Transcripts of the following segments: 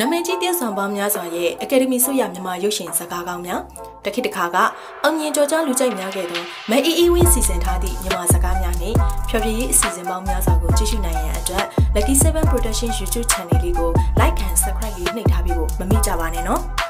နာမည်ကြီးတင်ဆောင်ပေါင်းများစွာရဲ့အကယ်ဒမီဆုရမြန်မာရုပ်ရှင်ဇာတ်ကားကောင်းများတခိတခါကအောင်မြင်ကြော်ကြားလူကြိုက်များခဲ့သောမဲအီအီဝင်းစီစဉ်ထားသည့်မြန်မာဇာတ်ကားများနဲ့ဖျော်ဖြေရေးအစီအစဉ်ပေါင်းများစွာကိုကြည့်ရှုနိုင်ရန်အတွက် Lucky 7 Production YouTube Channel လေးကို Like and Subscribe လေးနှိပ်ထားပြီးဖို့မမေ့ကြပါနဲ့နော်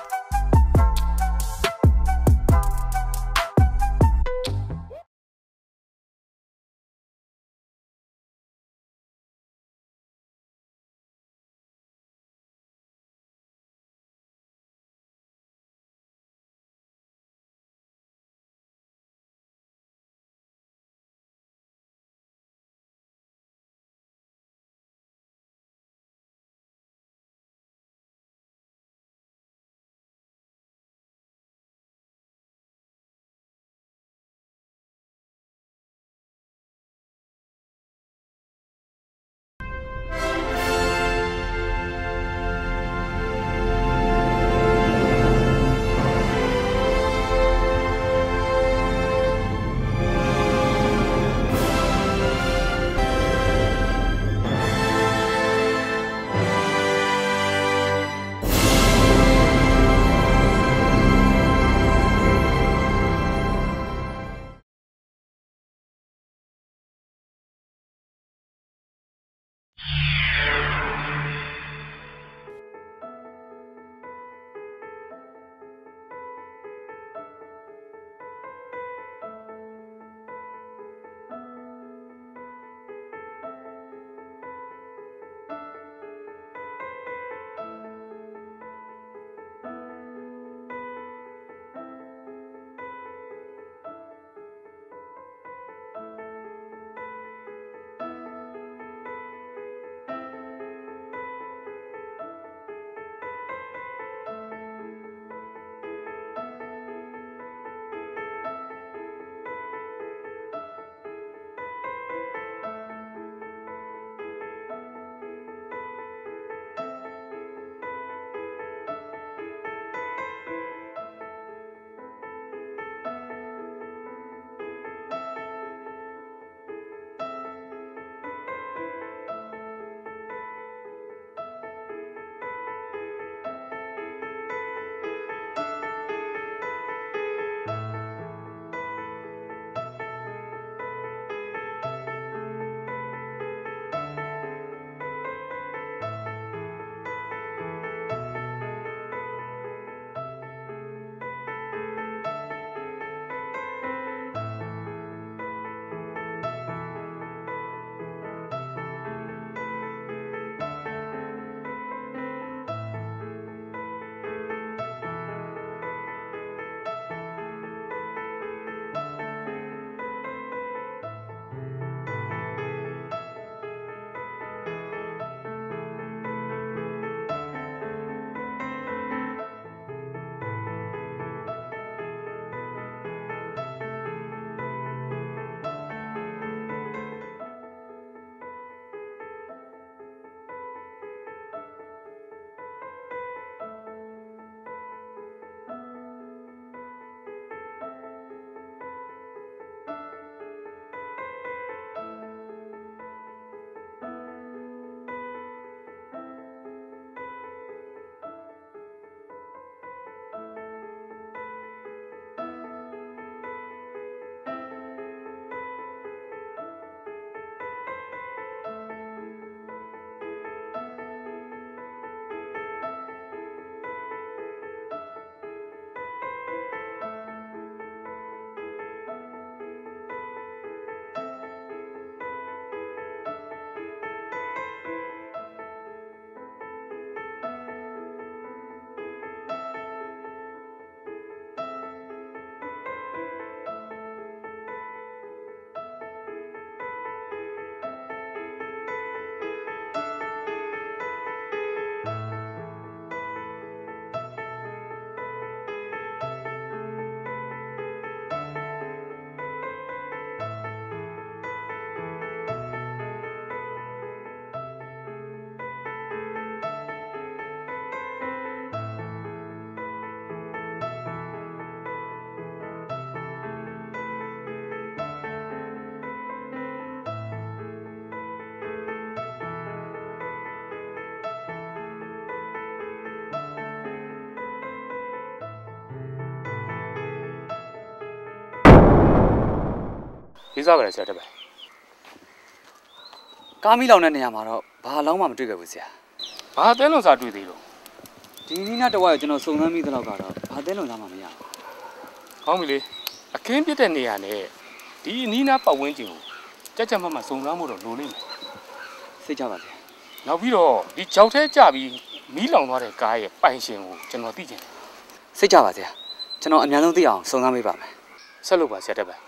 ရေးစားကြတယ်ဆရာတက်ပဲကားမီလောင်တဲ့နေရာမှာတော့ဘာအလောင်းမှမတွေ့ခဲ့ဘူးဆရာဘာသဲလွန်စာတွေ့သေးလို့ဒီနီးနားတစ်ဝိုက်ကိုကျွန်တော်စုံစမ်းမိသလောက်ကတော့ဘာသဲလွန်သားမှမရဘူးကောင်းပြီလေအခင်းပြစ်တဲ့နေရာနဲ့ဒီအနီးနားပတ်ဝန်းကျင်ကိုကြက်ကြက်မတ်မတ်စုံစမ်းဖို့တော့လိုလိမ့်မယ်စိတ်ချပါစေနောက်ပြီးတော့ဒီကြောက်ထဲကြပြီးမီးလောင်သွားတဲ့ကားရဲ့ပိုင်ရှင်ကိုကျွန်တော်သိချင်တယ်စိတ်ချပါစေကျွန်တော်အများဆုံးသိအောင်စုံစမ်းပေးပါမယ်ဆက်လုပ်ပါဆရာတက်ပဲ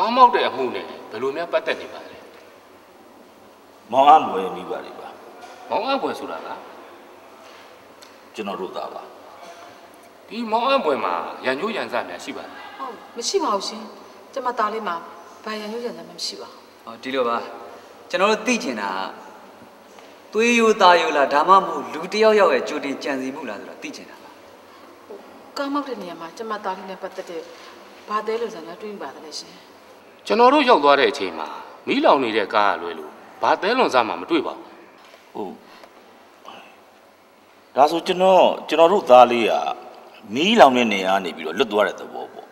ကားမောက်တဲ့အမှုနဲ့ဘယ်လိုများပတ်သက်နေပါလဲမောင်အမွေမိပါလိပါမောင်အပွင့်ဆိုတာကကျွန်တော်တို့သားပါဒီမောင်အပွင့်မှာရန်ညိုးရန်စများရှိပါလားဟုတ်မရှိပါဘူးရှင်ကျမသားလေးမှာဘာရန်ရွရန်တယ်မှမရှိပါဘူးဟောဒီလိုပါကျွန်တော်တို့သိချင်တာကသွေးရိုးသားရိုးလားဒါမှမဟုတ်လူတစ်ယောက်ယောက်ရဲ့ကြိုတင်ကြံစီမှုလားဆိုတာသိချင်တာပါကားမောက်တဲ့နေရာမှာကျမသားလေးနဲ့ပတ်သက်တဲ့ဘာသေးလို့ဆိုတော့တွေးမိပါတယ်လေရှင် ကျွန်တော်တို့ရောက်သွားတဲ့အချိန်မှာမီးလောင်နေတဲ့ကားကလွဲလို့ဘာသဲလွန်စမှမတွေ့ပါဘူးဟုတ်ဒါဆိုကျွန်တော်ကျွန်တော်တို့သားလေးကမီးလောင်တဲ့နေရာကနေပြီးတော့လွတ်သွားတဲ့သဘောပေါ့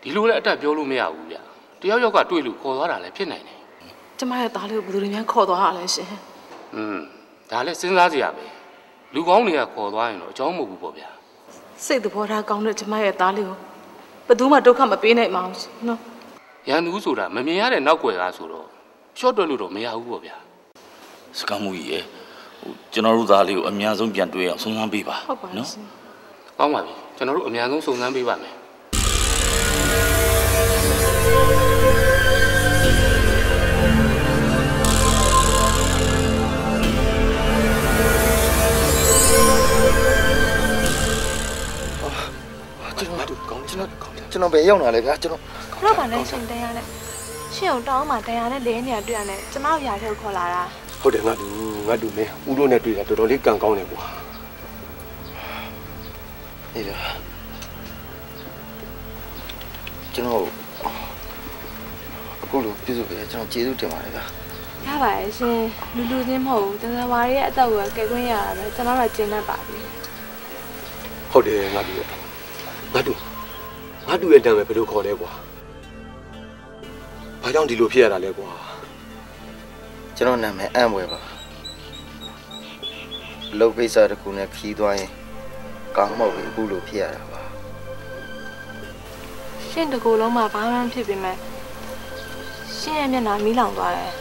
ဒီလိုလည်းအတက်ပြောလို့မရဘူးဗျတယောက်ယောက်ကတွေ့လို့ခေါ်သွားတာလည်းဖြစ်နိုင်တယ်ကျမရဲ့သားလေးကိုဘယ်သူတွေများခေါ်သွားရလဲရှင်อืมဒါလည်းစဉ်းစားစရာပဲလူကောင်းတွေကခေါ်သွားရင်တော့အကြောင်းမဟုတ်ဘူးပေါ့ဗျာစိတ်သဘောထားကောင်းတဲ့ကျမရဲ့သားလေးကိုဘယ်သူမှဒုက္ခမပေးနိုင်ပါဘူးရှင်နော် ရန်သူဆိုတာမမြင်ရတဲ့နောက်ွယ်ကားဆိုတော့ရှော့တွက်လို့တော့မရဘူးပေါ့ဗျာစကမှုကြီးရဲ့ဟိုကျွန်တော်တို့သားလေးကိုအများဆုံးပြန်တွေ့အောင်ဆုံးစမ်းပေးပါဟုတ်ပါရဲ့ရှင်ကောင်းပါပြီကျွန်တော်တို့အများဆုံးစုံစမ်းပေးပါမယ်ကျွန်တော်တို့ကောင်းကျွန်တော်ကျွန်တော်ပဲရောက်လာလေဗျာကျွန်တော်ခေါ် တော့ပါနဲ့ရှင်တရားနဲ့ရှင်အောင်တောင်းမှတရားနဲ့လဲနေရတွေ့ရနဲ့ကျမတို့ຢာထဲကိုခေါ်လာတာဟုတ်တယ်ငါတူငါတူမင်းဦးလို့နဲ့တွေ့တာတော်တော်လေးကံကောင်းတယ်ကွာဟေးလားကျွန်တော်အခုလိုပြည့်စုံပြီကျွန်တော်ကျေးဇူးတင်ပါတယ်ဗျာရပါရဲ့ရှင်လူလူချင်းမဟုတ်ဘူးတန်တဝါရဲ့အသက်ကိုကဲခွင့်ရတာပဲကျွန်တော်တို့ကျင်းတတ်ပါပြီဟုတ်တယ်ငါတူရဲ့ငါတူငါတူရဲ့တံပဲဘယ်လိုခေါ်လဲကွာ ဘာကြောင့်ဒီလိုဖြစ်ရတာလဲကွာကျွန်တော်နာမည်အံ့ဘွယ်ပါလောကိစ္စတစ်ခုနဲ့ခီးသွားရင်ကောင်းမဟုတ်ဘူးအခုလိုဖြစ်ရတာပါရှင်တကူလုံးမှာဘာမှမဖြစ်ပေမဲ့ရှင်ရဲ့မျက်နှာမီးလောင်သွားတယ်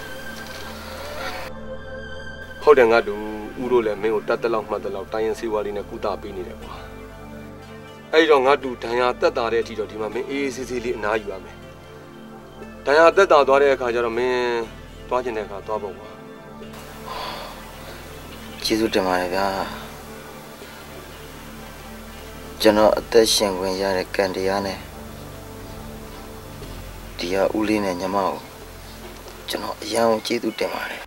ဟုတ်တယ်ငါတူဦးလို့လည်းမင်းကိုတတ်တက်လောက်မှတ်တက်လောက်တိုင်းရင်စီဝါလေးနဲ့ကုသပေးနေတယ်ကွာအဲ့ဒီတော့ငါတူဒဏ်ရာတက်တာတဲ့အထိတော့ဒီမှာမင်းအေးအေးဆေးဆေးလေးအနားယူရမယ် ဒဏ်ရာတက်တာသွားတဲ့အခါကျတော့မင်းသွားကျင်တဲ့အခါသွားပေါ့ကွာကျေးဇူးတင်ပါတယ်ဗျာကျွန်တော်အသက်ရှင်ခွင့်ရတဲ့ကံတရားနဲ့ဒီဟာဦးလေးနဲ့ညီမကိုကျွန်တော်အရန်ကိုကျေးဇူးတင်ပါတယ်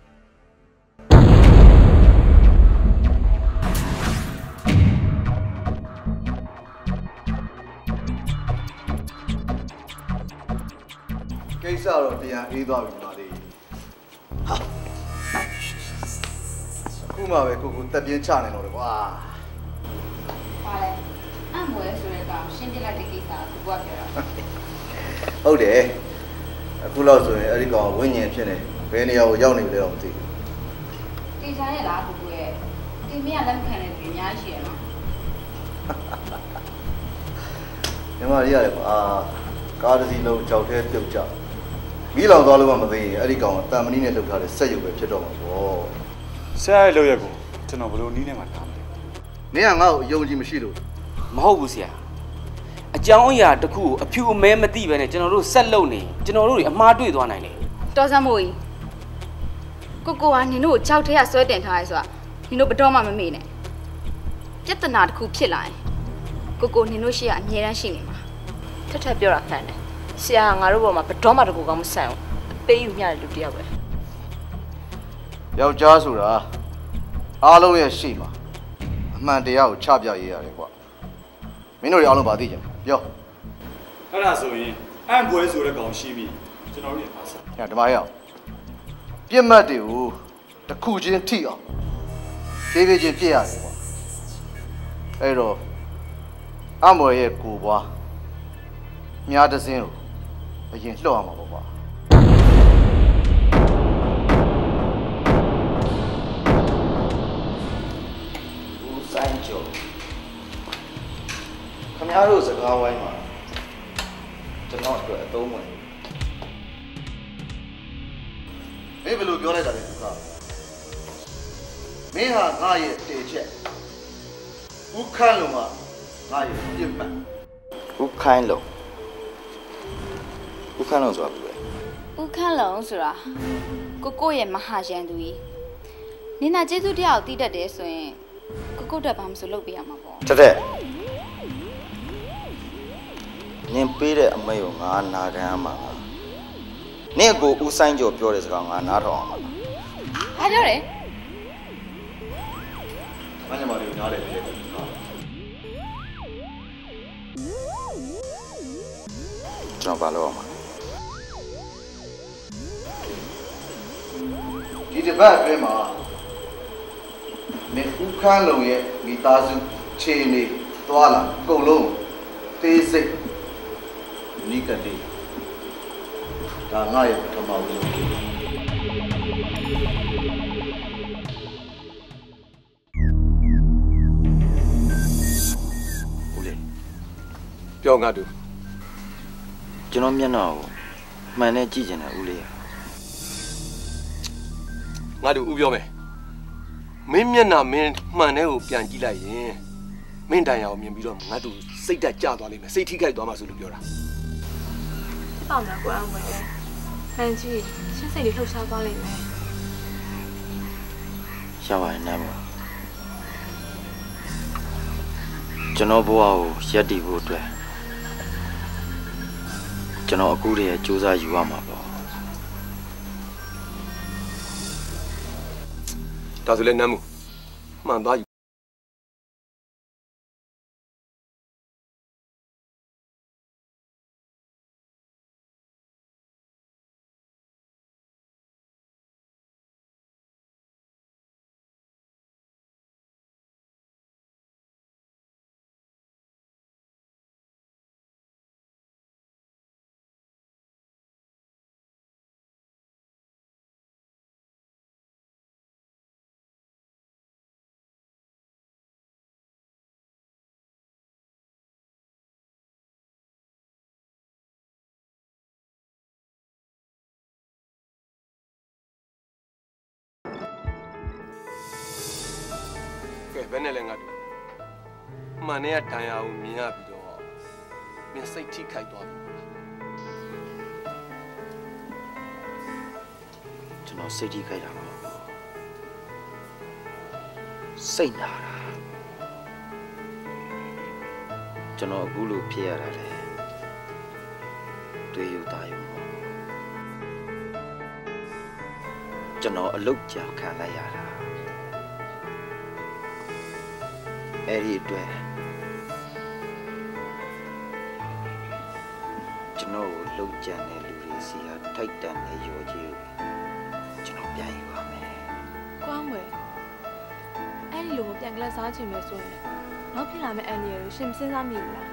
ကိစ္စတော့ပြန်အေးသွားပြီမလားလေးဟာအခုမှပဲကိုကိုတက်ပြင်းချနေတော့လေကွာပါလေအမွဲဆိုတဲ့ကောင်ရှင်းပြလိုက်တဲ့ကိစ္စကိုကိုကပြောတာဟုတ်တယ်အခုလောက်ဆိုရင်အဲ့ဒီကောင်ဝိညာဉ်ဖြစ်နေဘယ်နေရာကိုရောက်နေပြီလဲတော့မသိဘူးတေချာရဲ့လားကိုကိုရဲ့တင်မရလက်မခံတဲ့ပြည်အများကြီးရှိရနော်ညီမလေးရတယ်ကွာကားတစ်စီးလုံးကြောက်သေးပြုတ်ကြ မီးလောင်သွားလို့မှမသိရင်အဲ့ဒီကောင်ကတန်မဏိနဲ့လှုပ်ထားတဲ့စက်ရုပ်ပဲဖြစ်တော့မှာပေါ့ဆရာရဲ့လောက်ရက်ကိုကျွန်တော်ဘယ်လိုနီးနေမှာထားမလဲနင်ကငါ့ကိုအယုံကြည်မရှိလို့မဟုတ်ဘူးဆရာအကြောင်းအရာတစ်ခုကိုအဖြူအမဲမသိပဲနဲ့ကျွန်တော်တို့ဆက်လုပ်နေကျွန်တော်တို့တွေအမှားတွေ့သွားနိုင်တယ်တော်စမ်းမို့ကြီးကိုကိုကနင်တို့ကိုကြောက်ထဲကဆွဲတင်ထားရဲဆိုတာနင်တို့ဘယ်တော့မှမမေ့နဲ့ပြဿနာတစ်ခုဖြစ်လာရင်ကိုကိုနင်တို့ရှိရအမြဲတမ်းရှိနေမှာထက်ထက်ပြောတာခံတယ် ဆရာကငါတို့ဘောမှာဘတော်မှတကူကောင်းမဆန်ဘူးအပေးယူမျှတဲ့လူတယောက်ပဲယောက်ျားဆိုတာအားလုံးရဲ့ရှိမှာအမှန်တရားကိုချပြရေးရတယ်ကွာမင်းတို့တွေအားလုံးပါသိကြပြောအဲ့ဒါဆိုရင်အံ့ပွဲဆိုတဲ့ကောင်ရှိပြီကျွန်တော်တို့ရပါစား။ညဒီမရအောင်ပြစ်မှတ်တွေကိုတစ်ခုချင်းထိအောင်ဖြည်းဖြည်းချင်းပြစ်ရတယ်ကွာ။အဲ့တော့အမော်ရဲ့ကိုပွားမြားတစ်စင်းကို အရင်လှော့ရမှာပေါ့ကွာဦးဆိုင်ကျော်ခမရတို့စကားဝိုင်းမှာကျွန်တော်အတွက်အသုံးဝင်မင်းဘယ်လိုပြောလိုက်တာလဲသူကမင်းဟာငါရဲ့တေချက်ဦးခန့်လုံးကငါရဲ့ပြစ်မှတ်ဦးခန့်လုံး ဥခိုင်းလုံးဆိုတာဘူးလေဦးခန့်လုံးဆိုတာကိုကိုရဲ့မဟာရန်သူကြီးနင်နာကျေးဇူးတရားကိုတီးတတ်တယ်ဆိုရင်ကိုကိုတက်ဘာမှမဆိုလုပ်ပေးရမှာပေါ့တက်တက်နင်ပေးတဲ့အမေကိုငါနာခံရမှာလားနင့်ကိုဦးဆိုင်ကျော်ပြောတဲ့စကားငါနားထောင်အောင်ပါလားဘာပြောလဲမညမလေးနားတယ်လေဟာကျွန်တော်ဘာလုပ်အောင် ဒီတစ်ပတ်အတွင်းမှာမင်းဥခန့်လုံးရဲ့မိသားစုခြေနေသွားလာအကုန်လုံးသေးစိတ်နိကတိဒါငါရဲ့ပထမဦးဆုံးဦးလေးပြောငါတူကျွန်တော်မျက်နှာကိုမှန်နဲ့ကြည့်ကျင်တယ်ဦးလေးရ ငါတူဦးပြောမယ်မင်းမျက်နှာမင်းမှန်တဲ့ကိုပြန်ကြည့်လိုက်ရင်မင်းတန်ရာကိုမြင်ပြီးတော့ငါတူစိတ်ဓာတ်ကျသွားလိမ့်မယ်စိတ်ထိခိုက်သွားမှဆိုလို့ပြောတာဖြစ်ပါမလားကိုအဝဲဟန်ကြီးရှင်းစိတ်လေးလှုပ်ရှားသွားလိမ့်မယ်ရပါတယ်နားမကျွန်တော်ဘဝကိုရက်တည်ဖို့အတွက်ကျွန်တော်အခုတည်းကစူးစမ်းယူရမှာပေါ့ ဒါဆိုလဲန ဘယ်နဲ့လဲငါတူမှန်တဲ့တန်ရာကိုမြင်ရပြီးတော့မင်းစိတ်ထိခိုက်သွားပြီကျွန်တော်စိတ်ကြီးခိုက်တာပါစိတ်နာတာကျွန်တော်အခုလိုဖြစ်ရတာလေတွေ့ယူတာယူမဟုတ်ဘူးကျွန်တော်အလုတ်ကြောင်ခံလိုက်ရတာ အဲ့ဒီအတွက်ကျွန်တော်ကိုလုံကြံတဲ့လူတွေစီဟာထိုက်တန်တဲ့ရောကြီးကိုကျွန်တော်ပြန်ယူပါမယ်ကိုအဝဲအဲ့ဒီလိုကိုပြန်ကလပ်စားချင်မယ်ဆိုရင်နောက်ဖြစ်လာမယ့်အန်ဒီရကိုရှင်မစင်းစားမိဘူးလား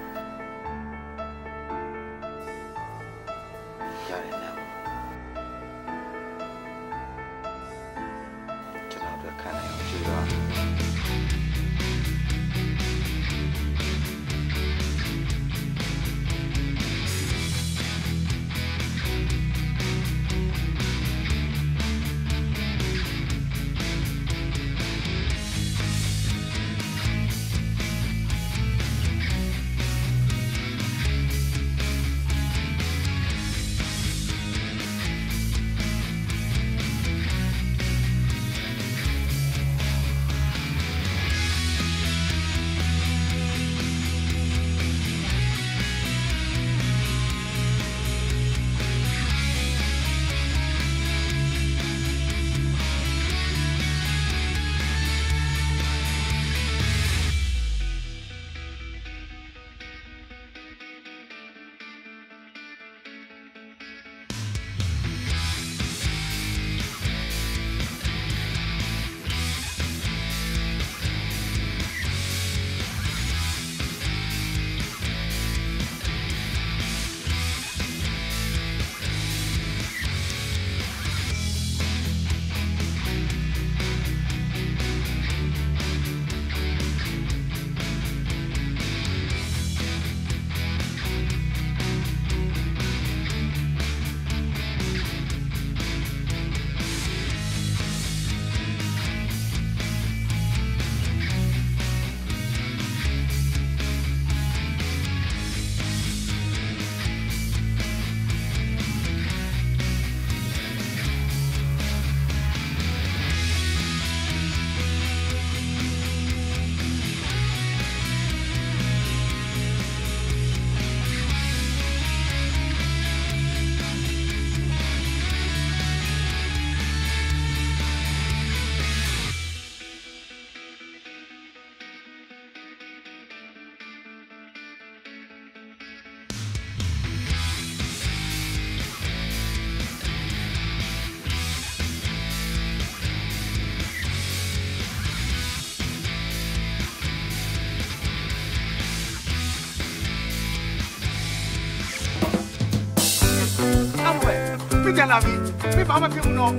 ကြလာပြီမင်းဘာမှဖြစ်ဘူးနော်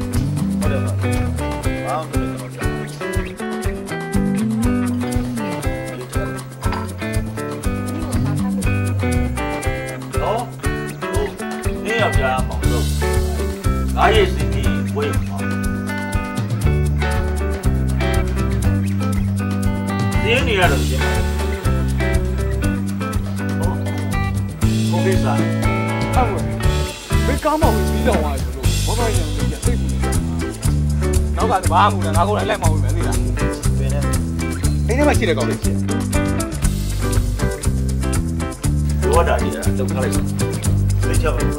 ဟုတ်တယ်ပါဘာမှမလုပ်ကျွန်တော်ကြောက်နော်ဟုတ်နေရပြားမောင်တို့ငါရဲ့စီတီဝေးပါစင်းနေရတော့ရှင်းပါဟုတ်ကိုကိစ္စအဲ့ဝယ် မင်းကောင်းမဝင်ပြီးတော့သွားပြီလို့ဘောတော်ရင်လည်းစိတ်ပူနေတယ်နောက်ကဘာမှမလုပ်ငါကိုယ်လည်းလိုက်မအောင်ပဲသိလားဘယ်နဲ့အိမ်ထဲမှာရှိတဲ့ကောင်လေးရှိတယ်ဘောတာကြီးအလုပ်ထားလိုက်စိတ်ချပါဘူး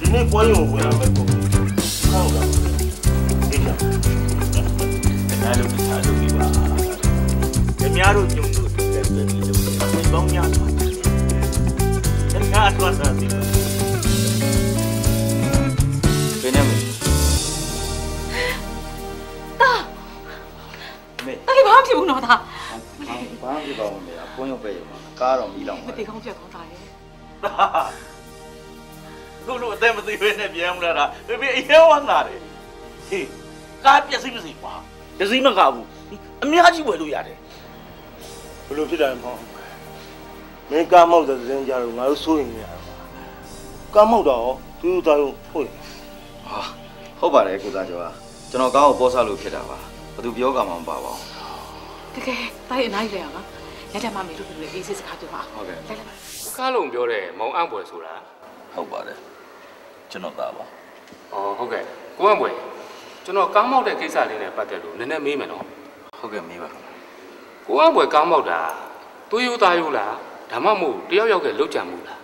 ဒီနေ့ပွဲရုံဝင်လာမယ်ပုံဟုတ်ကဲ့ဒီကအဲ့လိုစားလို့ပြပါခင်ဗျားတို့ညုံတို့တက်တယ်လို့ဒီပေါင်းများတယ်ငါတော့တာဒီဘ ကားတော့မီးလောင်မပါတေကောင်းပြတ်ကောင်းတာရဲ့ခုလိုအသက်မသိဘဲနဲ့ပြန်မလာတာဘေဘေအရင်ဝမ်းလာတယ်ဟေးကားပြက်စိမစိကွာတစည်းမကဘူးအများကြီးဝယ်လို့ရတယ်ဘယ်လိုဖြစ်တယ်မောင်မင်းကားမောက်တဲ့စင်းကြတော့ငါတို့စိုးရင်နေရတာကားမောက်တာရောသူတို့သားရောဟုတ်တယ်ဟာဟုတ်ပါတယ်ကိုသားကျော်ကကျွန်တော်ကားကိုပေါ်ဆလို့ဖြစ်တာပါဘယ်သူပြောကမှမပါပါဘူးတကယ်တိုင်းအနိုင်လေအော င်နော်ရတဲ့မမေတို့လည်းအေးစစ်စကားပြောပါဟုတ်ကဲ့လိုက်လိုက်ကားလုံးပြောတဲ့မောင်အံ့ပွဲဆိုတာဟုတ်ပါတယ်ကျွန်တော်သားပါ။အော်ဟုတ်ကဲ့။ကိုအံ့ပွဲကျွန်တော်ကားမောက်တဲ့ကိစ္စလေးနဲ့ပတ်သက်လို့နည်းနည်းမေးမယ်နော်ဟုတ်ကဲ့မေးပါ။ကိုအံ့ပွဲကားမောက်တာသွေးရိုးသားရိုးလားဒါမှမဟုတ်တယောက်ယောက်ကလောက်ကြံမှုလား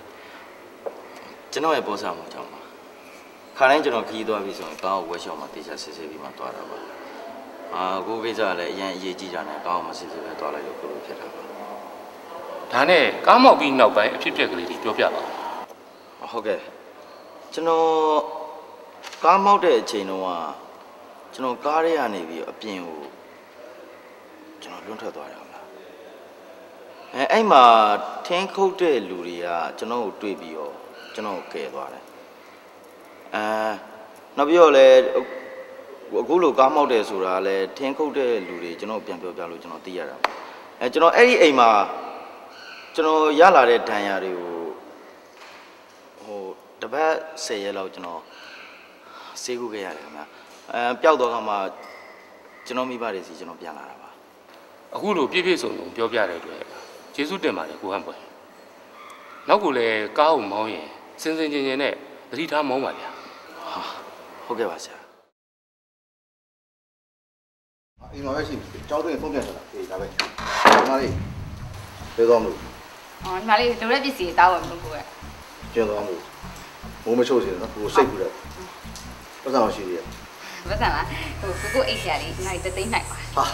ကျွန်တော်ရဲ့ပေါ်ဆမှုကြောင့်ပါခါတိုင်းကျွန်တော်ခီးသွားပြီဆိုရင်ကားကိုဝက်ရှော့မှာတေချာစစ်စစ်ပြီးမှသွားတာပါအာကိုကိစ္စကလည်းအရင်အရေးကြီးတာနဲ့ကားကိုမစစ်စစ်ပဲသွားလိုက်လို့ကိုလိုဖြစ်တာပါ။ ဒါနဲ့ကားမောက်ပြီးနောက်ပိုင်းအဖြစ်အပျက်ကလေးတွေပြောပြပါဦးဟုတ်ကဲ့ကျွန်တော်ကားမောက်တဲ့အချိန်တုန်းကကျွန်တော်ကားထဲကနေပြီးအပြင်ကိုကျွန်တော်လွန့်ထွက်သွားတယ်ဟုတ်လားအဲအဲ့မှာထင်းခုတ်တဲ့လူတွေကကျွန်တော်ကိုတွေ့ပြီးတော့ကျွန်တော်ကိုကယ်သွားတယ်အဲနောက်ပြီးတော့လည်းအခုလိုကားမောက်တယ်ဆိုတာလည်းထင်းခုတ်တဲ့လူတွေကျွန်တော်ပြန်ပြောပြလို့ကျွန်တော်သိရတာပါအဲကျွန်တော်အဲ့ဒီအိမ်မှာ ကျွန်တော်ရလာတဲ့ဒဏ်ရာတွေကိုဟိုတပတ်10ရက်လောက်ကျွန်တော်ဆေးကုခဲ့ရတယ်ခင်ဗျာအဲပျောက်တော့ကမှကျွန်တော်မိဘတွေစီကျွန်တော်ပြန်လာတာပါ။အခုလိုပြည့်ပြည့်စုံစုံပြောပြတဲ့အတွက်ကျေးဇူးတင်ပါတယ်ကိုအံ့ပွဲ။နောက်ကလည်းကားကိုမောင်းရင်စင်စင်ချင်းချင်းနဲ့သတိထားမောင်းပါဗျာဟာဟုတ်ကဲ့ပါဆရာအိမ်မှာပဲရှိပြီကြောက်တဲ့ဖုန်းပြန်လာအေးဒါပဲဒီမလေးဘယ်တော့မလို့ အော်ညီမလေးလိုတဲ့ပစ္စည်းတောင်းဝင်မလို့ကိုယ်ကျင်းသွားမှုဘုံမချို့စီနော်ကိုစိတ်ကူတယ်ပတ်စံရှိသေးတယ်ကပတ်စံလားဟိုကိုကိုအိတ်ဆရာလေးနိုင်တသိန်းနိုင်ပါ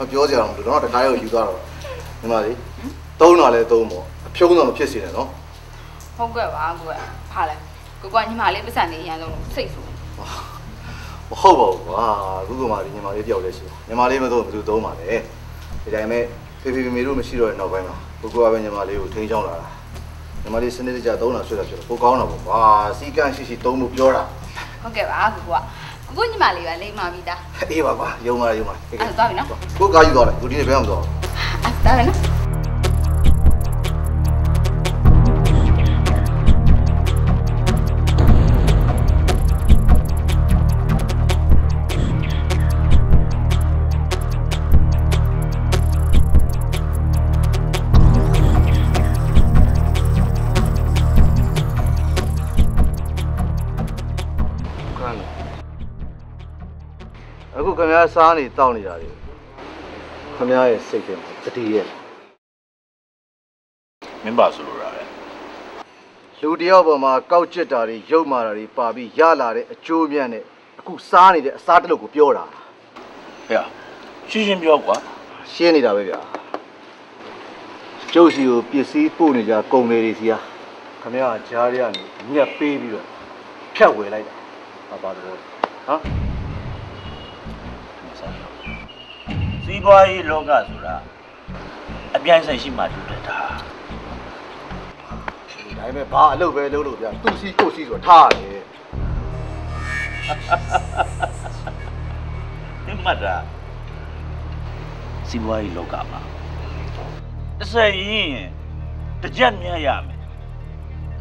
ဟာပြောကြအောင်လို့တော့တခါရောယူသွားတော့ဒီမလေးသုံးတော့လဲသုံးပေါ့အဖြုံးတော့မဖြစ်စေနဲ့နော်ဟုတ်ကဲ့ပါကိုယ်ဖားလဲကိုကညီမလေးပတ်စံလေးရန်ဆုံးစိတ်ဆိုမဟုတ်ပါဘူးကွာအခုကမှဒီညီမလေးတယောက်လေးရှိတယ်ညီမလေးမသုံးဘယ်သူသုံးပါလဲဒီတိုင်းမဲ့ဖေဖေမေမေတို့မရှိတော့တဲ့နောက်ပိုင်းမှာ ကိုကိုကပဲညီမလေးကိုထိန်းချောင်းလာတာညီမလေးစနစ်တကျသုံးတာဆွဲတာဖြစ်တော့ကိုကောင်းတာပေါ့ကွာစီကန်းရှိရှိသုံးဖို့ပြောတာဟုတ်ကဲ့ပါကိုကကိုကိုညီမလေးကလိမ့်မာပြီးသားအေးပါကွာယုံပါယုံပါအဲ့ဒါသွားပြီနော်ကိုကားယူသွားတယ်ကိုဒီနေ့ဘယ်မှမသွားအဲ့ဒါပဲနော် စားနေတောက်နေတာလေခင်ဗျားရဲ့စိတ်ထဲမှာတတိရဲ့မင်းပါဆိုလိုတာလေလူတယောက်ပေါ်မှာကောက်ကျစ်တာတွေရုပ်မာတာတွေပါပြီးရလာတဲ့အကျိုးမြတ်နဲ့အခုစားနေတဲ့အစားတစ်လုပ်ကိုပြောတာဟဲ့ရှင်းရှင်းပြောကွာရှင်းနေတာပဲဗျာကျုပ်စီကိုပစ္စည်းပို့နေကြကုန်တွေတွေစီဟာခင်ဗျားကကြားရကနေညက်ပေးပြီးတော့ဖြတ်ဝယ်လိုက်တာဘာပါတော့ဟမ် စီးပွားရေးလောကဆိုတာအပြိုင်ဆိုင်ရှိမှတူတယ်ဒါဒါပေမဲ့ဘာအလုပ်ပဲလုပ်လို့ဗျာသူစီကိုစီဆိုထားရတယ်ဒီမှတ်တာစီးပွားရေးလောကမှာတစ်ဆက်ရင်တစ်ကြက်မြတ်ရမယ်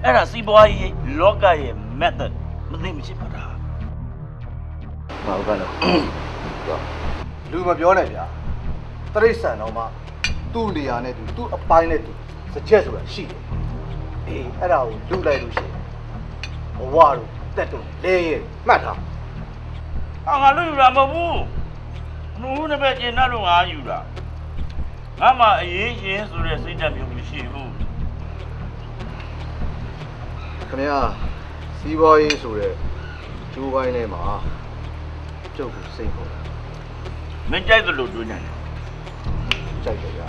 အဲ့ဒါစီးပွားရေးလောကရဲ့ method မသိမရှိပါတာဘာဟုတ်ကဲ့လို့လူမပြောနဲ့ဗျာ တရိษံတော့မှသူ့နေရာနဲ့သူသူ့အပိုင်းနဲ့သူစကြက်ဆိုတာရှိတယ်အေးအဲ့ဒါကိုလူလိုက်လို့ရှိရင်ဘဝတို့တက်တို့လဲရဲ့မှတ်ထားအာငါလူယူတာမဟုတ်ဘူးနှူးနှစ်ဘက်ကျင်တော့ငါယူတာငါမှအရေးရှင်ဆိုတဲ့စိတ်ဓာတ်မျိုးမရှိဘူးခင်ဗျာစီးပွားရေးဆိုတဲ့ကျိုးပိုင်းထဲမှာကျုပ်ကိုစိတ်ခေါ်တာမင်းကြိုက်သလိုတွေးနိုင်တယ် ကြိုက်တယ်ဗျာ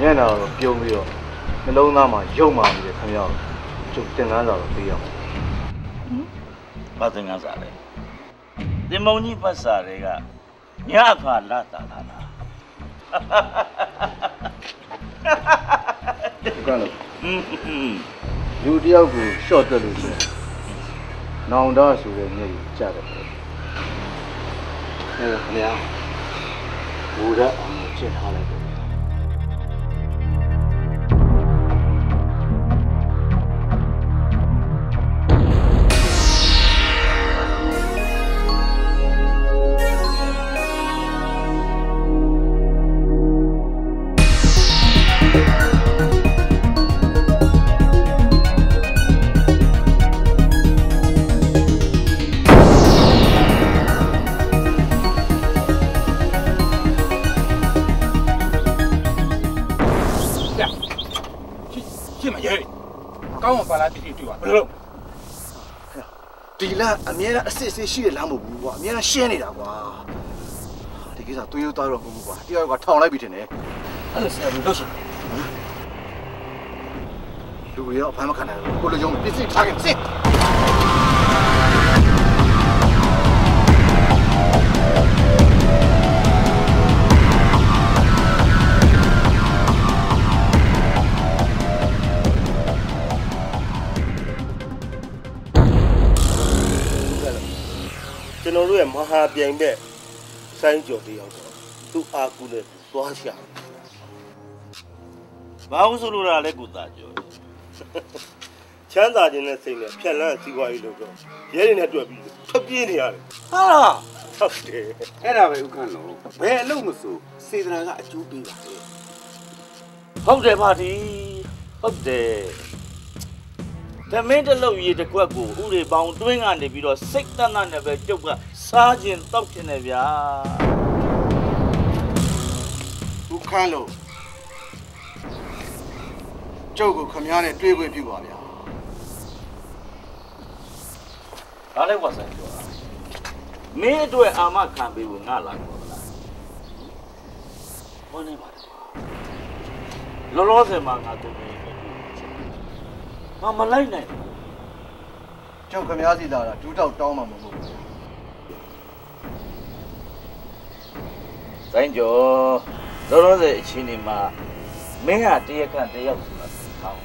ညံ့တာတော့ပြုံးပြီးတော့နှလုံးသားမှာယုံမှနေတယ်ခင်ဗျာကျုပ်တင်ကန်းစာတော့ပေးရအောင်ဘာသင်္ကန်းစာလဲသင်မုံကြီးပတ်စာတွေကညဖာလာတာလာလားဟုတ်ကဲ့လို့လူတယောက်ကိုရှော့တက်လို့ရှိရင်နောင်တဆိုတဲ့ညကြီးကြားတယ်ပေါ့အဲ့ဒါခင်ဗျာ ဘူရက်အောင်ချစ် လအမြဲတမ်းအစစ်အစစ်ရှိတဲ့လမ်းမဟုတ်ဘူးကွာအမြဲတမ်းရှင်းနေတာကွာဒီကိစ္စသွေးရိုးသားတော့မဟုတ်ဘူးကွာတယောက်ကထောင်လိုက်ပြီထင်တယ်အဲ့လိုဆရာကြီးလို့ရှိရင်လူတွေတော့အဖမ်းမခံနိုင်ဘူးကိုလိုရုံးပြစ်စစ်ထားခဲ့စစ် တော်တို့ရဲ့မဟာပြိုင်ဘက်ဆိုင်းကျော်တယောက်တော့သူ့အာကူနဲ့သွားရှာဘာလို့ဆိုလို့ရလဲကုသားကျော်ချမ်းသာခြင်းနဲ့စိတ်နဲ့ဖြက်လန်းစီးပွားရေးလုပ်တော့ရဲတွေနဲ့တွေ့ပြီးထွက်ပြေးနေရတယ်ဟာလားဟုတ်တယ်အဲ့ဒါပဲဥက္ကဋ္ဌလို့ဘယ်အလုပ်မဆိုစေတနာကအကျိုးပေးပါလေဟုတ်တယ်ပါဒီဟုတ်တယ် သမင်းတစ်လုံးရေတစ်ခွက်ကိုဥတွေပေါင်းတွင်းကနေပြီးတော့စိတ်တန်းတန်းနဲ့ပဲကျုပ်ကစားခြင်းတောက်ခြင်းနဲ့ဗျာဦးခန်းလို့ကျုပ်ကိုခမည်းနဲ့တွေ့ခွင့်ပြုပါဗျာဒါလည်းဝါဆိုင်ပြောတာမင်းအတွက်အာမခံပေးဖို့ငါလာပြောတာဟောနေပါလောလောဆယ်မှာငါတို့နေတယ် ငါမလိုက်နိုင်ဘူးကျုပ်ခမည်းစီလာတာဒူးတောက်တောင်းမှာမဟုတ်ဘူးဆိုင်ကျော်လောလောဆယ်အချိန်ဒီမှာမင်းဟာတရက်ခန့်တယောက်ဆိုတာသိကောင်း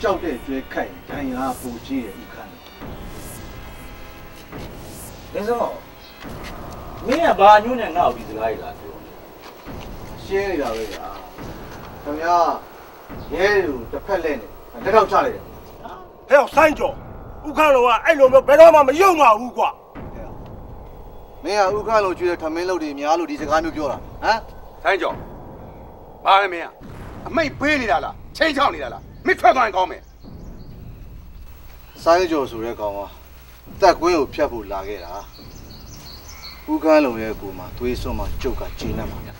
ကြောက်တဲ့ကျွဲခိုက်ဒဏ်ရာပူကြီးတယ်ဦးခန်းလို့လင်းစမောမင်းကဘာညွှန်းနဲ့ငါ့ကိုဒီစကားကြီးလာပြောရှင်းနေတာပဲဗျာခမည်း ရဲတွေကိုတစ်ဖက်လဲနေလက်တော့ချလိုက်တယ်ဟဲ့အောင်ဆိုင်းကျော်ဥက္ခလောကအဲ့လိုမျိုးဘယ်တော့မှမယုံပါဘူးကွာမင်းကဦးခန်းလို့ကျွေးတဲ့ထမင်းလုပ်တွေများလို့ဒီစကားမျိုးပြောတာဟမ်ဆိုင်းကျော်ဘာလဲမင်းအမိတ်ပေးနေတာလားချိန်ချောက်နေတာလားမင်းထွက်သွားရင်ကောင်းမယ်ဆိုင်းကျော်ဆိုတဲ့ကောင်ကတက်ကွင်းကိုဖြတ်ဖို့လာခဲ့တာဦးခန်းလုံရဲ့ကိုမှာသွေးစွန်းမှာကျုပ်ကဂျင်းနေမှာဗျာ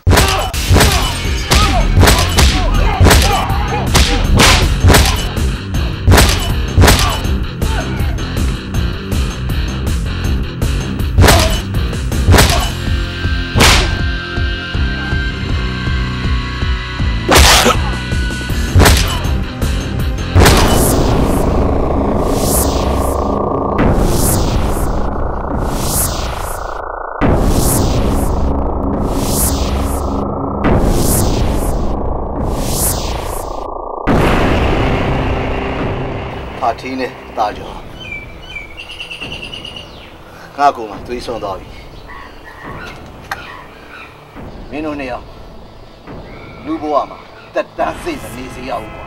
မ တာကြောငါကူမှသွေးဆုံးသွားပြီမင်းတို့နှစ်ယောက်လူဘဝမှာတက်တန်းစိတ်မနေစေရဘူးကွာ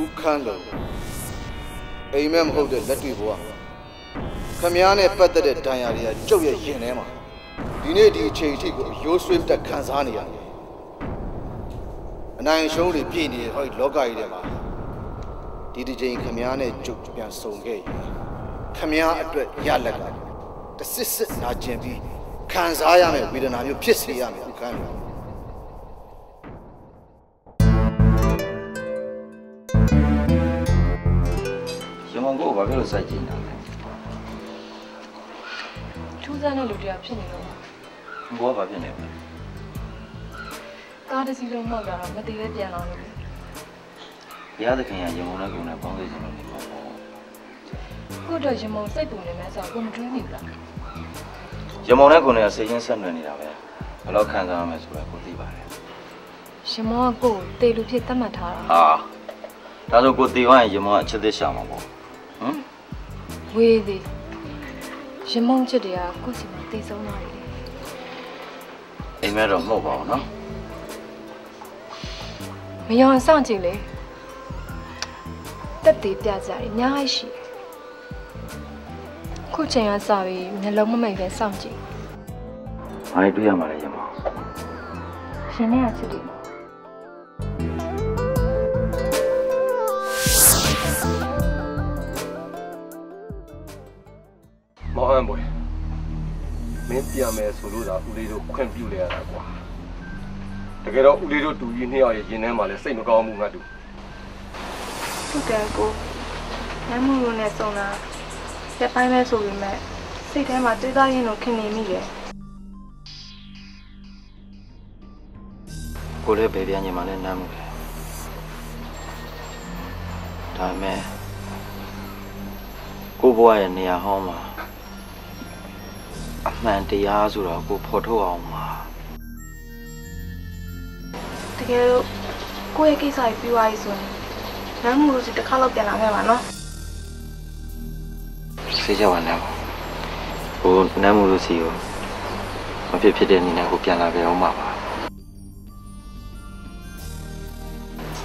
ဦးခန်းလုံးအိမ်မက်မဟုတ်တဲ့လက်တွေ့ဘဝခမည်းနဲ့ပတ်သက်တဲ့ဒဏ်ရာတွေကကျုပ်ရဲ့ရင်ထဲမှာဒီနေ့ဒီအချိန်အထိကိုရိုးဆွေးတက်ခံစားနေရတယ် အနိုင်ရှုံးတွေပြည့်နေတဲ့ဟောဒီလောကကြီးထဲမှာဒီတစ်ချိန်ခမည်းနဲ့ကျုပ်ပြန်ဆုံခဲ့ရင်ခမည်းအတွက်ရလက်ကတစစ်စစ်နာကျင်ပြီးခံစားရမယ့်ဝေဒနာမျိုးဖြစ်စေရမယ်ဦးခန်းလုံးရမုံကိုဘာဖြစ်လို့စိုက်ကြည့်နေတာလဲထူးဆန်းတဲ့လူတစ်ယောက်ဖြစ်နေတော့ဘောကဘာဖြစ်နေလဲ ကားတစ်စီးလုံးမှောက်တာတော့မတည်ပဲပြန်လာလို့ဘုရားသခင်ကရမုံနဲ့ကုံနဲ့ပေါင်းသိခြင်းလို့နေပါပေါ့ခုတော့ရင်မုံစိတ်ပူနေမှဆိုတော့ကိုမတွေးနေဘူးလားရမုံနဲ့ကုံနဲ့ဆေးချင်းဆက်နွယ်နေတာပဲဘယ်တော့ခံစားရမယ်ဆိုတော့ကိုသိပါတယ်ရင်မုံကကိုယ်တေလူဖြစ်သတ်မှတ်ထားတာဟာဒါဆိုကိုတေဝရင်ရမုံကအချက်သစ်ရှာမှာပေါ့ဟမ်ဝေးသည်ရင်မုံချစ်တွေကကိုယ့်စီမှာတည်ဆုံးသွားပြီလေအိမ်မဲတော့မဟုတ်ပါဘူးနော် မယောင်စောင့်ကြည့်လေတက်သေးပြကြတယ်အများကြီးရှိတယ်ခုချိန်ကစပြီးနှလုံးမမိတ်ပဲစောင့်ကြည့်ဘာတွေတွေ့ရမှာလဲရမုံရှင်နဲ့ကချစ်တယ်မောင်အံပွဲမင်းပြန်မယ်ဆိုလို့သာဦးလေးတို့ခွင့်ပြုလိုက်ရတာကွာ တကယ်တော့ဦးလေးတို့တူကြီးနှစ်ယောက်ရဲ့ရင်ထဲမှာလည်းစိတ်မကောင်းဘူးငါတူဟုတ်တယ်ကိုနမ်းမှုလို့နဲ့ဆုံတာရက်ပိုင်းပဲဆိုပေမဲ့စိတ်ထဲမှာတွေးသားရင်းလို့ခင်နေမိတယ်ကိုလည်းဘယ်ပြန်ညီမှလည်းနမ်းမှုလေဒါပေမဲ့ကိုဘွားရဲ့နေရာဟောင်းမှာအမှန်တရားဆိုတော့ကိုဖော်ထုတ်အောင်ပါ တကယ်လို့ကိုယ့်ရဲ့ကိစ္စကြီးပြီးသွားပြီဆိုရင်နမ်းမှုလို့စီတစ်ခါတော့ပြန်လာခဲ့ပါနော်စေကြပါနဲ့ပေါ့ဟိုနမ်းမှုလို့စီကိုမဖြစ်ဖြစ်တဲ့အနေနဲ့ကိုပြန်လာကြအောင်ပါပါ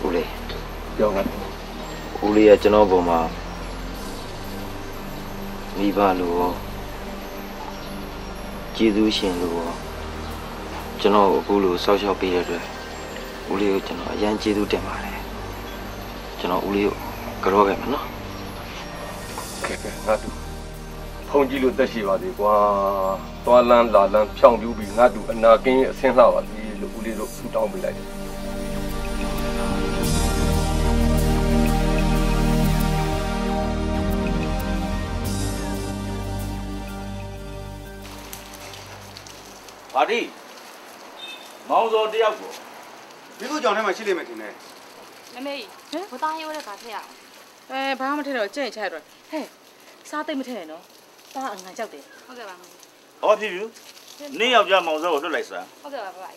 ဦးလေးပြောငါဦးလေးကကျွန်တော်ပုံမှာမိဘလို့ရောကျေးဇူးရှင်လို့ရောကျွန်တော်ကိုအခုလိုစောက်ရှောက်ပေးတဲ့အတွက် ဦးလေးကိုကျွန်တော်အရန်ကျေးဇူးတင်ပါတယ်ကျွန်တော်ဦးလေးကိုကြောခဲ့မယ်နော်ကဲကဲငါတူဖုန်ကြီးလို့တက်ရှိပါသေးကွာသွားလန်းလာလန်းဖြောင်းပြူပြီးငါတူအနာကင်းရဲ့အဆင်းလှပါသေးလို့ဦးလေးတို့ဆူတောင်းပေးလိုက်တယ်ဘာတိမောင်စောတယောက်ကို ဒီလိုကြောင်ထဲမှာရှိလိမ့်မယ်ထင်တယ်မမေဟမ်ဘသားရိုးတဲ့ဘာထက်ရအောင်အဲဘာမှမထည့်တော့ကြဲ့ချရတော့ဟဲ့စားသိမ့်မထည့်နဲ့နော်သားအငါကြောက်တယ်ဟုတ်ကဲ့ပါမမေဟောဖြစ်ပြီနင်းယောက်ျားမောင်စောကိုလွတ်လိုက်စမ်းဟုတ်ကဲ့ပါပါ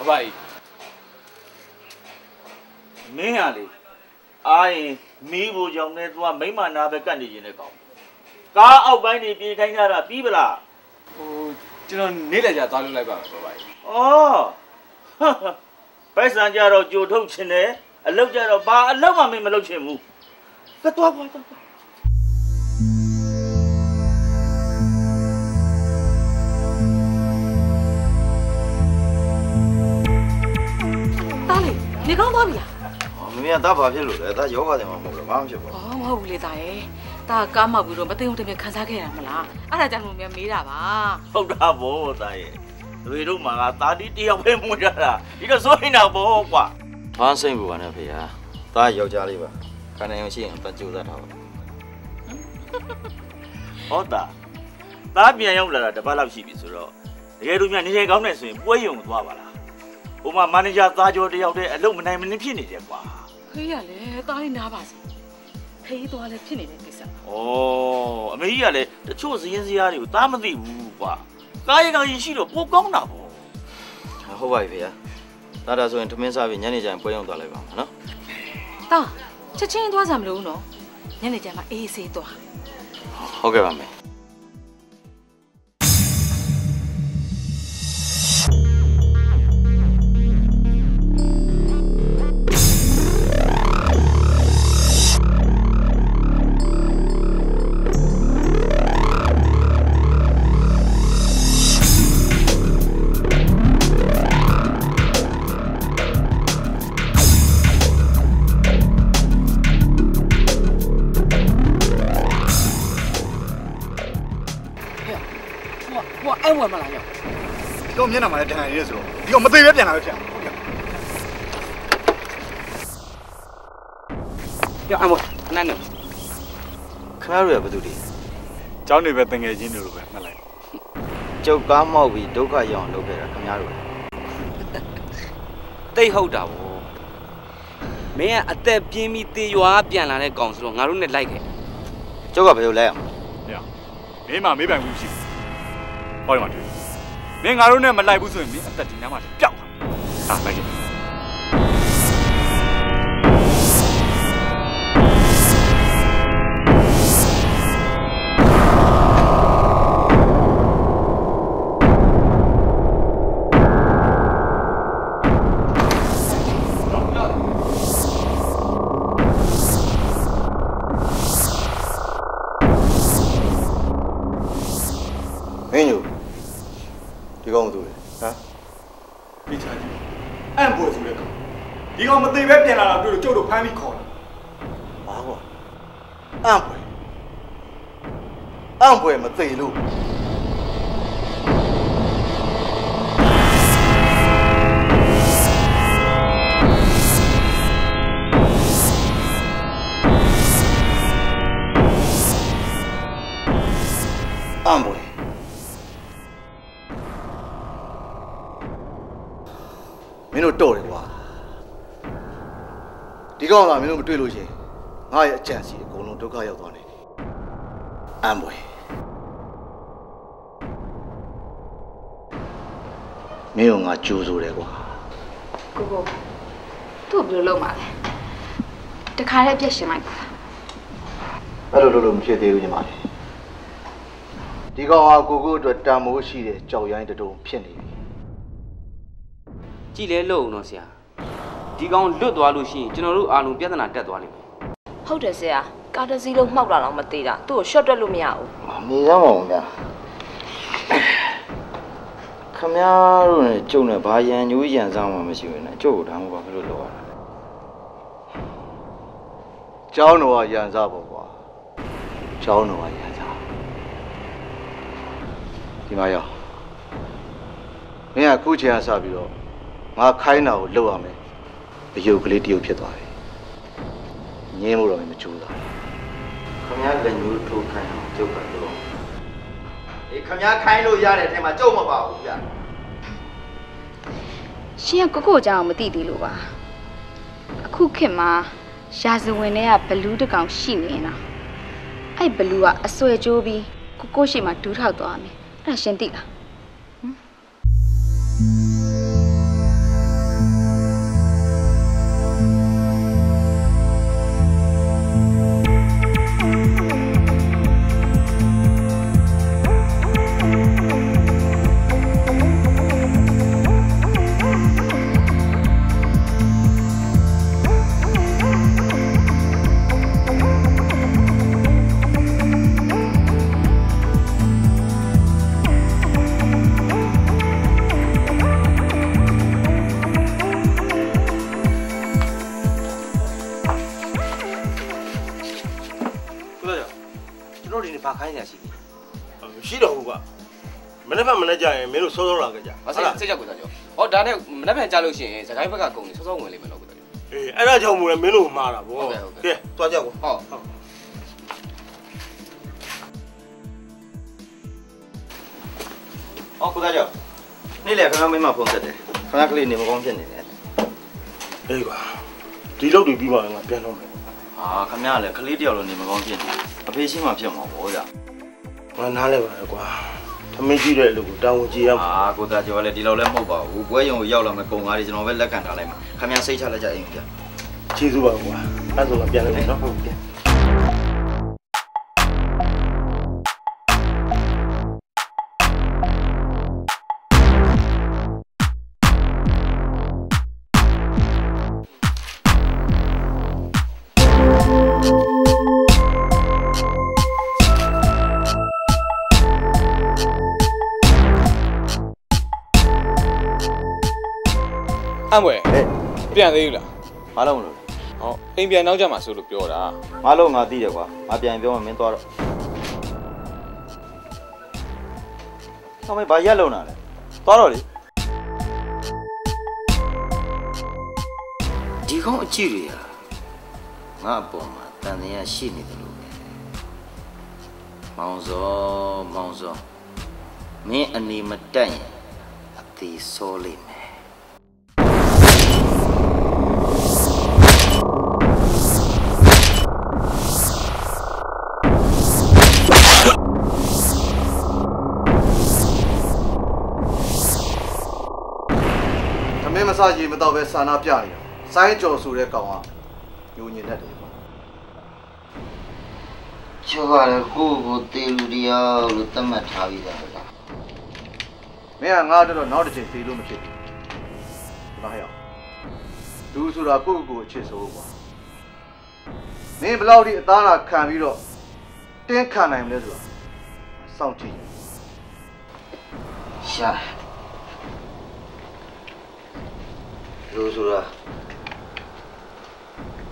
အဖိုင်မင်းဟာလေအားရင်မီးဘူကြောင့်နဲ့သူကမိမနာပဲကတ်နေခြင်းနဲ့ကောင်း ကားအောက်ပိုင်းနေပြေးခိုင်းကြတာပြီးပလားဟိုကျွန်တော်နေလိုက်ကြသွားလို့လိုက်ပါမယ်အဖိုင်ဩပိုက်ဆံကြတော့ကြိုထုတ်ခြင်းနဲ့အလုတ်ကြတော့ဘာအလုတ်မှမင်းမလုပ်ချင်ဘူးကသွားပွားတော့သားလေးနေကောင်းသွားပြီလားမမေကသားဘာဖြစ်လို့လဲသားယောဂတယ်မှာမဟုတ်ဘူးဘာမှဖြစ်ပါဘူးဘာမဟုတ်ဘူးလေသားရဲ့ ဒါကားမောက်ပြီးတော့မသိုံတမင်ခံစားခဲ့ရမလားအဲ့ဒါကြောင့်လို့မြန်မေးတာပါဟုတ်တာဗောသားရဲ့တွေတို့မှာကတာတီတယောက်ပဲမှုကြတာဒီတော့စိုးနေတာဗောကွာ။ဘာစိတ်ဘူးပါနဲ့ဖေဟာ။သားယောက်ျားလေးပါ။ခန္ဓာရင်ရှိရင်အပတ်ကြိုးစားထားပါဟုတ်တာသားပြန်ရောက်လာတာတစ်ပတ်လောက်ရှိပြီဆိုတော့တကယ်လို့များနေနေကောင်းနေဆိုရင်ပွဲရုံသွားပါလားဟိုမှာမန်နေဂျာသားကျော်တယောက်တည်းအလုပ်မနိုင်မနှင်းဖြစ်နေတယ်ကွာခေးရလေသားလေးနားပါစေခေးသွားလဲဖြစ်နေတဲ့ကိစ္စ ဩအမေကြီးကလည်းတချို့ဇင်းစရာတွေကိုသားမသိဘူးကွာကာယကံရင်ရှိတော့ပိုကောင်းတာပေါ့ဟုတ်ပါပြီဖေ။ဒါဒါဆိုရင်ထမင်းစားပြီးညနေကျရင်ပွဲရုံသွားလိုက်ပါမယ်နော်တာချက်ချင်းသွားစမ်းမလို့နော်ညနေကျမှအေးဆေးသွား။ဟုတ်ကဲ့ပါမယ် ဒီကောင်မျက်နှာမှာလည်းတန်နေရဲဆိုတော့ဒီကောင်မသေးပဲပြန်လာပဲပြန်ဟုတ်ကဲ့ ရောအဲ့ဝယ်နန်းနေ ။ခင်ဗျားတို့ရဘယ်သူတွေ เจ้าနေပဲတငယ်ချင်းတွေလိုပဲမှတ်လိုက် ။ကျုပ်ကားမောက်ပြီးဒုက္ခရောက်အောင်လုပ်ခဲ့တာခင်ဗျားတို့လေ တိတ်ဟုတ်တာဗောမင်းကအသက်ပြင်းပြီးတေရွာပြန်လာတဲ့ကောင်ဆိုတော့ငါတို့နဲ့လိုက်ခဲ့ ။ကျုပ်ကဘယ်လိုလဲအောင် ။ဟဲ့။မင်းမမေးပိုင်ဘူးရှိဘူး။ဟောဒီမှာတွေ့။ မင်းငါတို့နဲ့မလိုက်ဘူးဆိုရင်မင်းအသက်ဒီနားမှာပျောက်သွား။အာလိုက် တွေ့လို့ကျုပ်တို့ဖမ်းပြီးခေါ်တာဘာကွာအံ့ ဒီကောင်ကမင်းတို့မတွေ့လို့ရှရင်ငါရဲ့အကြံစီအကုန်လုံးဒုက္ခရောက်သွားနိုင်တယ်အံ့ပွဲမင်းတို့ငါကြိုးဆိုတယ်ကွာကိုကိုသူ့ကိုဘယ်လိုလုပ်မှာလဲတခါတည်းအပြက်ရှင်လိုက်ပါအဲ့လိုလို့လို့မဖြစ်သေးဘူးညီမလေးဒီကောင်ဟာကိုကိုအတွက်တန်မိုးရှိတဲ့ကြောက်ရိုင်းတစ်တုံဖြစ်နေပြီကြည်လဲလို့အောင်တော့ဆရာ ဒီကောင်လွတ်သွားလို့ရှိရင်ကျွန်တော်တို့အားလုံးပြဿနာတက်သွားလိမ့်မယ်ဟုတ်တယ်ဆရာကားတစ်စီးလုံးမှောက်လာတော့မသေးတာသူ့ကို short တက်လို့မရဘူးနေရမအောင်ဗျာခမရတို့နဲ့ကျုပ်နဲ့ဘာရန်ညိုးရန်စားမှမရှိဘူးနဲ့ကျုပ်ကဒါမှမဟုတ်ဘာလို့လောရတာကျောင်းတော်ကရန်စားပေါ့ကွာကျောင်းတော်ကရန်စားဒီမှာရောက်မင်းကခုချိန်ကစပြီးတော့ငါခိုင်းတာကိုလုပ်ရမယ် အယုတ်ကလေးတယုတ်ဖြစ်သွားပြီငင်းလို့တော့မကြိုးစားခမရလက်ညိုးထိုးခိုင်းအောင်ကျုပ်ကတော့အေးခမရခိုင်းလို့ရတဲ့အထက်မှာကျုပ်မပါဘူးဗျာရှင်ကကိုကိုကြောင်မသိသေးလို့ပါအခုခေတ်မှာရာဇဝင်တွေကဘလူးတစ်ကောင်ရှိနေတာအဲ့ဘလူးကအဆွဲကြိုးပြီးကိုကိုရှိမှဒူးထောက်သွားမယ်အဲ့ဒါရှင်သိလား နေ့ကျရင်မင်းတို့စောစောလာကြကြ။ဟာစိတ်စိတ်ကြောက်ကိုသားကြော။ဟောဒါနဲ့မနှက်ဖန်ကြလို့ရှိရင်စကိုင်းဘက်ကကုန်နေစောစောဝင်လိမ့်မယ်လို့ကိုသားကြောအေးအဲ့ဒါကြောင့်မို့လဲမင်းတို့မှားတာဗောဟုတ်ကဲ့ဟုတ်ကဲ့ကဲသွားကြကွာ။ဟောအော်ကိုသားကြောင့်နေ့လေခမရမင်းမဖုန်းဆက်တယ်ခမရကလေးနေမကောင်းဖြစ်နေတယ်အေးကွာဒီလောက်တွေပြီးပါရင်ငါပြန်တော့မယ်ဟာခမရလည်းကလေးတယောက်လိုနေမကောင်းဖြစ်နေအဖေရှိမှဖြစ်မှာပေါ့ဗျာငါနားလဲပါလေကွာ သမင်းကြီးတဲ့အလုပ်ကိုတာဝန်ကြီးရမှာအာကိုသားကျော်ကလည်းဒီလောက်လည်းမဟုတ်ပါဘူးပွဲရုံကိုရောက်လာမယ်ပုံကားတွေကျွန်တော်ပဲလက်ခံထားလိုက်မှာခင်ဗျားစိတ်ချလက်ကြအိမ်ဗျာကျေးဇူးပါကွာအဲ့ဆိုတော့ပြန်လိုက်မယ်နော်ဟုတ်ကဲ့အံ့ွ ပြန်သေးဘူးလားမလုံးလို့ဟောအိမ်ပြန်နောက်ကြမှာဆိုလို့ပြောတာမလုံးငါသိတယ်ကွာငါပြန်ပြောမှမင်းသွားတော့ဆောင်းမေးဘာရက်လုံးတာလဲသွားတော့လေဒီကောင်အကြည့်တွေဟာငါအပေါ်မှာတန်တရားရှိနေတယ်လို့ပဲမောင်စောမောင်စောမင်းအနေမတက်ရင်အသေးစောလိမ့် မယ်သမင်းမစားရေမတော့ပဲစာနာပြနေတာစိုင်းကြော်ဆိုတဲ့ကောင်ကညိုညင်တတ်တယ်ပေါ့ကျော်ကလည်းကိုယ့်ကိုတေလူတရားလို့သတ်မှတ်ထားပြီးသားဗျာမင်းကငါတို့တော့နောက်တစ်ချိန်သေးလို့မဖြစ်ဘူးဒီမှာဟဲ့အောင်လူဆိုတာကိုယ့်ကိုယ်ကိုအချစ်ဆိုးကွာမင်းဘယ်လောက်ဒီအသားနာခံပြီးတော့တင်းခံနိုင်မလဲဆိုတာစောင့်ကြည့်ရှာ လူဆိုတာ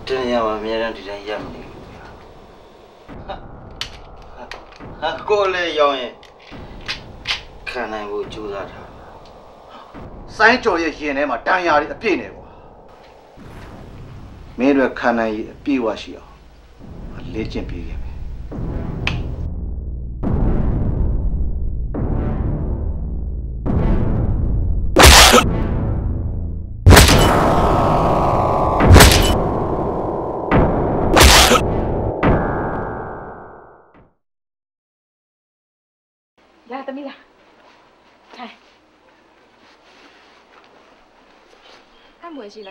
တင်းရမှာအများနဲ့ဒီတိုင်းရပ်မနေဘူးဗျာဟာကိုယ်လည်းရောင်းရင်ခံနိုင်ဖို့ကြိုးစားတာစိုင်းကြော်ရဲ့ရင်ထဲမှာတန်ရာတွေအပြည့်နေကွာမင်းတို့ခံနိုင်ရည်အပြည့်ဝရှိအောင်လေ့ကျင့်ပြီးခဲ့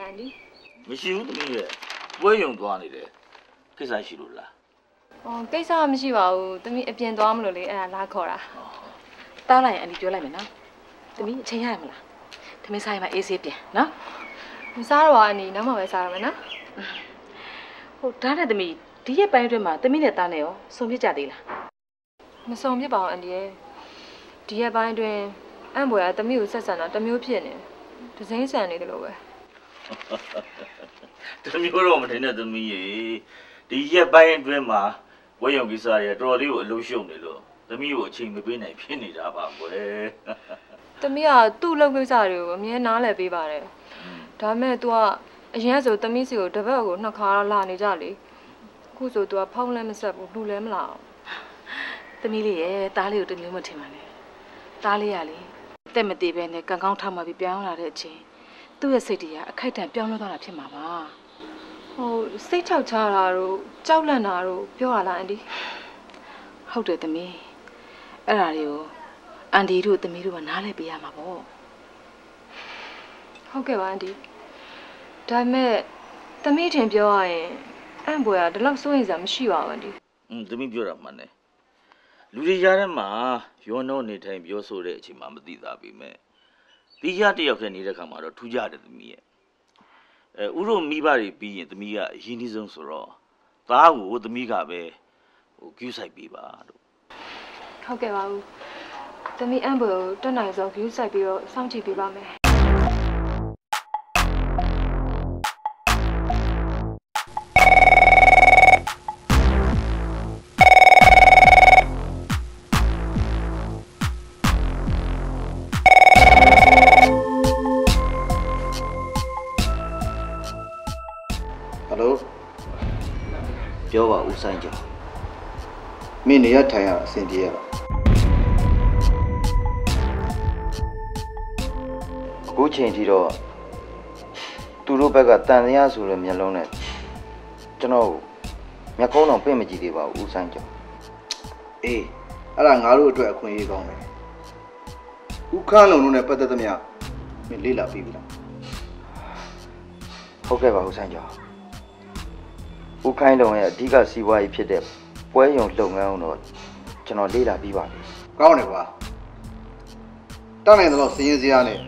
လားအန်ဒီမရှိဘူးသမီးရဲ့ပွဲယုံသွားနေတယ်ကိစ္စရှိလို့လား။အော်ကိစ္စမရှိပါဘူး။သမီးအပြင်သွားမလို့လေအဲ့ဒါလာခေါ်တာတားလိုက်ရင်အန်ဒီပြောလိုက်မယ်နော်သမီးအချိန်ရရမလားသမီးစားရင်မအေးဆေးပြန်နော်။မစားတော့ပါအန်ဒီနောက်မှပဲစားရမယ်နော်ဟုတ်ဒါနဲ့သမီးဒီရက်ပိုင်းအတွင်းမှာသမီးနဲ့တားနဲ့ရောဆုံပြစ်ကြသေးလား။မစုံဖြစ်ပါဘူးအန်ဒီရဲ့။ဒီရက်ပိုင်းအတွင်းအံ့ဘွယ်ကသမီးကိုဆက်ဆံတာတစ်မျိုးဖြစ်နေတယ်။ဒစိမ့်ဆန်နေတယ်လို့ပဲ တမျိုးတော့မထင်တဲ့သမီးရေဒီရက်ပိုင်းအတွင်းမှာပွဲယုံကိစ္စတွေတော်တော်လေးကိုအလုံးရှုံနေလို့သမီးကိုအချိန်မပေးနိုင်ဖြစ်နေတာပါကွယ်။သမီးကသူ့လုပ်ကိစ္စတွေကိုအမြဲနားလည်ပေးပါတယ်။ဒါပေမဲ့ तू ကအရင်ကဆိုသမီးစီကိုတစ်ပတ်ကိုနှစ်ခါတော့လာနေကြလေ။အခုဆို तू ကဖုံးလည်းမဆက်ဘူးလူလည်းမလာအောင်သမီးလေးရဲ့တားလေးကိုတစ်မျိုးမထင်ပါနဲ့တားလေးရလေတက်မသေးပဲနဲ့ကံကောင်းထားမှပြီးပြောင်းလာတဲ့အချိန် သူ့ရဲ့စိတ်တွေကအခိုက်အတန့်ပြောင်းလဲသွားတာဖြစ်မှာပါ။ဟိုစိတ်ချောက်ချတာတို့ကြောက်လန့်တာတို့ပြောရလားအန်ဒီဟုတ်တယ်သမီးအဲ့ဒါတွေကိုအန်ဒီတို့သမီးတို့ကနားလဲပေးရမှာပေါ့ဟုတ်ကဲ့ပါအန်ဒီဒါပေမဲ့သမီးထင်ပြောရရင်အံ့ဘွယ်ကဒီလောက်စိုးရင်စရာမရှိပါဘူးအန်ဒီอืมသမီးပြောတာမှန်တယ်လူတွေကြားထဲမှာရောနှောနေထိုင်ပြောဆိုတဲ့အချိန်မှမသိတာပေမဲ့ ဒီရတယောက်တည်းနေတဲ့ခါမှာတော့ထူးကြတယ်သမီးရဲ့အဲဥရုမိဘတွေပြီးရင်သမီးကအရင်နှီးဆုံးဆိုတော့သားကိုသမီးကပဲဟိုကျူးဆိုင်ပေးပါလို့ဟုတ်ကဲ့ပါဘူးသမီးအံ့ဘွယ်ကိုတက်နိုင်ဆုံး view စိုက်ပြီးတော့စောင့်ကြည့်ပေးပါမယ်ဟယ် ပြောပါဦးဆိုင်ကျော်မင်းနေရထိုင်ရအဆင်ပြေရလားအခုချိန်ထိတော့သူတို့ဘက်ကတန်တရားဆိုတဲ့မျက်လုံးနဲ့ကျွန်တော်ကိုမျက်ခုံးတော့ပြင့်မကြည့်သေးပါဘူးဦးဆိုင်ကျော်အေးအဲ့ဒါငါတို့အတွက်အခွင့်အရေးကောင်းတယ်ဦးခန်းလုံတို့နဲ့ပတ်သက်သမျှမင်းလေ့လာပြီးပြီလားဟုတ်ကဲ့ပါဦးဆန်းကျော် ဦးခိုင်းလုံရဲ့အဓိကစီးပွားရေးဖြစ်တဲ့ပွဲရုံလုပ်ငန်းတော့ကျွန်တော်လေ့လာပြီးပါပြီကောင်းတယ်ကွာတတ်နိုင်သလောက်စည်ရင်စရာနဲ့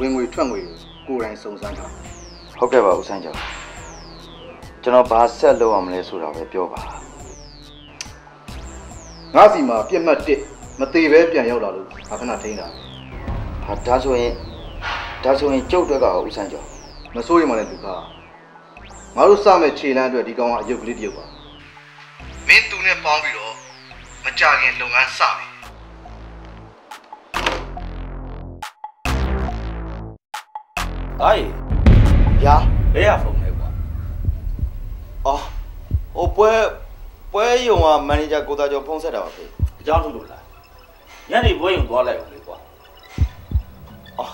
ဝင်ငွေထွက်ငွေကိုယ်တိုင်စုံစမ်းထားဟုတ်ကဲ့ပါဦးဆန်းကျော်ကျွန်တော်ဘာဆက်လုပ်အောင်မလဲဆိုတာပဲပြောပါငါစီမှာပြက်မှတ်တစ်မသေးပဲပြန်ရောက်လာလို့ငါခဏထိန်းတာဟာဒါဆိုရင်ဒါဆိုရင်ကျုပ်အတွက်ကဦးဆန်းကျော်မစိုးရင်မလည်းလူခါ ငါတို့စမဲ့ခြေလမ်းအတွက်ဒီကောင်ကအယုတ်ကလေးတစ်ယုတ်ပါမင်းသူနဲ့ပေါင်းပြီးတော့မကြခင်လုပ်ငန်းစမယ်အားရဗျာဘယ်ရဖုန်းလဲကွာအော်ဟိုပွဲပွဲရုံကမန်နေဂျာကိုသားကျော်ဖုန်းဆက်တာပါဖေအကြောင်းထုတ်လို့လားညနေပွဲရုံသွားလိုက်ပါလေကွာအော်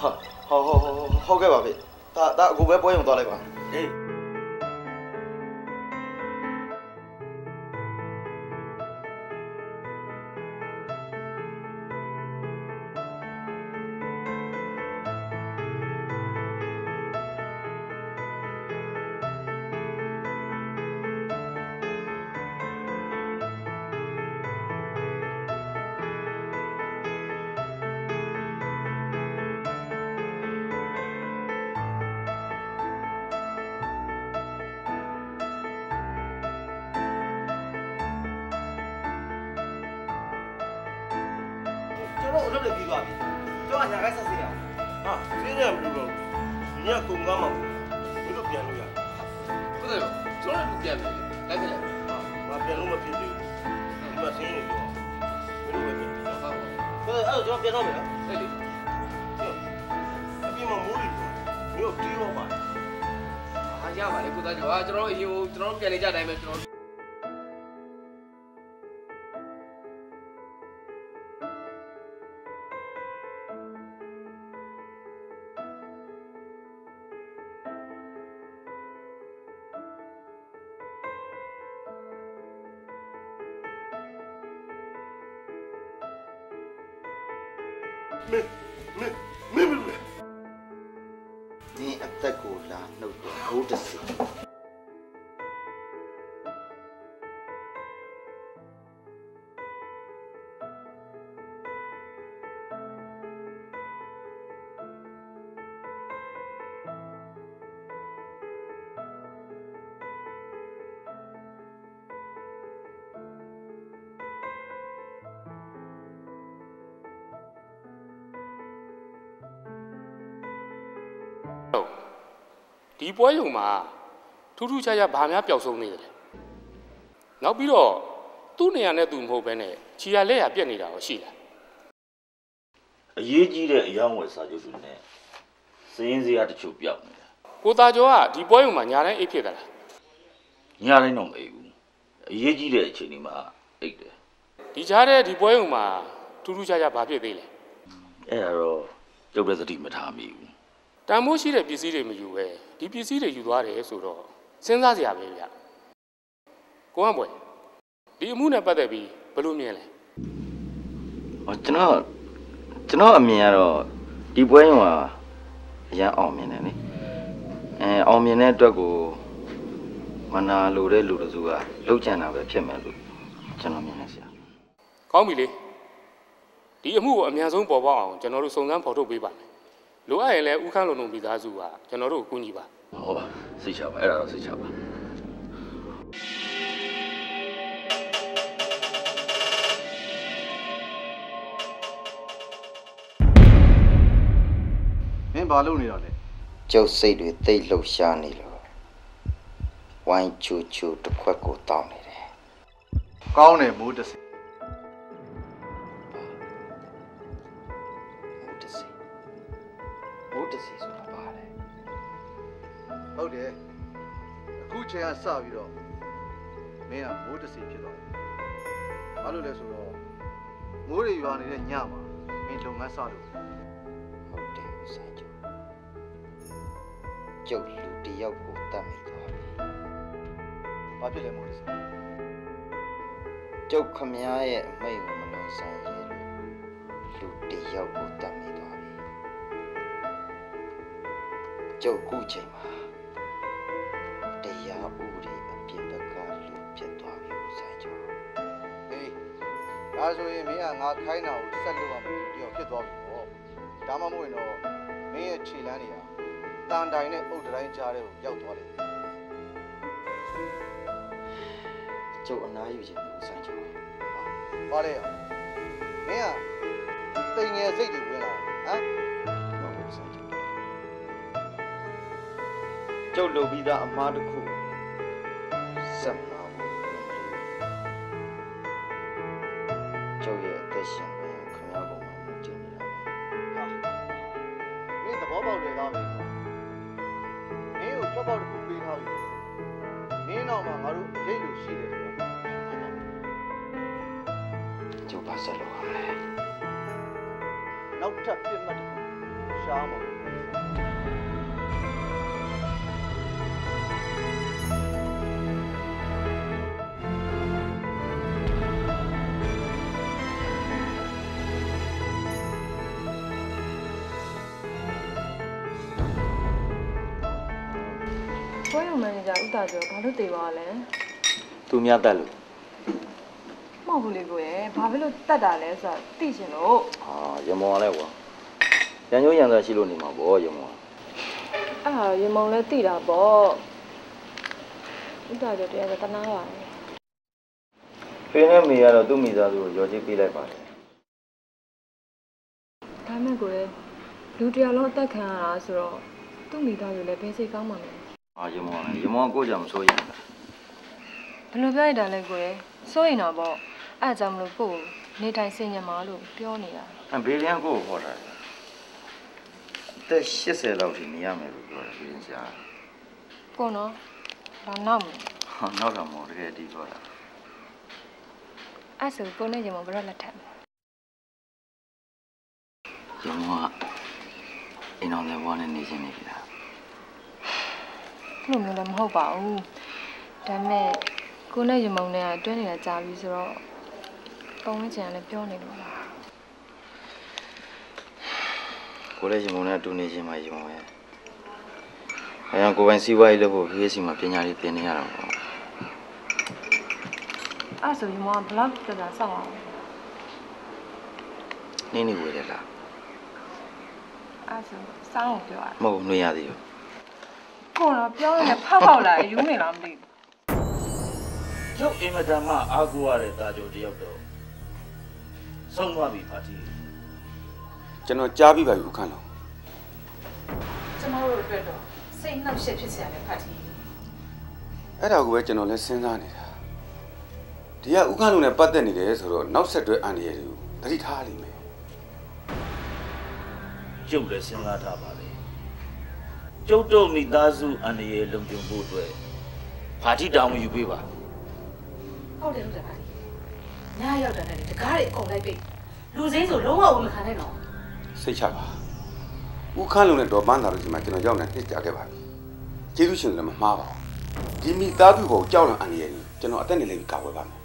ဟုတ်ဟုတ်ဟုတ်ဟုတ်ကဲ့ပါဖေဒါဒါအခုပဲပွဲရုံသွားလိုက်ပါဟေး အဲ့ဒီအပြင်မှာမိုးရီမျိုးတီးတော့ပါဟာရပါလေကိုသားကျော်ဟာကျွန်တော်အရင်ကျွန်တော်ပြန်နေကြတိုင်းပဲကျွန်တော် ဒီပွဲရုံမှာထူးထူးခြားခြားဘာများပျောက်ဆုံးနေတယ်လဲနောက်ပြီးတော့သူ့နေရာနဲ့သူမဟုတ်ဘဲနဲ့ခြေရလက်ရပြက်နေတာရောရှိလားအရေးကြီးတဲ့အယောင်းဝယ်စာချုပ်တွေနဲ့စင်းစရာတချို့ပြောက်နေတယ်ကိုသားကျော်ကဒီပွဲရုံမှာညာတိုင်းအိတ်ဖြစ်သလားညတိုင်းတော့မအိပ်ဘူးအရေးကြီးတဲ့အချိန်ဒီမှာအိပ်တယ်ဒီကြားတဲ့ဒီပွဲရုံမှာထူးထူးခြားခြားဘာဖြစ်သေးလဲအဲ့ဒါတော့ကျုပ်လည်းသတိမထားမိဘူး တန်မိုးရှိတဲ့ပစ္စည်းတွေမယူပဲဒီပစ္စည်းတွေယူသွားတယ်ဆိုတော့စဉ်းစားစရာပဲဗျကိုဟန်ပွဲဒီအမှုနဲ့ပတ်သက်ပြီးဘယ်လိုမြင်လဲဟောကျွန်တော်ကျွန်တော်အမြင်ကတော့ဒီပွဲရုံကအရန်အောင်မြင်တယ်လေအဲအောင်မြင်တဲ့အတွက်ကိုမနာလိုတဲ့လူတစုကလှုပ်ကြံတာပဲဖြစ်မယ်လို့ကျွန်တော်မြင်နေဆရာကောင်းပြီလေဒီအမှုကိုအမြန်ဆုံးပေါ်ပေါက်အောင်ကျွန်တော်တို့စုံစမ်းဖော်ထုတ်ပေးပါမယ် လိုအပ်ရင်လည်းဥခန်းလုံးလုံးပြည်သားစုကကျွန်တော်တို့ကိုကူညီပါဟုတ်ပါစိတ်ချပါအဲ့ဒါတော့စိတ်ချပါမင်းဘာလုပ်နေတာလဲကျုပ်စိတ်တွေတိတ်လှုပ်ရှားနေလို့ဝိုင်းချူချူတစ်ခွက်ကိုတောင်းနေတယ်ကောင်းတယ်မိုးတစ် တစီဆိုတာပါလေဟုတ်တယ်အခုချိန်ကစပြီးတော့မင်းကမိုးတစ်စီဖြစ်သွားတယ်ဘာလို့လဲဆိုတော့မိုးတွေရွာနေတဲ့ညမှာမင်းလုပ်ငန်းစလို့ဟုတ်တယ်ဦးဆိုင်ကျုပ်ကျုပ်လူတစ်ယောက်ကိုတတ်မိသွားပြီဘာဖြစ်လဲမိုးတစ်စီကျုပ်ခမည်းရဲ့အမိတ်ကိုမလွန်ဆန်ရဲလို့လူတစ်ယောက်ကိုတတ်မိ ကျုပ်အခုချိန်မှာတရားဥပဒေအပြင်ဘက်ကလူဖြစ်သွားပြီဦးဆိုင်ကျော်ဟေးဒါဆိုရင်မင်းကငါခိုင်းတာကိုဆက်လုပ်အောင်တယောက်ဖြစ်သွားပြီပေါ့ဒါမှမဟုတ်ရင်တော့မင်းရဲ့ခြေလမ်းတွေကတန်တိုင်နဲ့အုတ်တိုင်းကြားထဲကိုရောက်သွားတယ်ကျုပ်အနားယူခြင်းဦးဆိုင်ကျော်ဘာလဲမင်းကတိမ်ငယ်စိတ်တွေဝင်လာဟမ် ကျုပ်လုပ်ပြီးသားအမားတစ်ခုဆက်မှာဖို့ကျုပ်ရဲ့အသက်ရှင်ခွင့်ခင်ဗျားကောင်မှာမူတည်နေတာပဲမင်းသဘောပေါက်လေသားပဲမင်းကိုထွက်ပေါက်တစ်ခုပေးထားပြီမင်းနောက်မှာငါတို့အရေးလို့ရှိတယ်ဆိုတာကျုပ်ပါဆက်လို့ရမလဲနောက်ထပ်ပြစ်မှတ်တစ်ခုရှားမှာ ပွဲရုံမန်နေဂျာဦးတာကျော်ဘာလို့တည်သွားလဲသူများတက်လို့မဟုတ်ဘူးလေကိုရဲ့ဘာဖြစ်လို့တတ်တာလဲဆိုတာသိချင်လို့ဟာရမောင်လဲကွာရန်ကျိုးရန်သားရှိလို့နေမှာဗောရမောင်အဲ့ဟာရေမောင်လည်းသိတာပေါ့ဦးတာကျော်တရားကတနာပါတယ်ဖေနဲ့မေကတော့သူ့မိသားစုကိုရော်ကြီးပေးလိုက်ပါတယ်ဒါမဲ့ကိုရဲ့လူတရားလုံးအသက်ခံရတာဆိုတော့သူ့မိသားစုလည်းဘယ်စိတ်ကောင်းမှမလဲ ဟာရမောင်လဲရမောင်ကိုကြောင့်မစိုးရင်လားဘယ်လိုပြောရတာလဲကိုရဲ့စိုးရင်တော့ပေါ့အဲ့ဒါကြောင့်မလို့ကိုယ်နေထိုင်စင်ញံမှာလို့ပြောနေတာအဘေလျံကိုကိုဟောတာလေအသက်80လောက်ထိနေရမယ်လို့ပြောတယ်ပြင်ရှာကိုနော်ဒါနောက်မလို့ဟာနောက်တော့မဟုတ်တကယ်ဒီပြောတာအဲ့ဆိုကိုနဲ့ရေမောင်ဘယ်တော့လက်ထပ်မလဲရမောင်ကအိမ်အောင်လည်းဘွားနဲ့နေချင်းနေပြီလား ဘယ်လိုမျိုးလဲမဟုတ်ပါဘူးဒါပေမဲ့ကိုနဲ့ရေမောင်နဲ့ကတွဲနေတာကြာပြီဆိုတော့ပုံဝင်ချင်လည်းပြောနေလို့လားကိုလည်းရမောင်နဲ့အတူနေချင်းမှရမောင်ရဲ့အဲကြောင့်ကိုယ်ပိုင်စီးပွားရေးလုပ်ဖို့ PhD မှာပညာရေးသင်နေရတာပေါ့အဲ့ဆိုရေမောင်ကဘလောက်တက်တာစောက်အောင်နင်းနေဝေတယ်လားအဲ့ဆိုစောင်းကိုပြောရမဟုတ်ဘူးနှွေရသေးဘူး ကိုတော့ပြောနေဖောက်ဖောက်လာယူနေလားမသိဘူးကျုပ်အင်မတန်မှအားကိုးရတဲ့တာကြိုတယောက်တော့ဆုံးသွားပြီပါတီကျွန်တော်ကြားပြီးပါပြီဦးခန့်လုံးကျမတို့အတွက်တော့စိတ်နှောက်ယှက်ဖြစ်စရာလည်းဖတ်တယ်အဲ့ဒါကိုပဲကျွန်တော်လည်းစဉ်းစားနေတာဒီကဦးခန့်လုံးနဲ့ပတ်သက်နေတယ်ဆိုတော့နောက်ဆက်တွဲအန်ဒီရယ်တွေကိုသတိထားလိမ့်မယ်ကျုပ်လည်းစဉ်းစားထားပါလေ ကျုပ်တို့မိသားစုအန္တရာယ်လုံခြုံဖို့အတွက်ပါတီတောင်းယူပေးပါဟုတ်တယ်ဟုတ်တယ်ပါလေညရောက်တာနဲ့တကားတွေအကုန်လိုက်ပိတ်လူစင်းဆိုလုံးဝဝန်မခံနဲ့တော့စိတ်ချပါဦးခန့်လုံးနဲ့ဒေါ်ပန်းသာတို့ဒီမှာကျွန်တော်ရောက်နေနှစ်ကြာခဲ့ပါပြီကျေးဇူးရှင်လည်းမမှားပါဘူးဒီမိသားစုကိုကြောက်လန့်အန်ဒီရယ်ကြီးကျွန်တော်အသက်နေလေးပြီးကာဝယ်ပါမယ်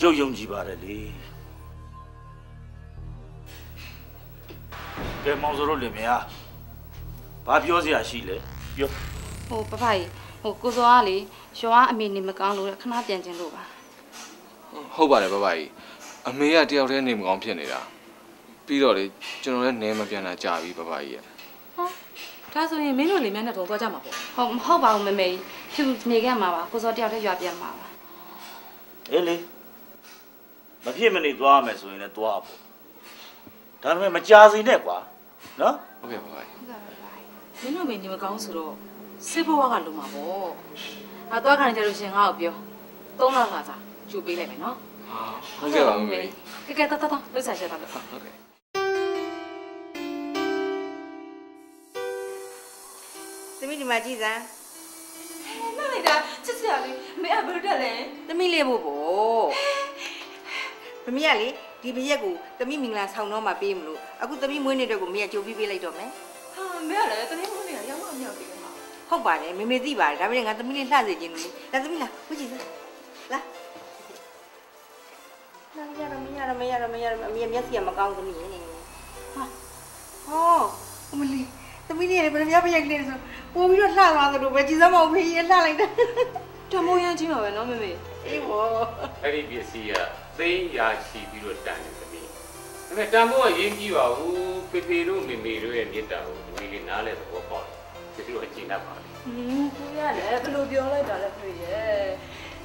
ကျုပ်ယုံကြည်ပါတယ်လေကဲမောင်စရိုးလင်မယား ဘာပြောစရာရှိလဲပြောဟိုပပကြီးဟိုကိုစောကလေရွာအမေနေမကောင်းလို့ခဏပြန်ကျင်လို့ပါဟုတ်ပါတယ်ဘဘကြီးအမေကတယောက်တည်းနေမကောင်းဖြစ်နေတာပြီးတော့လေကျွန်တော်လည်းနေမပြန်တာကြာပြီဘဘကြီးရဲ့ဒါဆိုရင်မင်းတို့လေမျက်နှာတုံသွားကြမှာပေါ့ဟုတ်မဟုတ်ပါဘူးမမေကြီးဖြူနေခဲ့မှာပါကိုစောတယောက်တည်းရွာပြန်မှာပါအေးလေမဖြစ်မနေသွားရမယ်ဆိုရင်လည်းသွားပေါ့ဒါပေမဲ့မကြာစီနဲ့ကွာနော်ဟုတ်ကဲ့ဘဘကြီး မင်းတို့မင်းဒီမကောင်းဆိုတော့စစ်ဘဝကလုံမှာပေါ့အသွားခံကြလို့ရှင်ငါ့ကိုပြောသုံးလခါစားယူပေးလိုက်မယ်နော်ဟုတ်ကဲ့ပါမမေကဲကဲတတ်တတ်လွတ်ဆိုင်ချက်ပါလို့ဟုတ်ကဲ့သမီးဒီမှာကြည့်စမ်းမလိုက်တာချစ်စရာလေးမင်းအဘယ်တက်လဲသမီးလေးဖို့ပေါ့သမီးကလေဒီဘရက်ကိုသမီးမင်္ဂလာဆောင်တော့မှပေးမလို့အခုသမီးမွေးနေ့အတွက်ကိုမင်းကကြိုပြီးပေးလိုက်တော့မယ်ဟာ မင်းကလည်းတနေ့မိုးနေရရောက်မှမရောက်သေးဘူးဟာဟုတ်ပါတယ်မေမေသိပါတယ်ဒါပေမဲ့ငါသမီးလေးလှစေခြင်းလို့လေဒါသမီးလားဝကြည့်စမ်းလာလာရရမရရမရရမရရအမေမျက်စိကမကောင်းသမီးဟာဟောအမလေးတသမီးလေးလည်းဗမာဖရိုက်ကလေးဆိုပို့ပြီးတော့လှသွားသလိုပဲကြည်စမ်းမအောင်ဖေးရလှလိုက်တာတမိုးရမ်းကြီးမှာပဲနော်မေမေအေးဘောအဲ့ဒီပစ္စည်းကသိန်းရာချီပြီးတော့တန်တယ်သမီးဒါပေမဲ့တန်ဖို့ကရင်းကြီးပါဘူးဖေဖေတို့မေမေတို့ရဲ့မြတ်တာကို သမီးလေးနားလဲသဘောပေါက်တယ်ဖေဖေတို့အကျဉ်းတတ်ပါလေဟင်းသူရလည်းဘယ်လိုပြောလိုက်တာလဲဖေရဲ့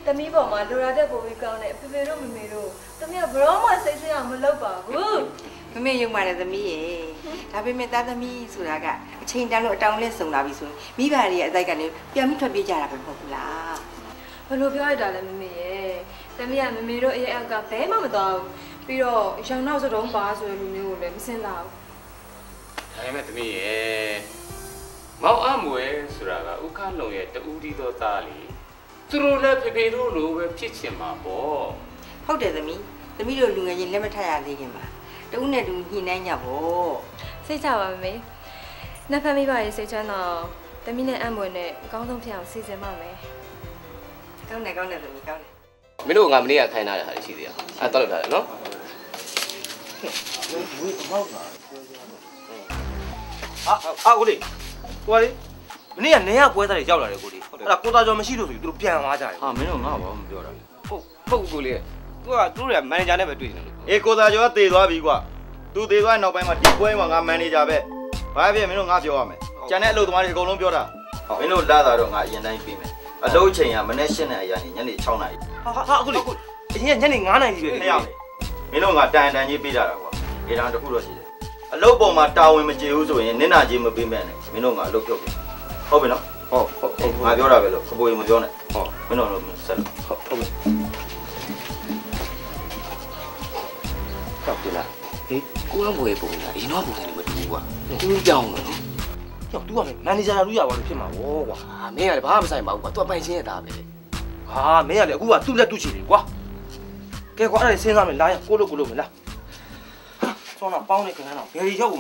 တမီးပေါ်မှာလိုရာတဲ့ပုံပြီးကောင်းတဲ့အဖေဖေတို့မမေတို့တမီးကဘရောမှစိတ်ဆင်းအောင်မလုပ်ပါဘူးမမေရုံပါတယ်သမီးရေဒါပေမဲ့သားသမီးဆိုတာကအချိန်တန်လို့အတောင်လဲစုံလာပြီဆိုရင်မိဘတွေရဲ့အတိုက်ကနေပြန်ပြီးထွက်ပြေးကြတာပဲမဟုတ်ဘူးလားဘယ်လိုပြောလိုက်တာလဲမမေရဲ့တမီးကမမေတို့အရဲ့အောက်ကဘဲမှမတော်ဘူးပြီးတော့ရောင်နောက်စတုံးပါဆိုတဲ့လူမျိုးကိုလည်းမစင်တာဘူး ဒါပေမဲ့သမီးရဲ့မောင်အမွယ်ဆိုတာကဥက္ခလုံရဲ့တူးဒီသောသားလေသူတို့လည်းဖေဖေတို့လိုပဲဖြစ်ချင်မှာပေါ့ဟုတ်တယ်သမီးသမီးတို့လူငယ်ချင်းလက်မထပ်ရသေးခင်ပါတဦးနဲ့တူညှိနှိုင်းကြပေါ့စိတ်ချပါမမေနှစ်ဖက်မိဘရေးစိတ်ချမ်းတော့တမီးနဲ့အမွေနဲ့အကောင်းဆုံးဖြစ်အောင်စီစဉ်ပါမယ်ကောင်းတယ်ကောင်းတယ်သမီးကောင်းတယ်မင်းတို့ကငါမနေ့ကခိုင်းထားတဲ့ဟာရှိသေးရအဲ့တော့လောက်ထားတယ်နော်အာအာကို လေးကိုကလေမနေ့ကနေရပွဲသားတွေရောက်လာတယ်ကိုလေးအဲ့ဒါကိုသားကျော်မရှိလို့ဆိုပြီးသူတို့ပြန်သွားကြတယ်ဟာမင်းတို့ငါ့ဘာမှမပြောတာဟုတ်ဟုတ်ကိုလေးသူကသူတို့ကမန်နေဂျာနဲ့ပဲတွေ့နေတယ်လို့အေးကိုသားကျော်ကတည်သွားပြီကွာသူတည်သွားတဲ့နောက်ပိုင်းမှာဒီပွဲမှာငါမန်နေဂျာပဲဘာဖြစ်မင်းတို့ငါပြောရမယ်ကျန်တဲ့အလုပ်သမားတွေအကုန်လုံးပြောတာမင်းတို့လာတာတော့ငါအရင်တိုင်းပြီးမယ်အလုပ်ချိန်ကမနေ့၈နာရီကနေညနေ6နာရီဟာဟာကိုလေးအရင်ကညနေ9နာရီပဲနှစ်ယောက်မင်းတို့ငါတန်တန်ကြီးပေးကြတာကွာအေးဒါတခုတော့ရှိတယ် အလုပ်ပုံမှာတာဝန်မကျေဘူးဆိုရင်နင့်နာကြီးမပေးမဲ့နဲ့မင်းတို့ငါအလုပ်ပြုတ်ပြီဟုတ်ပြီနော်ဟုတ်ဟုတ်ဟုတ်ငါပြောတာပဲလို့ခပိုးရင်မပြောနဲ့ဟုတ်မင်းတို့တော့ဆက်ဟုတ်ဟုတ်ပြီဟုတ်ပြီလားဟေးကိုကမွေပုံလားအရင်တော့ပုံစံနဲ့မတူဘူးကွာသူကြောင်းလို့နော်ကျောက်သူကလည်းမန်နေဂျာလူရပါလို့ဖြစ်မှာဗောကွာဟာမင်းကလည်းဘာမှမဆိုင်ပါဘူးကွာသူကပိုင်ချင်းရဲ့သားပဲဟာမင်းကလည်းအခုကသူ့လက်သူ့ချီတယ်ကွာကဲကွာအဲ့ဒါစဉ်းစားမယ်လာရကိုလို့ကိုလို့မလား ဆောင်းတော့ပေါင်းနေခင်ဗျားတော့ဘယ်ရောက်ကု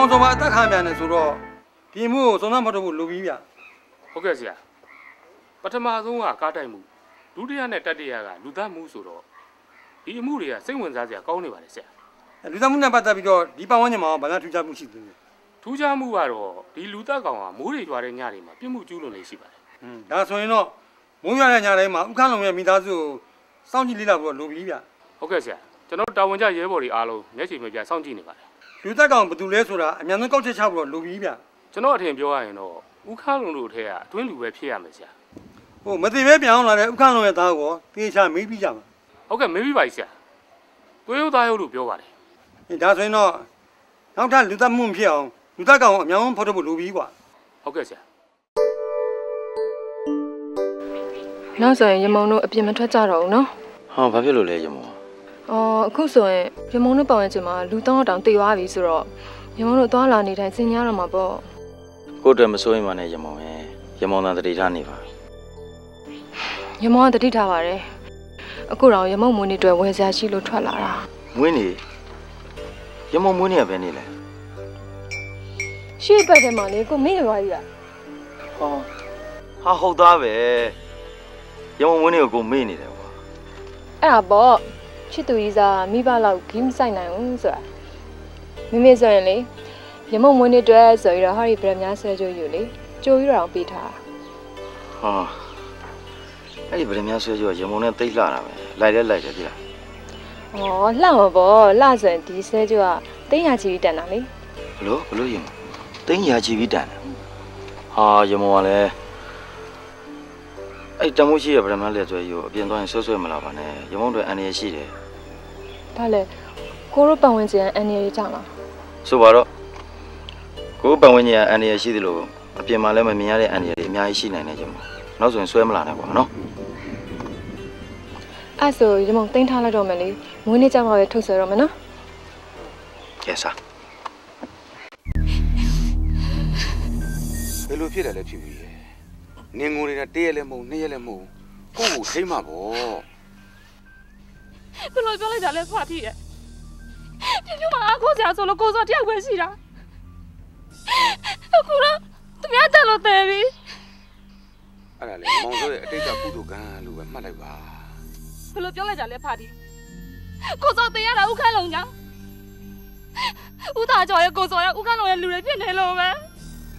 မသိဘူးကွာမောင်စောပါအသက်ခံပြန်တယ်ဆိုတော့ဒီမှုကိုစုံစမ်းမတော့ဘူးလူပြီးဗျဟုတ်ကဲ့ဆရာပထမဆုံးကကားတိုက်မှုဒုတိယနဲ့တတိယကလူသားမှုဆိုတော့ဒီအမှုတွေကစိတ်ဝင်စားစရာကောင်းနေပါလေဆရာလူသားမှုနဲ့ပတ်သက်ပြီးတော့ဒီပတ်ဝန်းကျင်မှာဘာသာထူးခြားမှုရှိသေးလဲထူးခြားမှုကတော့ဒီလူသားကောင်ကမိုးတွေရွာတဲ့ညတွေမှာပြစ်မှုကျူးလွန်နေရှိပါတယ်ဟွန်းဒါဆိုရင်တော့မုံရတဲ့ညတိုင်းမှာဥက္ကလုံရဲ့မိသားစုကိုစောင့်ကြည့်လေ့လာပြီးတော့လူပြီးဗျဟုတ်ကဲ့ဆရာကျွန်တော်တို့တာဝန်ကျရဲဘော်တွေအားလုံးမျက်ခြေမပြတ်စောင့်ကြည့်နေပါတယ် လူသက်ကောင်ဘယ်သူလဲဆိုတာအများဆုံးကောက်ချက်ချပြီးတော့လူပြီးဗျဟကျွန်တော်အထင်ပြောရရင်တော့ဦးခန်းလုံတို့ထဲကအတွင်းလူပဲဖြစ်ရမယ်ဆရာဟိုမသိပဲပြန်အောင်လာတဲ့ဥက္ကန်းလုံးရဲ့သားကိုတေချာမေးပြီးကြမှာဟုတ်ကဲ့မေးပြီးပါပြီဆရာသွေးရုပ်သားရုပ်လို့ပြောပါတယ်အေးဒါဆိုရင်တော့နောက်ထပ်လူသက်မှုမဖြစ်အောင်လူသက်ကောင်အများဆုံးဖော်ထုတ်ဖို့လိုပြီကွာဟုတ်ကဲ့ဆရာနောက်ဆိုရင်ရမုံတို့အပြင်မထွက်ကြတော့ဘူးနော်ဟောဘာဖြစ်လို့လဲရမော အော်အခုဆိုရင်ရမုံတို့ပတ်ဝန်းကျင်မှာလူတောင်းတောင်တည်သွားပြီဆိုတော့ရမုံတို့သွားလာနေတိုင်းစင်ညာတော့မှာပေါ့ကိုယ့်အတွက်မစိုးရင်ပါနဲ့ရမောရဲ့ရမောတန်တတိထားနေပါပြီရမုံကတတိထားပါတယ်အခုတော့ရမုံမွေးနေ့အတွက်ဝယ်စရာရှိလို့ထွက်လာတာမွေးနေရမောမွေးနေရပဲနေလဲရှေ့ဘက်ထဲမှာလေကိုမေ့ရွာကြီးอ่ะဟောဟာဟုတ်သားပဲရမောမွေးနေကိုကိုမေ့နေတယ်ကွာအဲ့ဒါပေါ့ ချစ်သူကြီးစားမိဘလောက်ဂိမ်းဆိုင်နိုင်ဘူးဆိုတာမိမိဆိုရင်လေရမုံမွေးနေ့အတွက်ဆိုပြီးတော့ဟာရီဗရမများဆဲကြိုးယူလေကြိုးရအောင်ပေးထားဟာအဲ့ဒီဗရမများဆွဲကြရရမောနဲ့တိတ်လှတာပဲလိုက်လဲလိုက်တယ်ပြလား။ဩလှမှာပေါ့လှဆိုရင်ဒီဆဲကြိုးကတင်းရချီပြီးတန်တာလေဘလို့ဘလို့ရမတိတ်ရာချီပြီးတန်တယ်ဟာရမောကလည်းအဲ့တမိုးရှိရဗရမလက်ဆွဲယူအပြင်သွားရင်ဆွဲဆွဲမလာပါနဲ့ရမောတို့အန်ရရှိတယ်။ ဒါလေကိုရိုပတ်ဝန်းကျင်အန်ရီကြောင့်လားဆိုပါတော့ကိုယ်ပတ်ဝန်းကျင်ကအန်ရရှိသလိုအပြင်မှာလည်းမမြင်ရတဲ့အန်ရတွေအများကြီးရှိနိုင်တယ်ကျမနောက်ဆိုရင်ဆွဲမလာနဲ့ကွာနော်။အဲ့ဆိုရမုံတင်းထားလိုက်တော့မယ်လေ။မွေးနေ့ကြောက်ပါပဲထုတ်ဆွဲတော့မယ်နော်ကဲစားဘယ်လိုဖြစ်တယ်လဲဖြစ်ပြီးရဲ့နင်ငိုနေတာတရက်လည်းမဟုတ်နှစ်ရက်လည်းမဟုတ်ကိုယ့်ကိုထိမ့်မှာပေါ့ ဘယ်လိုပြောလိုက်တာလဲဖွာတိရဲ့ပြပြမအားကိုးစရာဆိုလို့ကိုစောတယောက်ပဲရှိတာအခုတော့သူများတက်လို့တယ်ပြီအဲ့ဒါလေမောင်တို့ရဲ့အတိတ်ကကုသိုလ်ကံလို့ပဲမှတ်လိုက်ပါဘယ်လိုပြောလိုက်တာလဲဖွာတိကိုစောတင်ရတာဥခန်းလုံးညာဥသားကျော်ရဲ့ကိုစောရဲ့ဥခန်းလုံးရဲ့လူတွေဖြစ်နေလို့ပဲ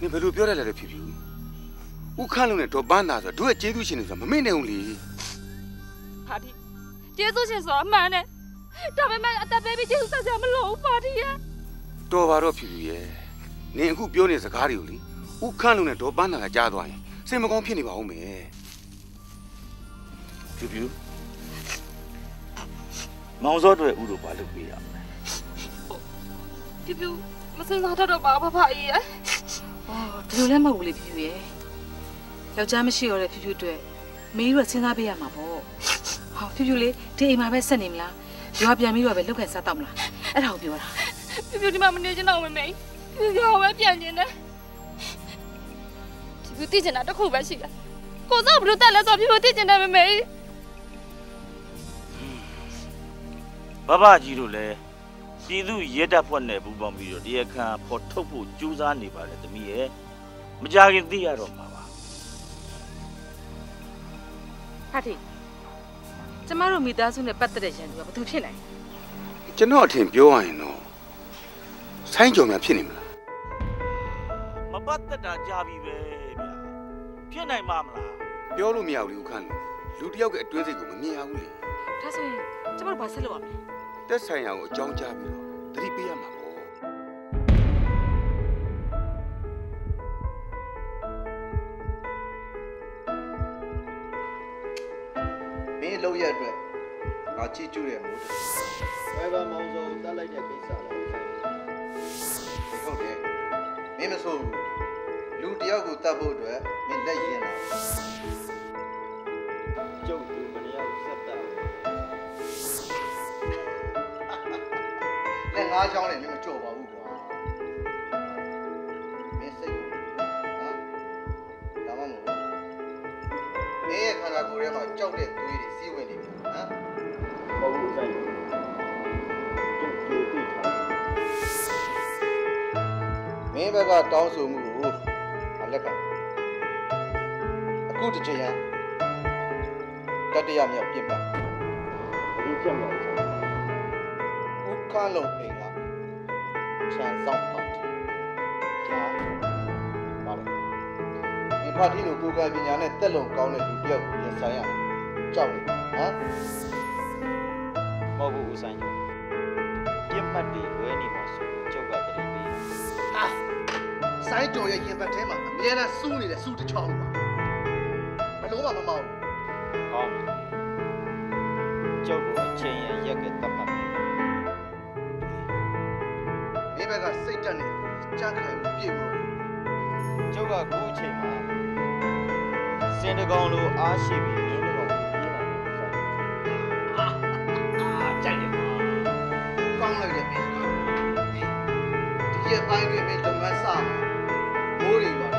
နင်ဘယ်လိုပြောရလဲလဲဖြစ်ဖြစ်ဥခန့်လုံးနဲ့ဒေါ်ပန်းသားဆိုတော့တို့ရဲ့ကျေးဇူးရှင်တွေဆိုတော့မမေ့နိုင်ဘူးလေဖွာတိ ကျေးဇူးရှင်ဆိုတာအမှန်နဲ့ဒါပေမဲ့အသက်ပေးပြီးကျေးဇူးဆက်စရာမလိုဘူးဖွာတိရဲ့တော်ပါတော့ဖြစ်ဖြစ်ရဲ့နင်အခုပြောနေတဲ့စကားတွေကိုလေဥခန့်လုံးနဲ့ဒေါ်ပန်းသားကကြားသွားရင်စိတ်မကောင်းဖြစ်နေပါဦးမယ်ဖြူဖြူမောင်စောတွေဥတို့ဘာလုပ်ပေးရမလဲပြပြမစင်စားတတ်တော့ပါဖဖအေးရဲ့အော်ဒီလိုလည်းမဟုတ်ဘူးလေပြပြရဲ့ယောက်ျားမရှိရတဲ့ပြပြအတွ က်မေးရစဉ်းစားပေးရမှာပေါ့ဟောပြပြလေးဒီအိမ်မှာပဲဆက်နေမလားရွာပြန်ပြီးတော့ပဲလောက်ခံစားတော့မလားအဲ့ဒါကိုပြောတာပြပြဒီမှာမနေချင်တော့မမေပြပြဟောပဲပြန်နေတယ်ပြပြသိချင်တာတစ်ခုပဲရှိတယ်ကိုစောဘလို့တက်လဲဆိုပြပြသိချင်တယ်မမေဘဘကြီးတို့လည်းပြည်သူရဲတပ်ဖွဲ့နဲ့ပူးပေါင်းပြီးတော့တရားခံဖော်ထုတ်ဖို့ကြိုးစားနေပါတယ်တမီးရဲ့မကြခင်သိရတော့မှာ ပါဟာတီကျမတို့မိသားစုနဲ့ပတ်သက်တဲ့ရန်သူကဘာသူဖြစ်နိုင်ကျွန်တော်အထင်ပြောရရင်တော့ဆိုင်းကြော်များဖြစ်နေမလားမပတ်သက်တာကြာပြီပဲဗျာဖြစ်နိုင်မှာမလားပြောလို့မရဘူးလေဥခန့်လုံးလူတစ်ယောက်ကအတွင်းစိတ်ကိုမမြင်ရဘူးလေဒါဆိုရင်ကျမတို့ဘာဆက်လုပ်ရမလဲတက်ဆိုင်ရာကိုအကြောင်းကြားပြီးတော့သတိပေးရမှာပေါ့ မင်းလောက်ရအတွက်ငါချီးကျူးရမို့ဘယ်ပါမောင်စုံတတ်လိုက်တဲ့ကိစ္စလားဟုတ်တယ်မင်းမဆိုဘူးလူတယောက်ကိုတတ်ဖို့အတွက်မင်းလက်ရင်လာကျုပ်သူမရဆက်တာလက်ငါးချောင်းနဲ့မင်းမကြော်ပါဘူးကွာမင်းစိတ်ကိုဟမ်ဒါမှမဟုတ်မင်းရဲ့ခန္ဓာကိုယ်ထဲမှာကြောက်တဲ့သွေးတွေစီးဝင်နေပြီ ဟမ်ဟုတ်ဘူးဆိုင်ကျုပ်ကြိုသိထားမင်းဘက်ကတောင်းဆိုမှုကိုမလက်ခံအခုတစ်ချိန်တတရမြောက်ပြင်ပါဒီချက်မြောက်ဥက္ကလုံးအိမ်ကခြံဆောင်ပါတီကြားပါတယ်ဒီပါတီလိုကိုယ်ကပညာနဲ့တက်လုံကောင်းတဲ့လူတစ်ယောက်ကိုရင်ဆိုင်ရမယ်ကြောက်တယ် ဟမ်မဟုတ်ဘူးဦးဆိုင်ကျော်ပြစ်မှတ်တွေဝဲနေမှာဆိုကျုပ်ကတတိပေးအာစဆိုင်းတော်ရဲ့ရင်ဘတ်ထဲမှာအမြဲတမ်းစူးနေတဲ့စူးတစ်ချောင်းပါဘလို့မှမမောက်ဟောင်းကျုပ်ကိုအချင်းရရက်ကတတ်မှတ်မယ်မင်းဘက်ကစိတ်တက်နေကြမ်းခိုင်မှုပြည့်ဖို့ကျုပ်ကခုအချိန်မှာစင်တကောင်လိုအားရှိပြီး လိုက်တယ်မင်းဒီရက်ပိုင်းတွင်မင်းလုပ်ငန်းစမှာဘိုးတွေပါ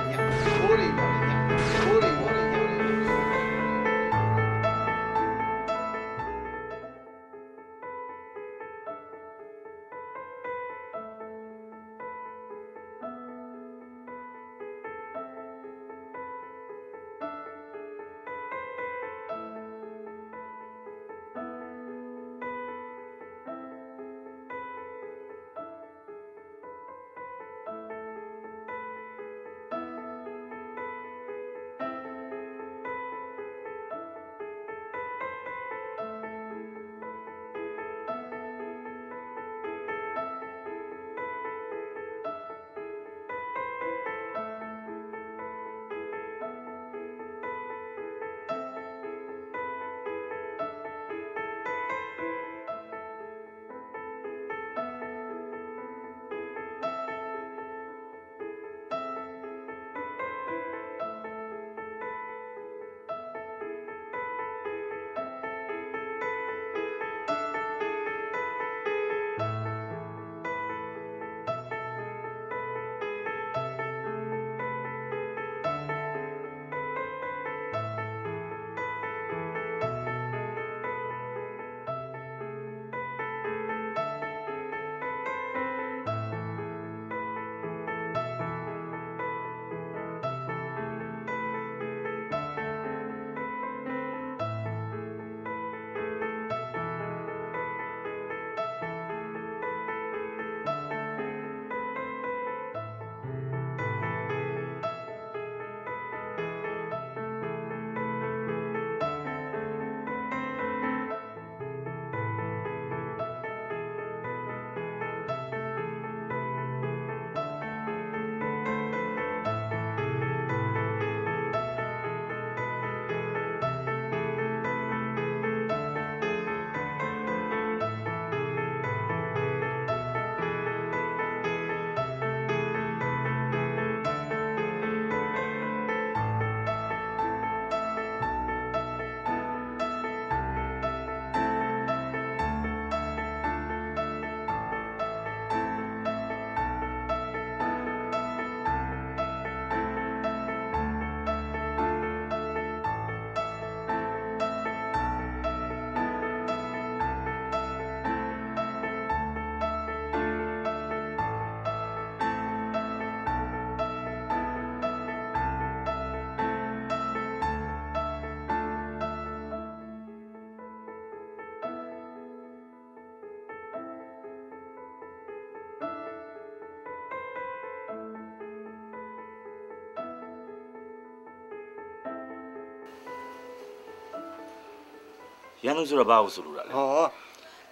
ရန်သူဆိုတော့ဘာလို့ဆိုလိုတာလဲဟော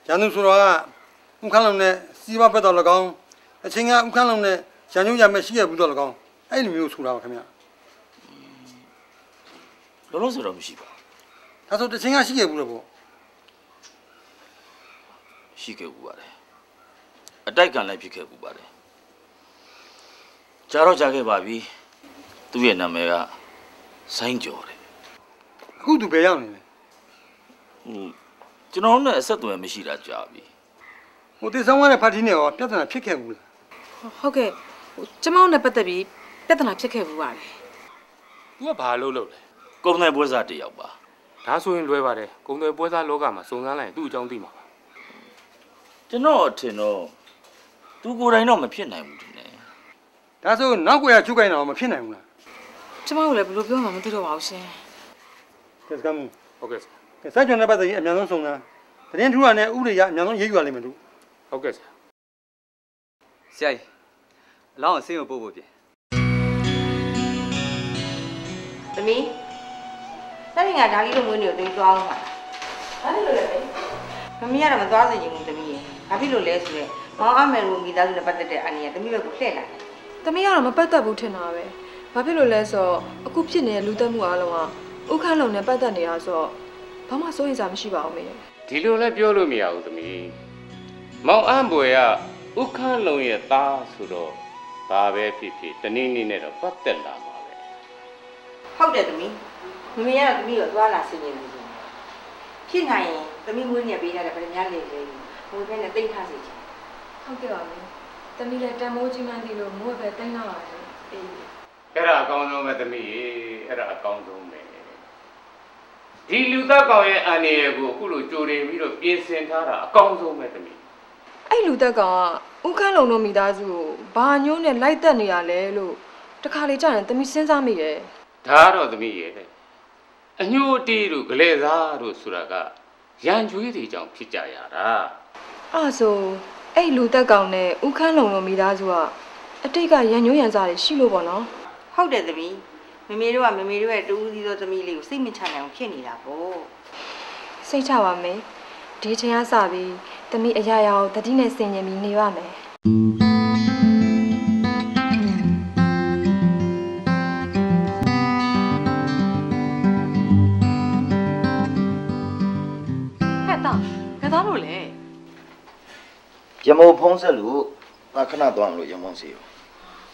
ရန်သူဆိုတော့ကဥခန်းလုံးနဲ့စီးပွားဘက်တော်၎င်းအချင်းကဥခန်းလုံးနဲ့ရန်ညုံရမရှိရဘူးတော့၎င်းအဲ့လိုမျိုးဆိုတာပါခင်ဗျာလုံးလုံးဆိုတော့မရှိပါဒါဆိုတချင်းကရှိရဘူးလို့ပေါ့ရှိခဲ့ဘူးပါတယ်အတိုက်ခံလည်းဖြစ်ခဲ့ဘူးပါတယ်ကြာတော့ကြာခဲ့ပါပြီသူ့ရဲ့နာမည်ကဆိုင်းကျော်တယ်အခုသူဘယ်ရောက်နေလဲ ဟိုကျွန်တော်တို့နဲ့အဆက်အသွယ်မရှိတာကြာပြီဟိုတေဆောင်ရတဲ့ပါတီနဲ့ရောပြဿနာဖြစ်ခဲ့ဘူးလားဟုတ်ကဲ့ဟိုကျမတို့နဲ့ပတ်သက်ပြီးပြဿနာဖြစ်ခဲ့ဘူးပါတယ်သူကဘာလို့လုပ်လဲကုံတဲ့ပွဲစားတစ်ယောက်ပါဒါဆိုရင်လွဲပါတယ်ကုံတွေပွဲစားလောကမှာစုံစမ်းလိုက်ရင်သူ့အကြောင်းသိမှာပါကျွန်တော်အထင်တော့သူကိုယ်တိုင်တော့မဖြစ်နိုင်ဘူးတင်တယ်ဒါဆိုနောက်ကွယ်ကချုပ်ကိုင်းတော့မဖြစ်နိုင်ဘူးလားကျမတို့လည်းဘယ်လိုပြောမှမသိတော့ပါဘူးရှင်ကဲစက မ်းမှုဟုတ်ကဲ့ကဲစัจ jwn တဲ့ပတ်သက်ရင်အများဆုံးစုံစမ်းသတင်းထူရနဲ့ဥပဒေရအများဆုံးရေးယူရလိမ့်မယ်သူဟုတ်ကဲ့ဆရာဆရာကြီးအလောင်းအစင်းကိုပို့ဖို့ပြင်သမီးသမီးကဒါလေးလိုမွေးနေကိုသမီးသွားအောင်ပါဘာလို့လဲသမီးကတော့မသွားစေချင်ဘူးသမီးရဲ့ဘာဖြစ်လို့လဲဆိုတော့မောင်အမယ်လိုမိသားစုနဲ့ပတ်သက်တဲ့အန်ဒီကသမီးဘက်ကိုလှည့်လာတယ်သမီးကတော့မပတ်သက်ဘူးထင်တာပဲဘာဖြစ်လို့လဲဆိုတော့အခုဖြစ်နေတဲ့လူသက်မှုအလုံးကဥခန့်လုံးနဲ့ပတ်သက်နေတာဆိုတော့ ဘာမှစိုးရင်စားမရှိပါဘူးမေရဲ့ဒီလိုလည်းပြောလို့မရဘူးသမီးမောင်အံ့ဘွယ်ကဥခန်းလုံးရဲ့သားဆိုတော့ဘာပဲဖြစ်ဖြစ်တနည်းနည်းနဲ့တော့ပတ်သက်လာမှာပဲဟုတ်တယ်သမီးမမေကတော့သမီးကိုသွားလာဆင်ញင်နေတယ်ဖြစ်နိုင်ရင်သမီးမွေးနေပေးထားတဲ့ဗရမများလေလေမွေးဖက်နဲ့တိတ်ထားစီချင်ဟုတ်ကဲ့ပါမေသမီးလည်းတန်မိုးကြီးမှန်းသိလို့မိုးပဲတိုင်းလာပါတယ်အေးအဲ့ဒါအကောင်းဆုံးပဲသမီးရေအဲ့ဒါအကောင်းဆုံးပဲ ဒီလူသားကောင်ရဲ့အန္တရာယ်ကိုအခုလိုကြိုတင်ပြီးတော့ပြင်ဆင်ထားတာအကောင်းဆုံးပဲသမီးအဲ့လူသက်ကောင်ကဥခန့်လုံးတို့မိသားစုကိုဘာညိုးနဲ့လိုက်တက်နေရလဲလို့တခါလေကြာရင်သမီးစဉ်းစားမိတယ်ဒါကတော့သမီးရေအညိုအတီးတို့ဂလဲစားတို့ဆိုတာကရန်ကြွေးတွေကြောင့်ဖြစ်ကြရတာအဲ့ဆိုအဲ့လူသက်ကောင်နဲ့ဥခန့်လုံးတို့မိသားစုကအတိတ်ကရန်ညိုးရန်စားတွေရှိလို့ပေါ့နော်ဟုတ်တယ်သမီး မမေတို့ကမမေတို့ရဲ့တူဦးသီးသောသမီးလေးကိုစိတ်မချနိုင်အောင်ဖြစ်နေတာပေါ့စိတ်ချပါမယ်ဒီချိန်ကစပြီးသမီးအရာရာကိုတတိနဲ့ဆင်ញင်ပြီးနေပါမယ်ဟဲ့တောင်ဘယ်သွားလို့လဲရမုံဖုံးဆက်လို့ငါခဏသွားမလို့ရမုံစီရော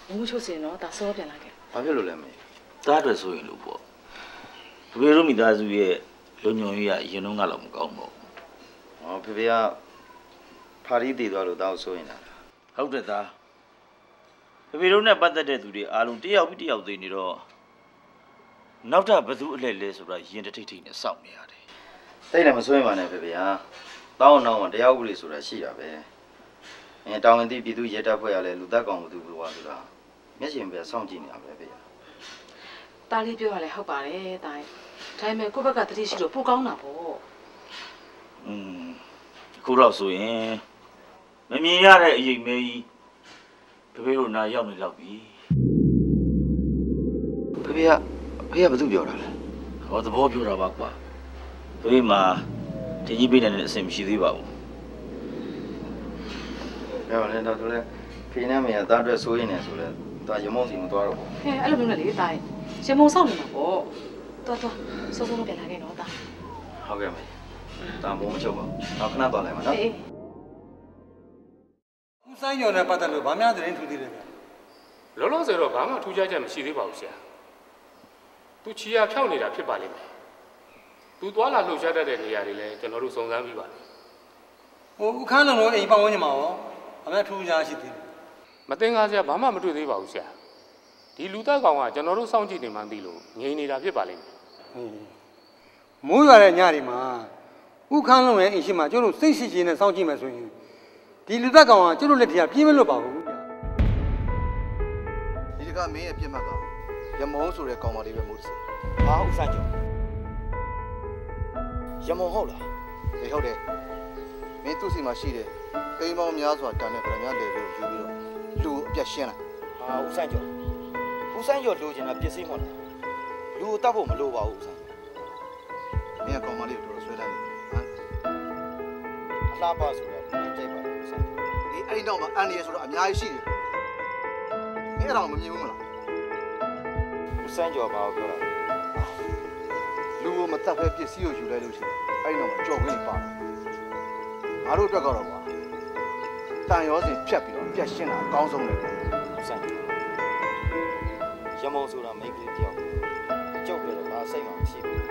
ဘုံချိုးစင်တော့ဒါစောပြန်လာခဲ့ဘာဖြစ်လို့လဲမေ တားအတွက်ဆိုရင်လို့ပေါ့ဘယ်လိုမိသားစုရဲ့လုံညုံရေးကအရင်တော့ကတော့မကောင်းပါဘူးဟောဖေဖေကဖာရီတည်သွားလို့တောက်ဆိုရင်လားဟုတ်တယ်သားဘယ်လိုနဲ့ပတ်သက်တဲ့သူတွေအားလုံးတယောက်ပြီးတယောက်သိနေတော့နောက်ထပ်ဘယ်သူအလှည့်လဲဆိုတာရင်တစ်ထိတ်ထိတ်နဲ့စောင့်နေရတယ်တိတ်လည်းမစွဲပါနဲ့ဖေဖေဟာတောင်းတော့တရားဥပဒေဆိုတာရှိတာပဲအဲတောင်းရင်တိပြည်သူရဲတပ်ဖွဲ့ရလဲလူသက်ကောင်မှုသူဘလို့ဆိုတာမျက်ရှင်ပဲစောင့်ကြည့်နေတာပဲဖေဖေ တားလေးပြောရလဲဟုတ်ပါတယ်တားဒါပေမဲ့ကိုယ့်ဘက်ကတတိရှိလို့ပိုကောင်းတာပေါ့อืมအခုတော့ဆိုရင်မမြင်ရတဲ့အရေးမဲကြီးဘယ်လိုနာရောက်နေတော့ပြီဖေဖေကဖေကဘာသူပြောတာလဲဟောသဘောပြောတာပါကွာဒီမှာတင်ကြီးပေးနေတဲ့အဆင်မရှိသေးပါဘူးဘယ်မှာလဲတော့သူလဲဖေနဲ့မေကသားအတွက်ဆိုရင်လည်းဆိုလဲသွားရမုံစီမသွားတော့ဘူးဟဲ့အဲ့လိုမျိုးနဲ့လေတားရ မုံဆောက်နေမှာပေါ့တော်တော်စောစောပြန်လာခဲ့တော့တားဟုတ်ကဲ့မေတာမုံမချုပ်ပါဘူးနောက်ခဏသွားလိုက်ပါနော်အေးဦးဆိုင်ကျော်နဲ့ပတ်သက်လို့ဗာများသတင်းထူသေးတယ်ဗျလောလောဆယ်တော့ဘာမှထူးခြားချက်မရှိသေးပါဘူးဆရာသူချီယာဖြောက်နေတာဖြစ်ပါလိမ့်မယ်သူသွားလာလှုပ်ရှားတတ်တဲ့နေရာတွေလည်းကျွန်တော်တို့စုံစမ်းပြီးပါပြီဟိုဦးခန်းလုံးတို့အိမ်ပတ်ဝန်းကျင်မှာရောဗာများထူးခြားရှိသေးတယ်မတင်ကားဆရာဘာမှမတွေ့သေးပါဘူးဆရာ ဒီလူသားကောင်ကကျွန်တော်တို့စောင့်ကြည့်နေမှန်းသိလို့ငြိမ်နေတာဖြစ်ပါလိမ့်မယ်မိုးရွာတဲ့ညတွေမှာဥခန်းလုံးရဲ့အိမ်ရှိမှာကျတို့စိတ်ရှိရှိနဲ့စောင့်ကြည့်မယ်ဆိုရင်ဒီလူသက်ကောင်ကကျတို့လက်ထက်ကပြင်းမလွတ်ပါဘူးဗျာဒီတကမင်းရဲ့ပြစ်မှတ်ကရမုံဆိုတဲ့ကောင်မလေးပဲမို့စီဟာဥဆိုင်ကျော်ရမုံဟုတ်လားဟေးဟုတ်တယ်မင်းသူ့စီမှာရှိတယ်ကိန်းပေါင်းများစွာတန်တဲ့ဗရမများလေလေးကိုယူပြီးတော့လူအပြတ်ရှင်းလိုက်ဟာဥဆိုင် ကျော်ဥဆိုင်ကျော်လိုချင်တာပစ္စည်းမဟုတ်လားလူကိုတတ်ဖို့မလိုပါဘူးဥဆိုင်မင်းကကောင်မလေးကိုတော်တော်ဆွဲလိုက်နေဟမ်အလားပါဆိုတာမင်းကြိုက်ပါဥဆိုင်ကျော်ဒီအဲ့ဒီတော့မှအန်ရယ်ဆိုတော့အများကြီးရှိတယ်မင်းအဲ့ဒါကိုမမြင်ဘူးမလားဥဆိုင်ကျော်ဘာကိုပြောတာလဲလူကိုမတတ်ဖဲပစ္စည်းကိုယူလိုက်လို့ရှိရင်အဲ့ဒီတော့မှကြော်ခွင့်ပါတာငါတို့အတွက်ကတော့ကွာတန်ရောစင်ဖြတ်ပြီးတော့ပြတ်ရှင်းတာအကောင်းဆုံးလေဥဆိုင်ကျော် ရမုံဆိုတာမိန်းကလေးတယောက်ကျုပ်ပြောတော့ဘာစိတ်မှမရှိဘူး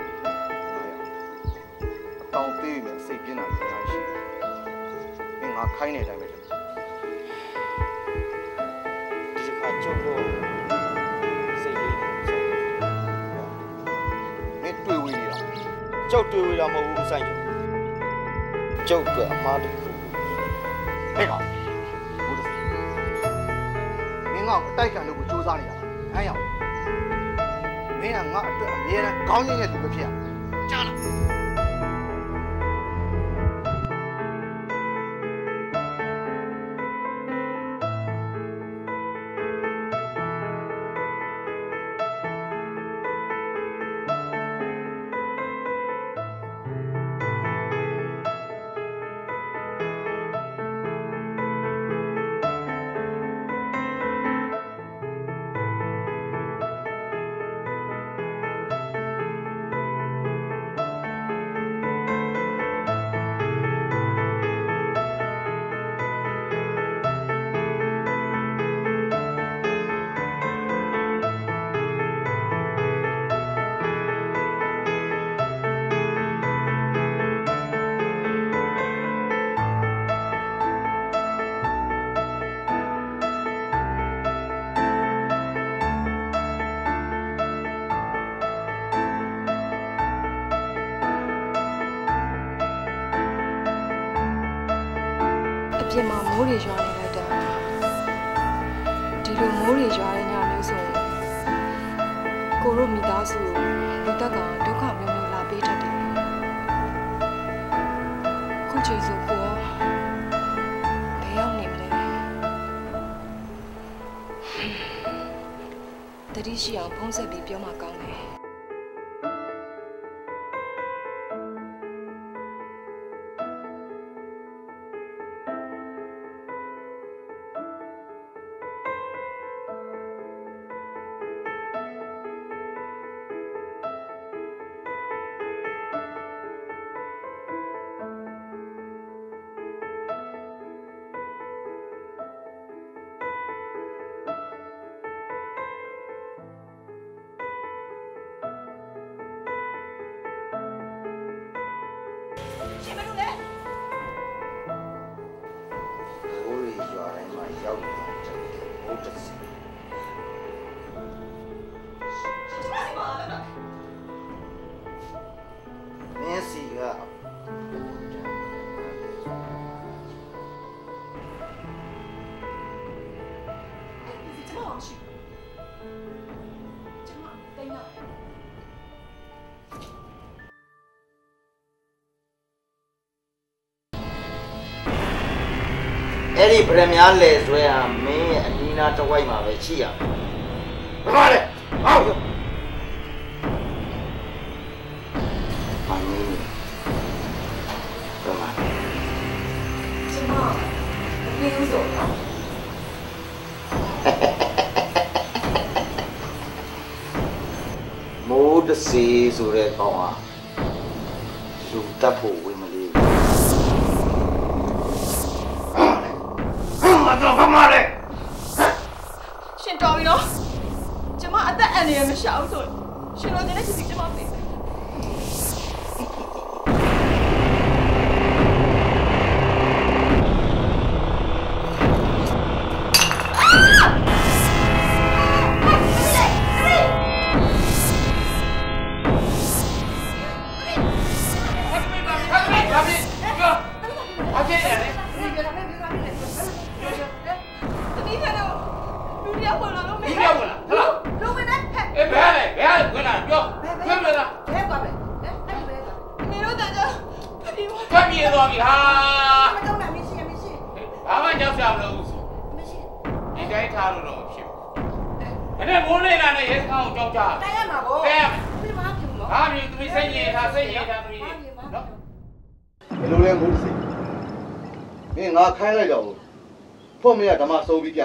အတောင်သေးပြီစိတ်ပြင်းတာလည်းအများကြီးရှိတယ်မင်းငါခိုင်းတဲ့အတိုင်းပဲလုပ်ဒီတစ်ခါကျုပ်တော့စိတ်လေးနေဥဆိုင်ကျော်မင်းတွေ့ဝေးနေတာကျုပ်တွေ့ဝေးတာမဟုတ်ဘူးဥဆိုင်ကျော်ကျုပ်အတွက်အမှားတစ်ခုဟဲ့ကောင်ဘုရားမင်းငါ့ကိုအတိုက်ခံလို့ကိုစူးစမ်းနေတာ ဟမ်ရောက်မင်းကငါအတွက်အမြဲတမ်းခေါင်းရင်းရဲ့လူပဲဖြစ်ရကြားလား တတိရှိအောင်ဖုံးဆက်ပြီးပြောမှကောင်းတယ် ဗရမများလဲဆွဲဟာမင်းရဲ့အနီးနားတစ်ဝိုက်မှာပဲရှိရမယ်ဘာပါလဲဟောက်အမင်းဘာမှကျမမပြေဘူးဆိုတော့မိုးတစီဆိုတဲ့ကောင်ဟာလူတက်ဖို့ ဓမ္မဆုံးပြီးပြ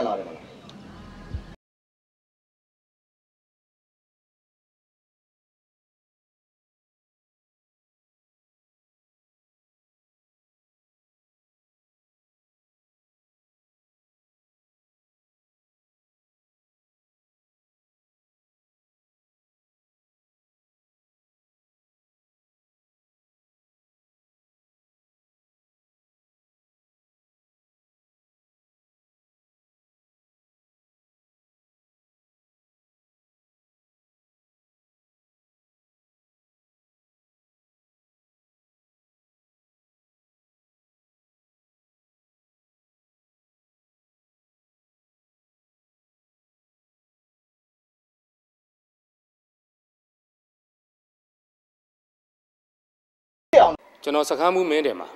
ကျွန်တော်စကားမှုမင်းတယ်မှာ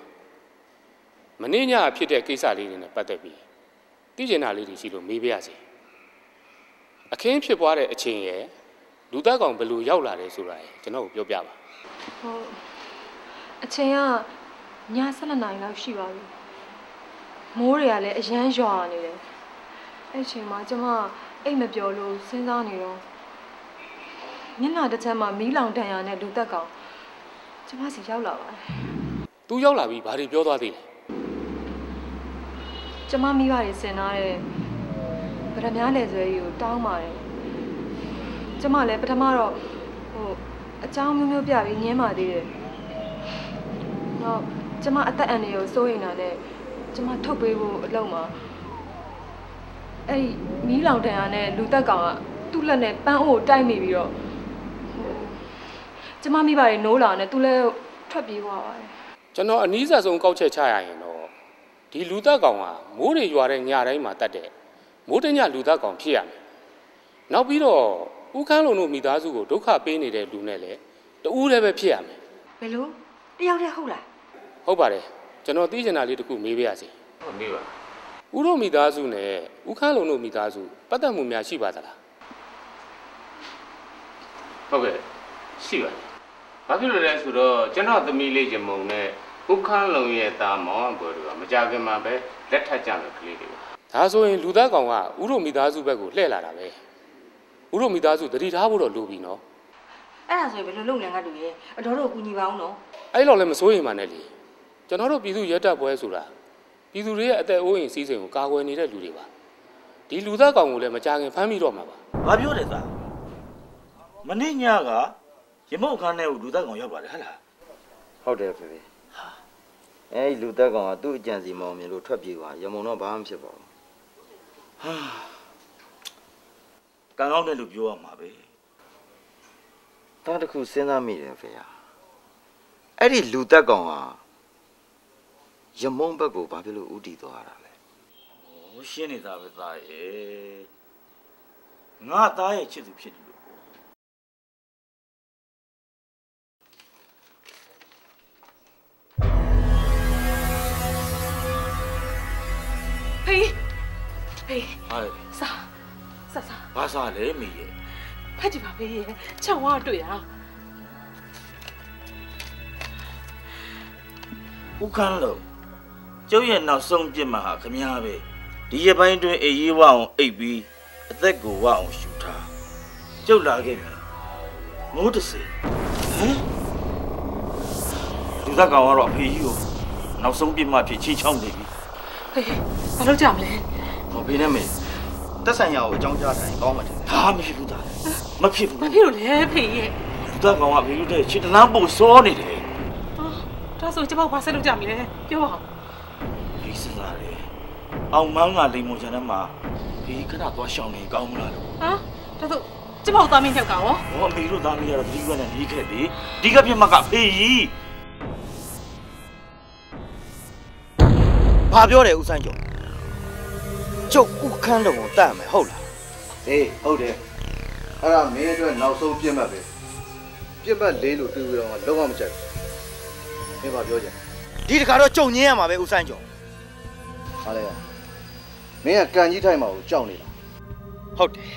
မနေ့ညဖြစ်တဲ့ကိစ္စလေးတွေနဲ့ပတ်သက်ပြီးသိကျင်တာလေးတွေရှိလို့မေးပြရစီအခင်းဖြစ်ပွားတဲ့အချိန်ရယ်လူသားကောင်ဘယ်လိုရောက်လာတယ်ဆိုတာရယ်ကျွန်တော်ကိုပြောပြပါဟိုအချိန်ကည7နာရီလောက်ရှိပါပြီမိုးတွေကလည်းအရန်ရွာနေတယ်အဲ့အချိန်မှာကျမအိတ်မပြောလို့စဉ်းစားနေတော့ညနာတစ်ချက်မှာမီးလောင်တန်ရနဲ့လူသက်ကောင် ကျမစီရောက်လာပါတယ်။ तू ရောက်လာပြီဘာတွေပြောသွားသေးလဲ။ကျမမိပါတယ်စင်နာတဲ့ဗရမ ्या လေဆွဲကြီးကိုတောင်းပါတယ်။ကျမလည်းပထမတော့ဟိုအကြောင်းမျိုးမျိုးပြပြီးငင်းပါသေးတယ်။နောက်ကျမအသက်အန္တရာယ်ကိုစိုးရိမ်တာနဲ့ကျမထုတ်ပေးဖို့အလုပ်မှာအဲ့ဒီမီးလောင်တန်ရနဲ့လူတက်ကောင်ကသူ့လက်နဲ့ပန်းအိုးကိုတိုက်မိပြီးတော့ ကျမမိဘတွေနိုးလာနဲ့သူလည်းထွက်ပြေးသွားပါတယ်ကျွန်တော်အနည်းဆက်ဆုံးကောက်ချက်ချရရင်တော့ဒီဒီလူသက်ကောင်ကမိုးတွေရွာတဲ့ညတိုင်းမှာတတ်တဲ့မိုးတညလူသက်ကောင်ဖြစ်ရမယ်နောက်ပြီးတော့ဦးခန်းလုံးတို့မိသားစုကိုဒုက္ခပေးနေတဲ့လူနဲ့လည်းတူးလည်းပဲဖြစ်ရမယ်ဘယ်လိုတယောက်တည်းဟုတ်လားဟုတ်ပါတယ်ကျွန်တော်သိချင်တာလေးတစ်ခုမေးပါရစေဟုတ်မေးပါဦးတို့မိသားစုနဲ့ဦးခန်းလုံးတို့မိသားစုပတ်သက်မှုများရှိပါသလားဟုတ်ကဲ့ရှိပါတယ် ဘာဖြစ်လို့လဲဆိုတော့ကျွန်တော်သမီးလေးရမုံနဲ့ဥခန်းလုံရဲ့သားမောင်ကိုတို့ကမကြခင်မှာပဲလက်ထပ်ကြမယ်ကလေးတွေပါဒါဆိုရင်လူသားကောင်ကဦးတို့မိသားစုဘက်ကိုလှည့်လာတာပဲဦးတို့မိသားစုတတိထားဖို့တော့လိုပြီနော်အဲ့ဒါဆိုရင်ဘယ်လိုလုပ်လဲငါတို့ရဲ့အတော်တို့ကူညီပါအောင်နော်အဲ့လောက်လည်းမစိုးရင်ပါနဲ့လေကျွန်တော်တို့ပြည်သူရဲတပ်ပွဲဆိုတာပြည်သူတွေရဲ့အသက်အိုးအိမ်စီးစိမ်ကိုကာကွယ်နေတဲ့လူတွေပါဒီလူသားကောင်ကိုလည်းမကြခင်ဖမ်းမိတော့မှာပါဘာပြောတယ်သားမနေ့ညက ရမုတ်ခန်းထဲကိုလူသားကောင်ရောက်လာတယ်ဟဟလားဟုတ်တယ်ဖေဖေအဲ့ဒီလူသက်ကောင်ကသူ့အကြံစီမောင်မြင်လို့ထွက်ပြေးသွားရမုံတော့ဘာမှဖြစ်ပါဘူးဟာကံကောင်းတယ်လို့ပြောရမှာပဲတားတစ်ခုစဉ်းစားမိတယ်ဖေဟာအဲ့ဒီလူသက်ကောင်ကရမုံဘက်ကိုဘာဖြစ်လို့ဥတီသွားတာလဲဟိုရှင်းနေတာပဲသားရဲ့ငါသားရဲ့ချစ်သူဖြစ်တ ဖေးဖေးဟာစားစားစားဘာစားလဲမိရဲ့ဖက်ကြည့်ပါဖေးရဲ့ချောင်းဝါတွေ့ရဥခန်းလုံးကျုပ်ရဲ့နောက်ဆုံးပြစ်မှာဟာခမည်းပဲဒီရပိုင်းတွင်အေးရေးဝအောင်အိပ်ပြီးအသက်ကိုဝအောင်ရှူထားကျုပ်လာခဲ့ပြီမိုးတစေဟမ်လူသားကောင်ကတော့အဖေကြီးကိုနောက်ဆုံးပြစ်မှဖြစ်ချီချောင်းနေပြီ ဖေးဘာလုပ်ကြမလဲဟောဖေနဲ့မေတက်ဆိုင်ရာကိုအကြောင်းကြားတိုင်းကောင်းမှတယ်ဟာမဖြစ်ဘူးသားမဖြစ်ဘူးဘာဖြစ်လို့လဲဖေးရဲ့လူသားကောင်ကအဖေတို့တဲ့ချစ်တလန်းပို့စောနေတယ်ဒါဆိုကျမဘာဆက်လုပ်ကြမလဲပြောပါဦးဒီစစားလေအောင်မန်းကလိမ်မွန်ချန်ထဲမှာဒီခဏသွားရှောင်းနေကောင်းမလားလို့ဟာဒါဆိုကျမတို့သားမင်းယောက်ကရောဟောအမေတို့သားမီးကတော့ဒီကနဲ့နေခဲ့ပြီဒီကပြစ်မှတ်ကဖေးကြီး ဘာပြောတယ်ဦးစန်းကျော်ကျုပ်ဥခန်းတော်ကိုတတ်မယ်ဟုတ်လားအေးဟုတ်တယ်အဲ့ဒါမင်းအတွက်နောက်ဆုံးပြစ်မှတ်ပဲပြစ်မှတ်လေးလို့တွေးပြီးတော့လုံးဝမချက်ဘူးမင်းဘာပြောကြလဲဒီတခါတော့ကြုံညင်းရမှာပဲဦးစန်းကျော်ဟာလေမင်းကကန်ကြီးထိုက်မှာကိုကြောက်နေတာဟုတ်တယ်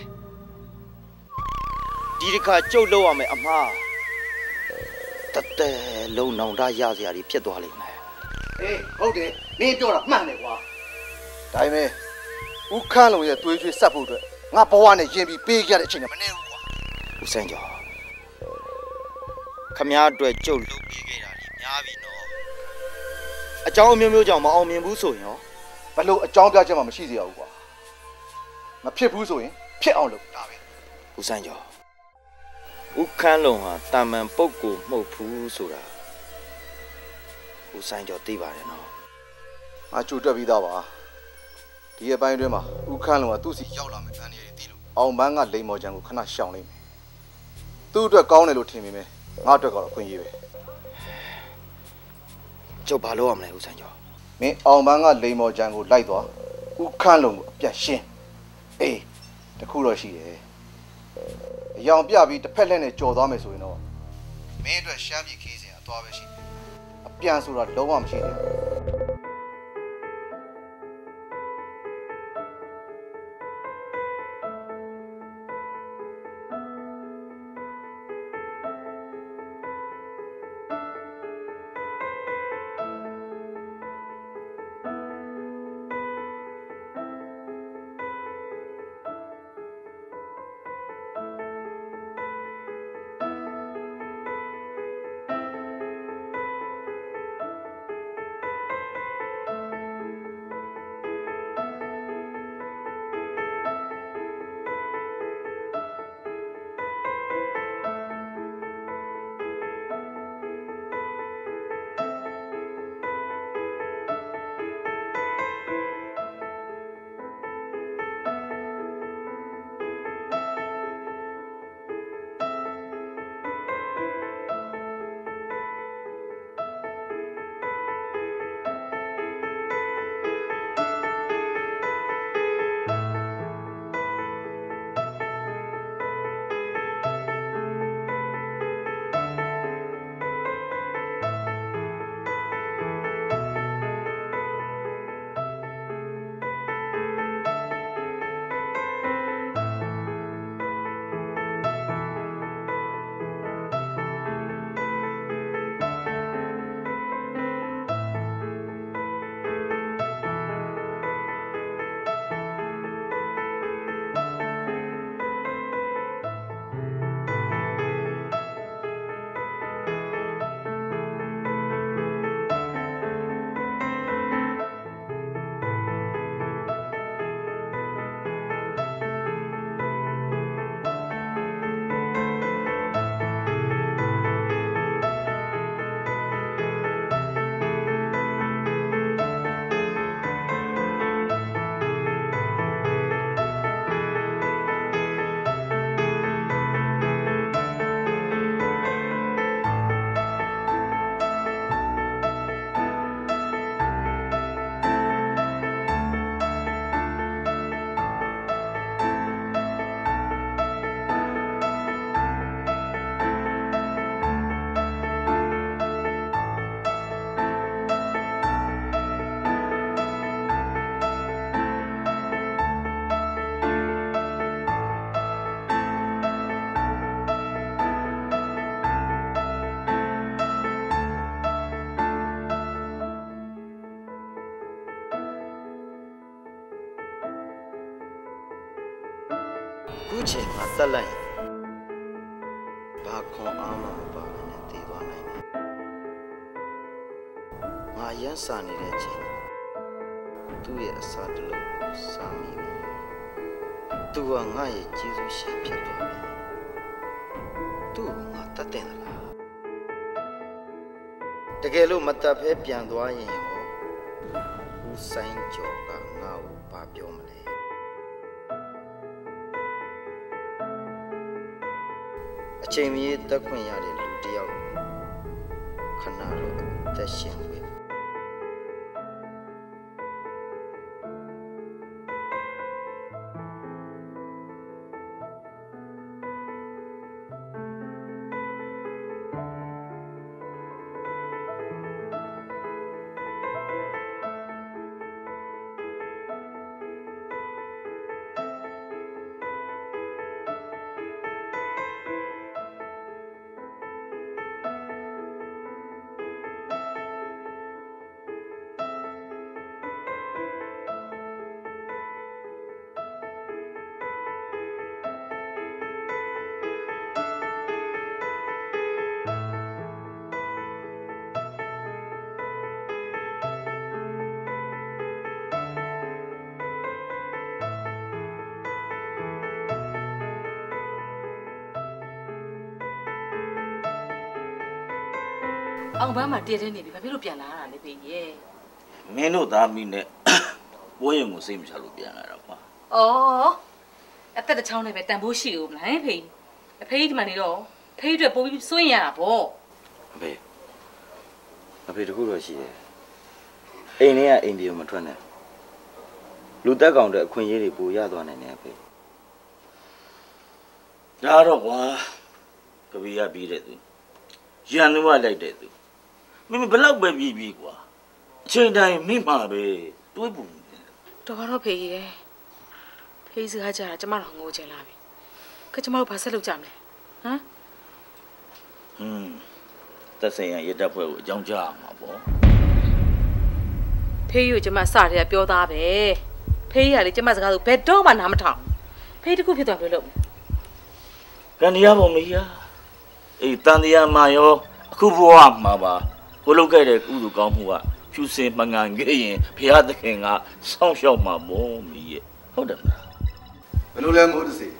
ဒီတခါကြုတ်လောက်ရမယ်အမှားတတဲလုံးနောင်တရစရာကြီးဖြစ်သွားလိမ့်မယ်အေးဟုတ်တယ် မင်းပြောတာမှန်တယ်ကွာဒါပေမဲ့ဦးခန်းလုံးရဲ့သွေးကြွေးဆက်ဖို့အတွက်ငါဘဝနဲ့ရင်ပြီးပေးခဲ့တဲ့အချိန်နဲ့မနေဘူးကွာဦးစန်းကျော်ခမားအတွက်ကြုတ်လုပ်ပေးခဲ့တာကြီးများပြီနော်အကြောင်းအမျိုးမျိုးကြောင့်မအောင်မြင်ဘူးဆိုရင်ရောဘလို့အကြောင်းပြချက်မှမရှိစေရဘူးကွာမဖြစ်ဘူးဆိုရင်ဖြစ်အောင်လုပ်ဒါပဲဦးစန်းကျော်ဦးခန်းလုံးဟာတာမန်ပုတ်ကိုမှုတ်ဘူးဆိုတာဦးစန်းကျော်သိပါတယ်နော် ငါကြိုတွက်ပြီးသားပါဒီအပိုင်းအတွင်းမှာဦးခန်းလုံးကသူ့စီရောက်လာမယ်ဖန်နေရည်သိလို့အောင်မန်းကလိန်မော်ချန်ကိုခဏရှောင်လိုက်မယ်သူ့အတွက်ကောင်းတယ်လို့ထင်မိမယ်ငါအတွက်ကတော့အခွင့်အရေးပဲကျုပ်ဘာလုပ်ရမလဲဦးစန်းကျော်မင်းအောင်ပန်းကလိန်မော်ချန်ကိုလိုက်သွားဦးခန့်လုံးကိုအပြတ်ရှင်းအေးတခုတော့ရှိတယ်အယောင်ပြပြီးတစ်ဖက်လက်နဲ့ကြော်သွားမယ်ဆိုရင်တော့မင်းအတွက်ရှမ်းပြည်ခီးစဉ်အသွားပဲရှိတယ်အပြန်ဆိုတာလုံးဝမရှိသေးဘူး ခုချိန်မှာတက်လိုက်ရင်ဘာခွန်အားမှမပါဘဲနဲ့တည်သွားနိုင်တယ်ငါရမ်းစာနေတဲ့အချိန်သူ့ရဲ့အစာတစ်လုံးကိုစားမိပြီသူကငါ့ရဲ့ကျေးဇူးရှင်ဖြစ်သွားပြီသူ့ကိုငါတတ်တယ်လားတကယ်လို့မတတ်ဖဲပြန်သွားရင်ရောဦးဆိုင်ကျော်ကငါ့ကို ချိန်မီတက်ခွင့်ရတဲ့လူတစ်ယောက်ခဏတော့အသက်ရှင် ဝေးအောင်ပန်းမှာတည့်တဲ့နေပြီဘာဖြစ်လို့ပြန်လာရတာလဲဖေကြီးရဲ့မင်းတို့သားမိနဲ့ပွဲရင်ကိုစိတ်မချလို့ပြန်လာတော့ကွာဩအသက်တစ်ချောင်းနဲ့ပဲတန်ဖိုးရှိဦးမလားဟင်ဖေကြီးအဖေကြီးဒီမှာနေတော့ဖေကြီးအတွက်ပို့ပြီးစိုးရင်ရတာပေါ့အဖေအဖေတခုတော့ရှိတယ်အိမ်ထဲကအိမ်ပြေမထွက်နဲ့လူတက်ကောင်တဲ့အခွင့်အရေးတွေပိုရသွားနိုင်တယ်အဖေဒါတော့ကွာကပီးရပြီးတဲ့သူရန်သူကလိုက်တဲ့သူ မင်းဘယ်လောက်ပဲပြီးပြီးကွာအချိန်တိုင်းမိမှာပဲတွေးပူတော်တော့ဖေကြီးရဲ့ဖေကြီးစကားကြားတာကျမတော့ငိုချင်လာပြီကဲကျမတို့ဘာဆက်လုပ်ကြမလဲဟမ်ဟွန်းသက်ဆိုင်ရာရတပ်ဖွဲ့ကိုအကြောင်းကြားမှာပေါ့ဖေးကြီးကိုကျမစတယ်ပြောသားပဲဖေးကြီးကလေကျမစကားဆိုဘယ်တော့မှနားမထောင်ဖေးတစ်ခုဖြစ်သွားပြီလို့ကန်ဒီယာပေါ်မီးယာအေးတန်တရားမှာရောအခုဘဝမှာပါ ကိုလုတ်ခဲ့တဲ့ကုသိုလ်ကောင်းမှုကဖြူစင်မှန်ကန်ခဲ့ရင်ဘုရားသခင်ကစောင့်ရှောက်မှာပေါ့မီးရဲ့ဟုတ်တယ်မလားဘယ်လိုလဲမိုးတစေ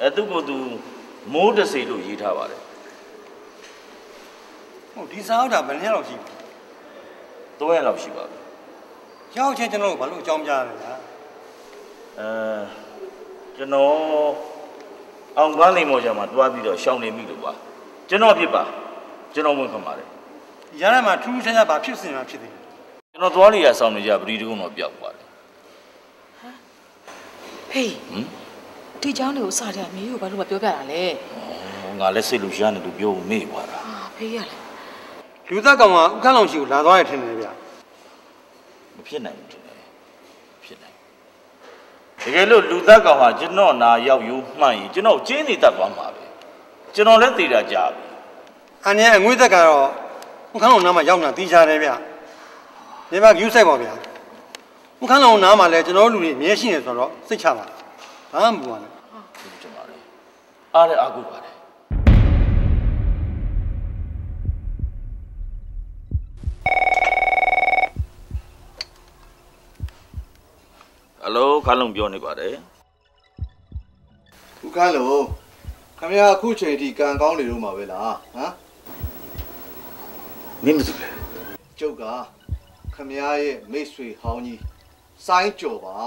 အဲသူ့ကိုယ်သူမိုးတစေလို့ရေးထားပါတယ်ဟုတ်ဒီစားဟုတ်တာဘယ်နှစ်လောက်ရှိပြီ၃ရက်လောက်ရှိပါပြီရောက်ချင်းကျွန်တော်တို့ဘာလို့အကြောင်းကြားရလဲလားအဲကျွန်တော်အောင်ပန်းလိမ္မော်ချာမှာတွားပြီးတော့ရှောင်းနေမိလို့ပါကျွန်တော်ဖြစ်ပါကျွန်တော်ဝင်ခံပါတယ်ရရမှာထူးထူးခြားခြားဘာဖြစ်စင်မှာဖြစ်သေးတယ်ကျွန်တော်သွားလေရဆောင်နေကြပရိဒုံတော့ပျောက်ပါတယ်ဟေး ဒီเจ้าတွေကိုစတယ်မင်းတို့ဘာလို့မပြောပြတာလဲ ငါလည်းစိတ်လူရှားနေလို့ပြောမေ့ပါတာ ဟာဖေးရလေ လူသက်ကောင်ကဥက္ခလောင်ရှိကိုလာသွားရထင်တယ်ဗျ မဖြစ်နိုင်ဘူးထင်တယ်မဖြစ်နိုင်ဘူးတကယ်လို့လူသက်ကောင်ဟာကျွန်တော်နာရောက်ယူမှန်ရင်ကျွန်တော်ကျင်းနေတတ်သွားမှာပဲကျွန်တော်လည်းသိတာကြားပြီ အန်ရဲ့အငွေသက်ကတော့ဥက္ခလောင်နားမှာရောက်နေတာတီးချတယ်ဗျနေပါဂယူဆိုင်ပါဗျဥက္ခလောင်နားမှာလဲကျွန်တော်တို့လူတွေအမြဲရှိနေဆိုတော့စိတ်ချပါဘာမှမပူပါနဲ့ အားလည်းအားကိုးပါတယ်ဟယ်လိုခါလုံးပြောနေပါတယ်ခုကန်းလို့ခမရအခုချိန်ထိကံကောင်းနေတော့မှာပဲလားဟမ်မင်းမသူလဲကျုပ်ကခမရရဲ့မိတ်ဆွေဟောင်းကြီးစိုင်းကြော်ပါ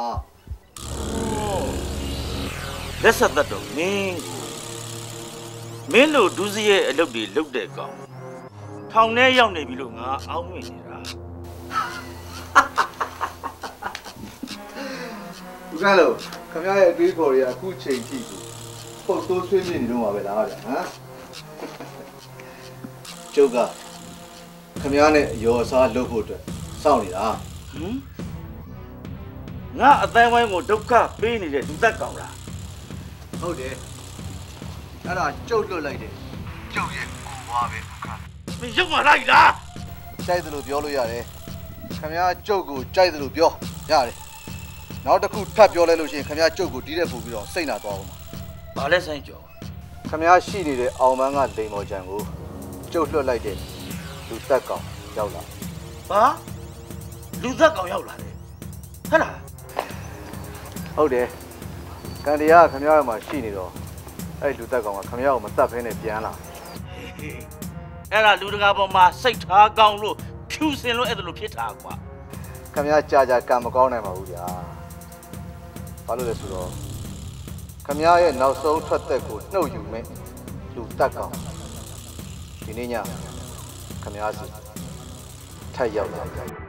လက်ဆက်သက်တော့မင်း မင်းလို့ဒူးစီရဲ့အလုပ်တွေလုပ်တဲ့ကောင်ထောင်ထဲရောက်နေပြီလို့ငါအောင်းမြင်နေတာခုကန်းလို့ခမရရဲ့အတွေးခေါ်တွေကအခုချိန်ထိကိုပုတ်တိုးဆွေးမြင့်နေတော့မှာပဲလားဗျဟမ်ကျုပ်ကခမရနဲ့ရော်စားလုပ်ဖို့အတွက်စောင့်နေတာဟမ်ငါအတိုင်းဝိုင်းကိုဒုက္ခပေးနေတဲ့လူသက်ကောင်လားဟုတ်တယ် အဲ့ဒါကျုပ်လွတ်လိုက်တယ်ကျုပ်ရဲ့ကိုွားပဲခါမင်းရောက်မလိုက်လားကြိုက်တယ်လို့ပြောလို့ရတယ်ခမရကျုပ်ကိုကြိုက်တယ်လို့ပြောရတယ်နောက်တစ်ခုထပ်ပြောလိုက်လို့ရှိရင်ခမရကျုပ်ကိုဒီတဲ့ပို့ပြီးတော့စိတ်နာသွားအောင်ဘာလဲဆိုင်ကျော်ခမရရှိနေတဲ့အောင်မန်းကလိန်မော်ချံကိုကျုပ်လွတ်လိုက်တဲ့လူသက်ကောင်ရောက်လာဘာလူသက်ကောင်ရောက်လာတယ်ဟဲ့လားဟုတ်တယ်ကန်တရားကခမရမှာရှိနေတော့ အဲ့လူသက်ကောင်ကခမရကိုမတတ်ဖဲနဲ့ပြန်လာအဲ့ဒါလူတကာပေါ်မှာစိတ်ထားကောင်းလို့ဖြူစင်လို့အဲ့ဒါလိုဖြစ်တာကွာခမရကြာကြာကံမကောင်းနိုင်ပါဘူးဗျာဘာလို့လဲဆိုတော့ခမရရဲ့နောက်ဆုံးထွက်သက်ကိုနှုတ်ယူမဲ့လူသက်ကောင်ဒီနေ့ညခမရစီထပ်ရောက်လာတ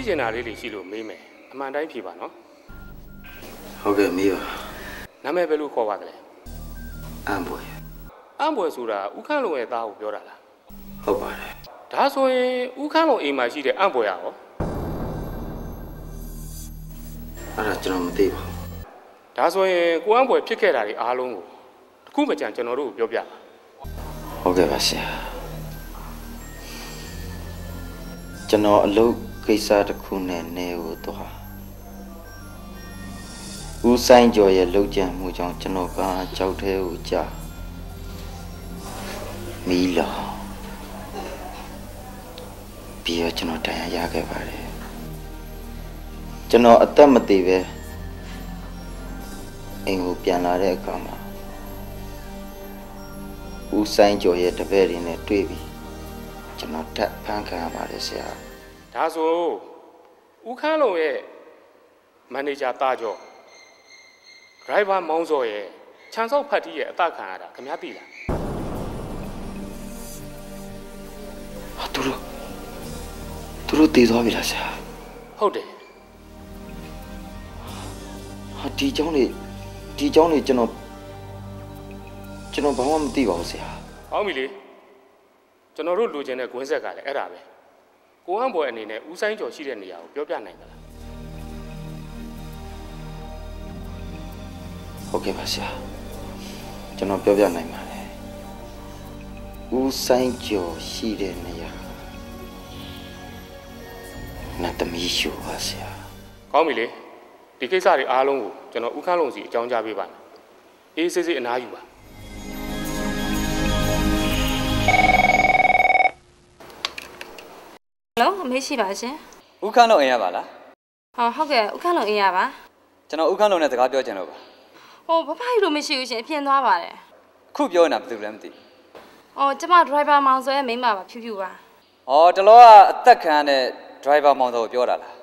သိချင်တာလေးတွေရှိလို့မေးမယ်အမှန်တိုင်းဖြေပါနော်ဟုတ်ကဲ့မေးပါနာမည်ဘယ်လိုခေါ်ပါသလဲအမ်ဘွယ်အံ့ဘွယ်ဆိုတာဥခန့်လုံရဲ့သားကိုပြောတာလားဟုတ်ပါတယ်ဒါဆိုရင်ဥခန့်လုံအိမ်မှာရှိတဲ့အံ့ဘွယ်ရရောအဲ့ဒါကျွန်တော်မသိပါဘူးဒါဆိုရင်ကိုအံ့ဘွယ်ဖြစ်ခဲ့တာတွေအားလုံးကိုတစ်ခုမကြံကျွန်တော်တို့ကိုပြောပြပါဟုတ်ကဲ့ပါဆရာကျွန်တော်အလုပ် ကိစ္စတစ်ခုနဲ့နေကိုသွားဦးဆိုင်ကျော်ရဲ့လှုပ်ကြံမှုကြောင့်ကျွန်တော်ကကြောက်သေးကိုကြာမီးလောင်ပြီးတော့ကျွန်တော်တရားရခဲ့ပါတယ်ကျွန်တော်အသက်မသေးပဲအိမ်ကိုပြန်လာတဲ့အခါမှာဦးဆိုင်ကျော်ရဲ့တပည့်တွေနဲ့တွေ့ပြီးကျွန်တော်တက်ဖန်ခံရပါတယ်ဆရာ ဒါဆိုဦးခန်းလုံးရဲ့မန်နေဂျာတာကျော်ဒရိုက်ဘာမောင်းစော်ရဲ့ခြံစောက်ဖတ်တီးရဲ့အသက်ခံရတာခင်ဗျားသိလား ဟာသူတို့သူတို့တည်သွားပြီလားဆရာ ဟုတ်တယ် ဟာဒီเจ้าနေဒီเจ้าနေကျွန်တော်ကျွန်တော်ဘာမှမသိပါဘူးဆရာ ဟောင်းပြီလေကျွန်တော်တို့လူချင်းတဲ့ဂွင်းဆက်ကလည်းအဲ့ဒါပဲ ကိုဟန်ဘော်အနေနဲ့ဦးဆိုင်ကျော်ရှိတဲ့နေရာကိုပြောပြနိုင်မလားဟုတ်ကဲ့ပါဆရာကျွန်တော်ပြောပြနိုင်ပါတယ်ဦးဆိုင်ကျော်ရှိတဲ့နေရာနတ်သမီးရှူပါဆရာကောင်းပြီလေဒီကိစ္စတွေအားလုံးကိုကျွန်တော်ဦးခန်းလုံးစီအကြောင်းကြားပေးပါမယ်အေးစစ်စစ်အနားယူပါ ဟယ်လိုအမေရှိပါရှင်ဦးခန်းလုံးအိမ်ရပါလားဟောဟုတ်ကဲ့ဥက္ကလုံအင်းရပါကျွန်တော်ဦးခန်းလုံးနဲ့စကားပြောချင်လို့ပါဟိုဘဖကြီးတို့မရှိဘူးရှင်အပြင်သွားပါတယ်ခုပြောနေတာဘယ်သူလဲမသိဟောကျမဒရိုင်ဘာမောင်ဆိုရဲ့မိန်းမပါဖြူဖြူပါဩတလောကအသက်ခံရတဲ့ driver မောင်တော်ကိုပြောတာလား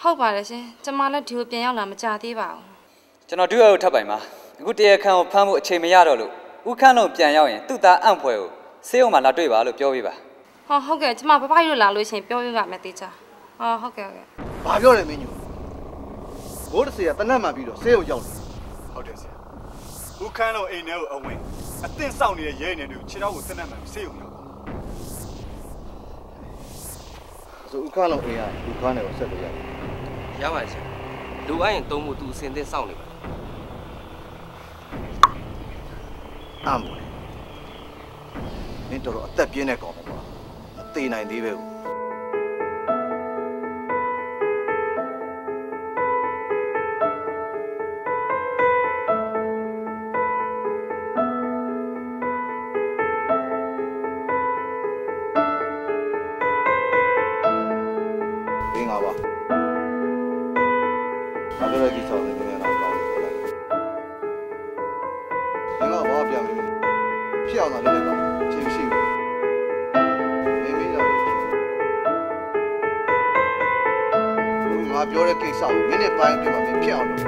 ဟုတ်ပါတယ်ရှင်ကျမလည်းဒီကိုပြန်ရောက်လာမကြသေးပါဘူးကျွန်တော်ဒုရဲကိုထပ်ပိုင်ပါအခုတရားခံကိုဖမ်းဖို့အချိန်မရတော့လို့ဦးခန်းလုံးပြန်ရောက်ရင်သူ့သားအံ့ဖွယ်ကိုဆေးရုံမှာလာတွေ့ပါလို့ပြောပေးပါ ဟောဟုတ်ကဲ့ကျမဘဖကြီးတို့လာလို့ရှရင်ပြောပြပါမယ်တေချာဟောဟုတ်ကဲ့ဟုတ်ကဲ့ဘာပြောလဲမင်းညိုဘိုးတစေကတနတ်မှပြီးတော့ဆေးရုံရောက်တယ်ဟုတ်တယ်ဆရာဦးခန်းလုံးအိမ်ထဲကိုအဝင်အသင့်စောင့်နေတဲ့ရဲနေတွေကိုခြေထောက်ကိုတက်နေမှဆေးရုံရောက်ဆိုဦးခန်းလုံးအိမ်ကဦးခန်းတယ်ကိုဆက်လို့ရတယ်ရပါတယ်ရှင်လူအပ်ရင်သုံးဖို့သူအစင်သင့်စောင့်နေပါအမ်ဘောလေမင်းတော်တော်အသက်ပြင်းတဲ့ကောင်ပဲကွာမ သေးနိုင်သေးပဲဘူးဘ ပြောတဲ့ကိစ္စကိုမင်းနဲ့ပိုင်းပြမှာမင်းဖြစ်အောင်လုပ်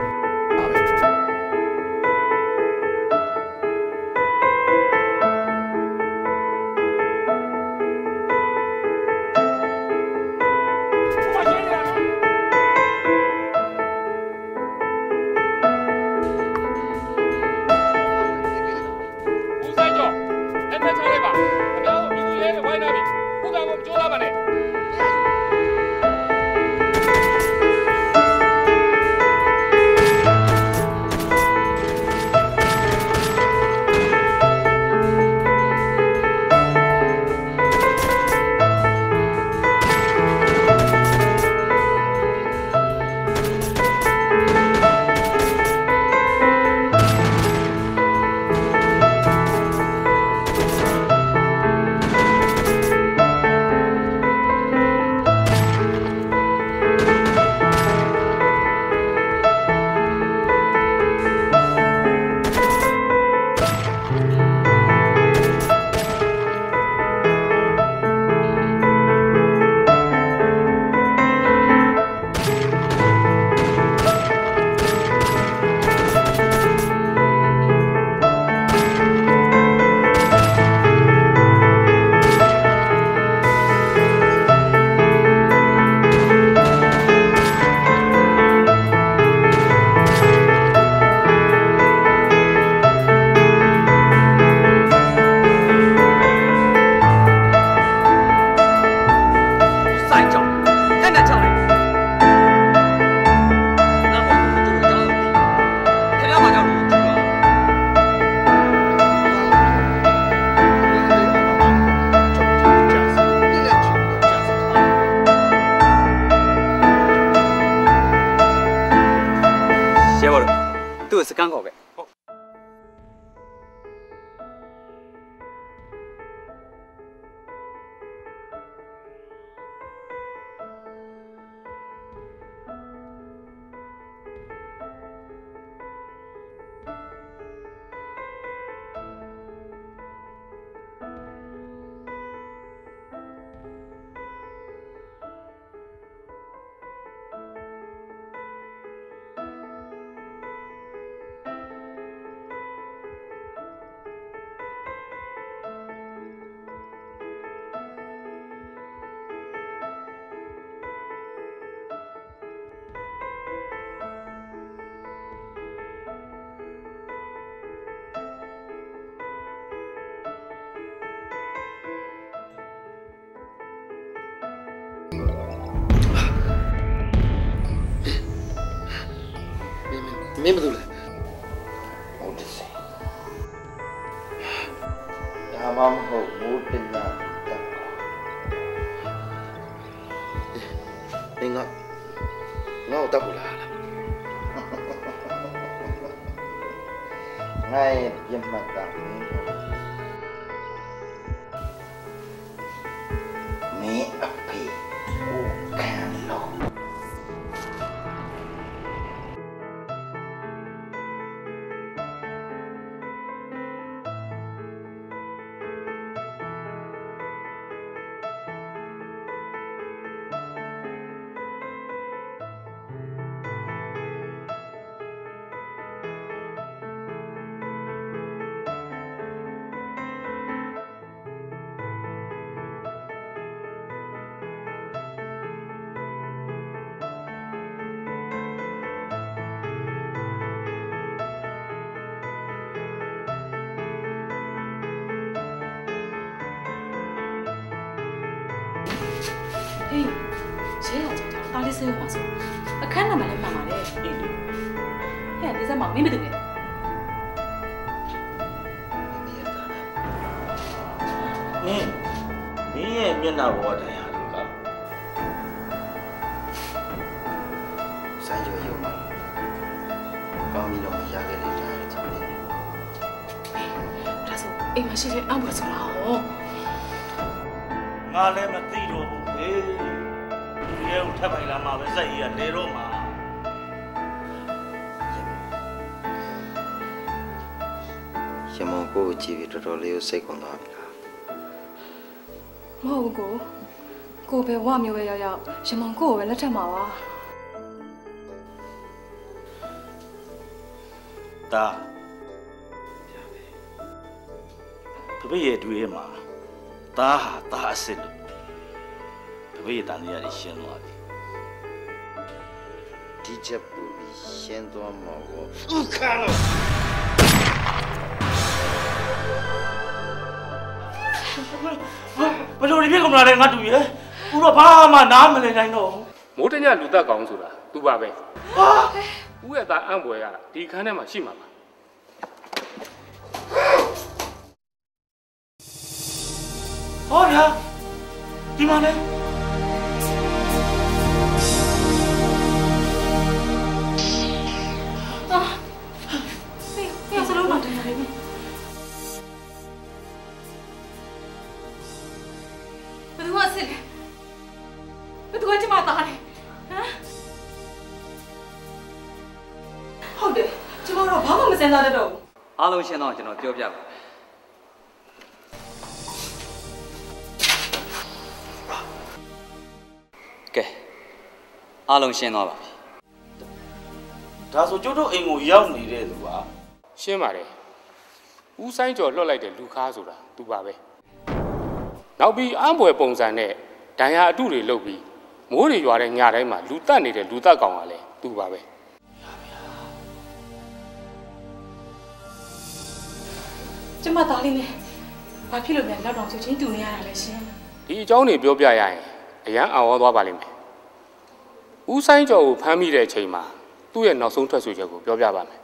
မ်းမမင်းမတူလဲမင်းမင်းရဲ့မျက်နှာဘောတရားလို့ကဆိုင်ကျော်ရုံမှာကောင်းပြီတော့မရခဲ့လေတာကျွန်တော်ဒါဆိုအိမ်မှာရှိတဲ့အံ့ဘွယ်ဆိုတာဟောငါလည်းမသိတော့ဘူးဟေးဒီရဲကိုထပ်ပိုင်လာမှာပဲစက်ကြီးကလေတော့မှာ ကိုကိုကြည့်ပြီးတော်တော်လေးကိုစိတ်ကုန်သွားပြီလားမဟုတ်ဘူးကိုကိုပဲဝမျိုးပဲရောက်ရောက်ရမုံကိုကိုပဲလက်ထက်မှာပါဒါတပည့်ရဲ့တွေ့မှာဒါဟာဒါအစ်စ်လို့တပည့်ရဲ့တန်တရားရှင်းသွားပြီဒီချက်ပူပြီးရှင်းသွားမှာပေါ့ဥခါလို့ ဘယ်လိုဒီပြစ်ကုန်လာလဲငါတူရဲ့ဦးတော့ဘာမှနားမလည်နိုင်တော့ဘူးမိုးတညလူသက်ကောင်ဆိုတာသူပါပဲဦးရဲ့သားအံ့ဘွယ်ကဒီခန်းထဲမှာရှိမှာပါဟောဗျာဒီမှာလဲအာဟေးဟေးစလုံးမတင်ရတယ်ဘ ကစစ်လဲဘယ်သူကကျမသားလဲဟမ်ဟုတ်တယ်ကျမတို့ဘာမှမစင်စားတတ်တော့ဘူးအားလုံးရှင်းတော့ကျွန်တော်ပြောပြပါမယ်ကဲအားလုံးရှင်းသွားပါပြီဒါဆိုကျုပ်တို့အိမ်ကိုရောက်နေတဲ့သူကရှင်းပါတယ်ဦးဆိုင်ကျော်လွတ်လိုက်တဲ့လူခါဆိုတာသူပါပဲ နောက်ပြီးအံ့ဘွယ်ပုံစံနဲ့ဒဏ်ရာအတုတွေလုပ်ပြီးမိုးတွေရွာတဲ့ညတိုင်းမှာလူတက်နေတဲ့လူတက်ကောင်ကလည်းသူပါပဲကျမသားလေးနဲ့ဘာဖြစ်လို့လဲလောက်တောင်ချုပ်ချင်းတူနေရတာလဲရှင်ဒီအကြောင်းတွေပြောပြရရင်အရန်အောင်သွားပါလိမ့်မယ်ဦးဆိုင်ကျော်ကိုဖမ်းမိတဲ့အချိန်မှာသူ့ရဲ့နောက်ဆုံးထွက်ဆိုချက်ကိုပြောပြပါမယ်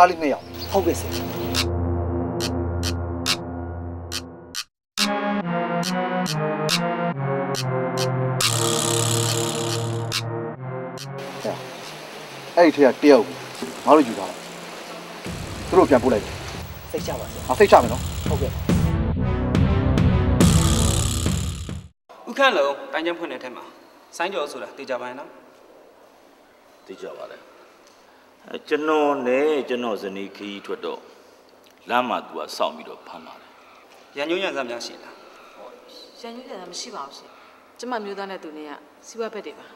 က်ျားလေးနှစ်ယောက်ဟုတ်ကဲ့ဆရာအဲ့ဒီထက်ကတယောက်ကိုငါတို့ယူသွားတယ်သူတို့ပြန်ပို့လိုက်တယ်စိတ်ချပါဆရာအစိတ်ချမယ်နော်ဟုတ်ကဲ့ဥခန့်လုံးတိုင်းကျန်းဖွင့်တဲ့ထဲမှာဆိုင်းကြော်ဆိုတာတေချာပိုင်းနော် သိကြပါလေအဲ ကျွန်တော်နဲ့ကျွန်တော်ဇနီးခရီးထွက်တော့လမ်းမှာသူကစောင့်ပြီးတော့ဖမ်းပါတယ်ရန်ညွှန်းရန်စားများရှိလားရန်ယူတယ်မရှိပါဘူးရှင်ကျမမျိုးသားနဲ့သူနဲ့ကစီးပွားဘက်တွေပါ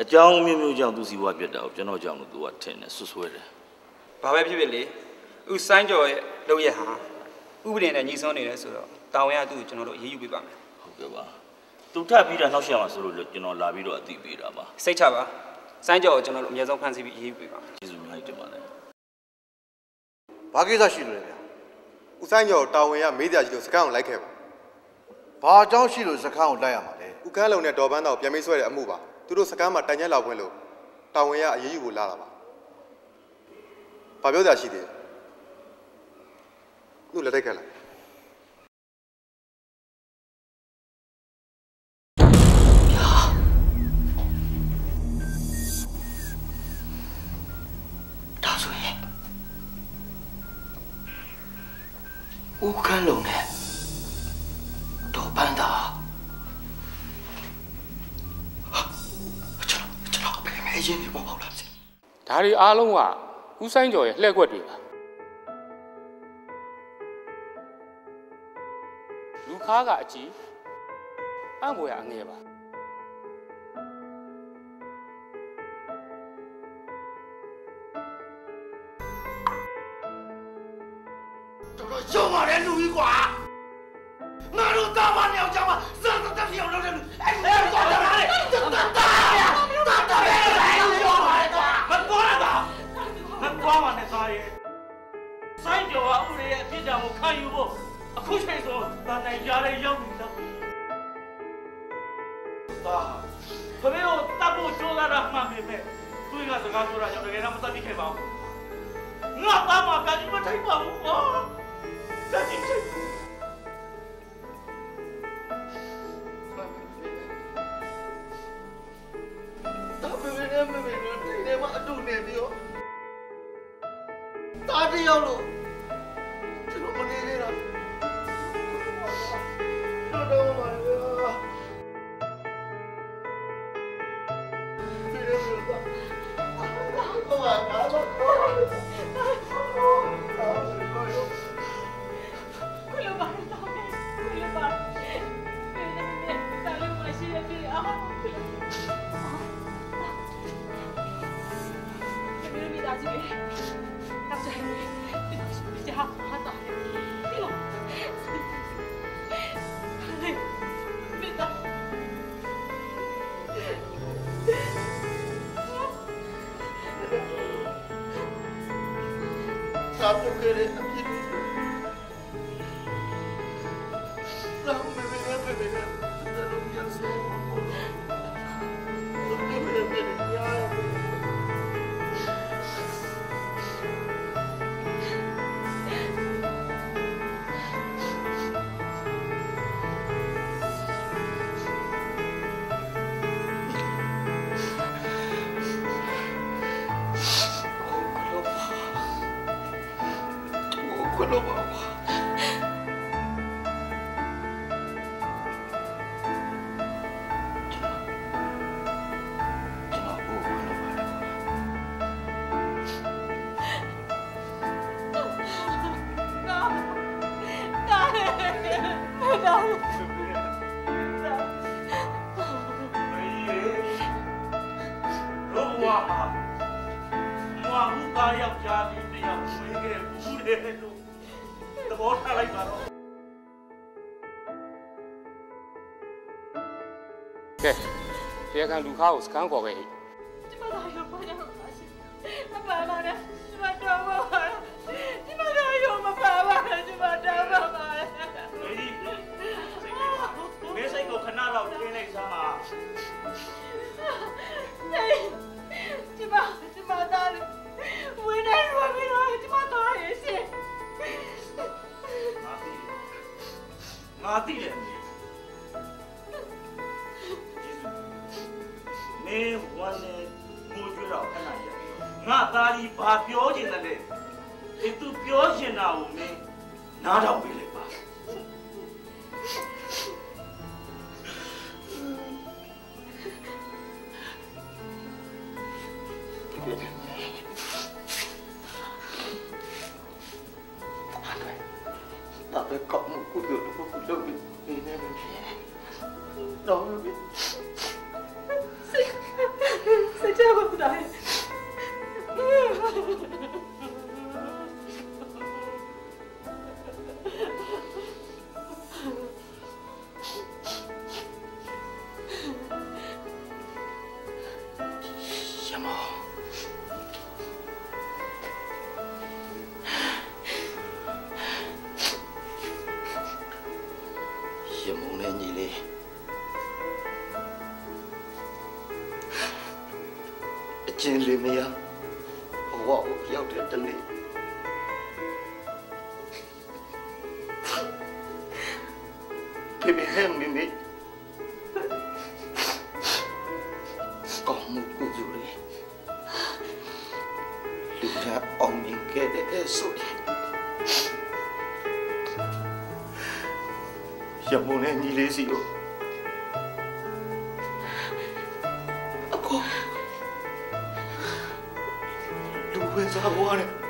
အကြောင်းမျိုးမျိုးကြောင့်သူစီဘွားပြတ်တာကိုကျွန်တော်ကြောင့်လို့သူကထင်တယ်ဆွဆွဲတယ်ဘာပဲဖြစ်ဖြစ်လေဥဆိုင်းကြော်ရဲ့လုပ်ရက်ဟာဥပဒေနဲ့ညီစွန်းနေတယ်ဆိုတော့တာဝန်ကသူ့ကိုကျွန်တော်တို့အေးအေးယူပေးပါမယ်ဟုတ်ကဲ့ပါသူထပ်ပြီးတာနှောက်ရှက်မှာဆိုလို့ကျွန်တော်လာပြီးတော့အသိပေးတာပါစိတ်ချပါ ဆိုင်းကြော်ကိုကျွန်တော်တို့အမြဲဆုံးဖန်ဆီးပြီးအေးအေးယူပေးပါမယ်ကျေးဇူးအများကြီးတင်ပါတယ်ဘာကိစ္စရှိလို့လဲဗျာဦးဆိုင်ကျော်တာဝန်ရမေးကြကြီးလို့စကားကိုလိုက်ခဲ့ပါဘာအကြောင်းရှိလို့စခန်းကိုလိုက်ရမှာလဲဦးကန်းလုံနဲ့ဒေါ်ပန်းတော်ပြန်မေးဆွဲတဲ့အမှုပါသူတို့စကားမှာတိုင်ချက်လောက်ခွင့်လို့တာဝန်ရအရေးယူဖို့လာတာပါဘာပြောကြရှိသေးလဲသူ့လက်ထက်ကလား ဦးခန်းလုံးနဲ့တော့ပန်းတာကျွန်တော်ကျွန်တော်ဘယ်မဲရင်နေပေါ့ပေါ့လားဒါတွေအားလုံးကဦးဆိုင်ကျော်ရဲ့လှည့်ကွက်တွေပါလူခါးကအကြီးပန့်ပေါ်ရအငယ်ပါ ရှုံးပါတယ်လူကြီးကွာငါတို့တာမနေအောင်ကြောင်းမှာစမ်းတက်ပြောင်းလုပ်တယ်လူအဲ့ဒါတော့တာလေတာတာတာတာပဲရှုံးပါတယ်ကွာမသွားရတာမသွားပါနဲ့သားရဲ့စိုင်းကျော်ကဥပဒေရဲ့အဖြစ်ကြောင့်ကိုခံယူဖို့အခုချိန်ဆိုတာနိုင်ကြတဲ့ရောက်နေတာသာခမေကိုတပ်ဖို့ကြိုးစားတာမှန်ပေမဲ့သူကစကားပြောတာကြောင့်တကယ်တော့မတတ်ဖြစ်ခဲ့ပါဘူးငါသားမှာပြန်မထိုက်ပါဘူးကွာ 大姐这 ခံလူခါကိုစကန်းခေါ်ခဲ့ အကျဉ်းလေမရဘဝကိုရောက်တဲ့တနေ့ဖေဖေဟဲ့မိမိကောင်းမှုကိုကြိုးလေလူကအောင်မြင်ခဲ့တဲ့ဆိုတဲ့ရမုန်နဲ့ညီလေးစီတို့ 憧れ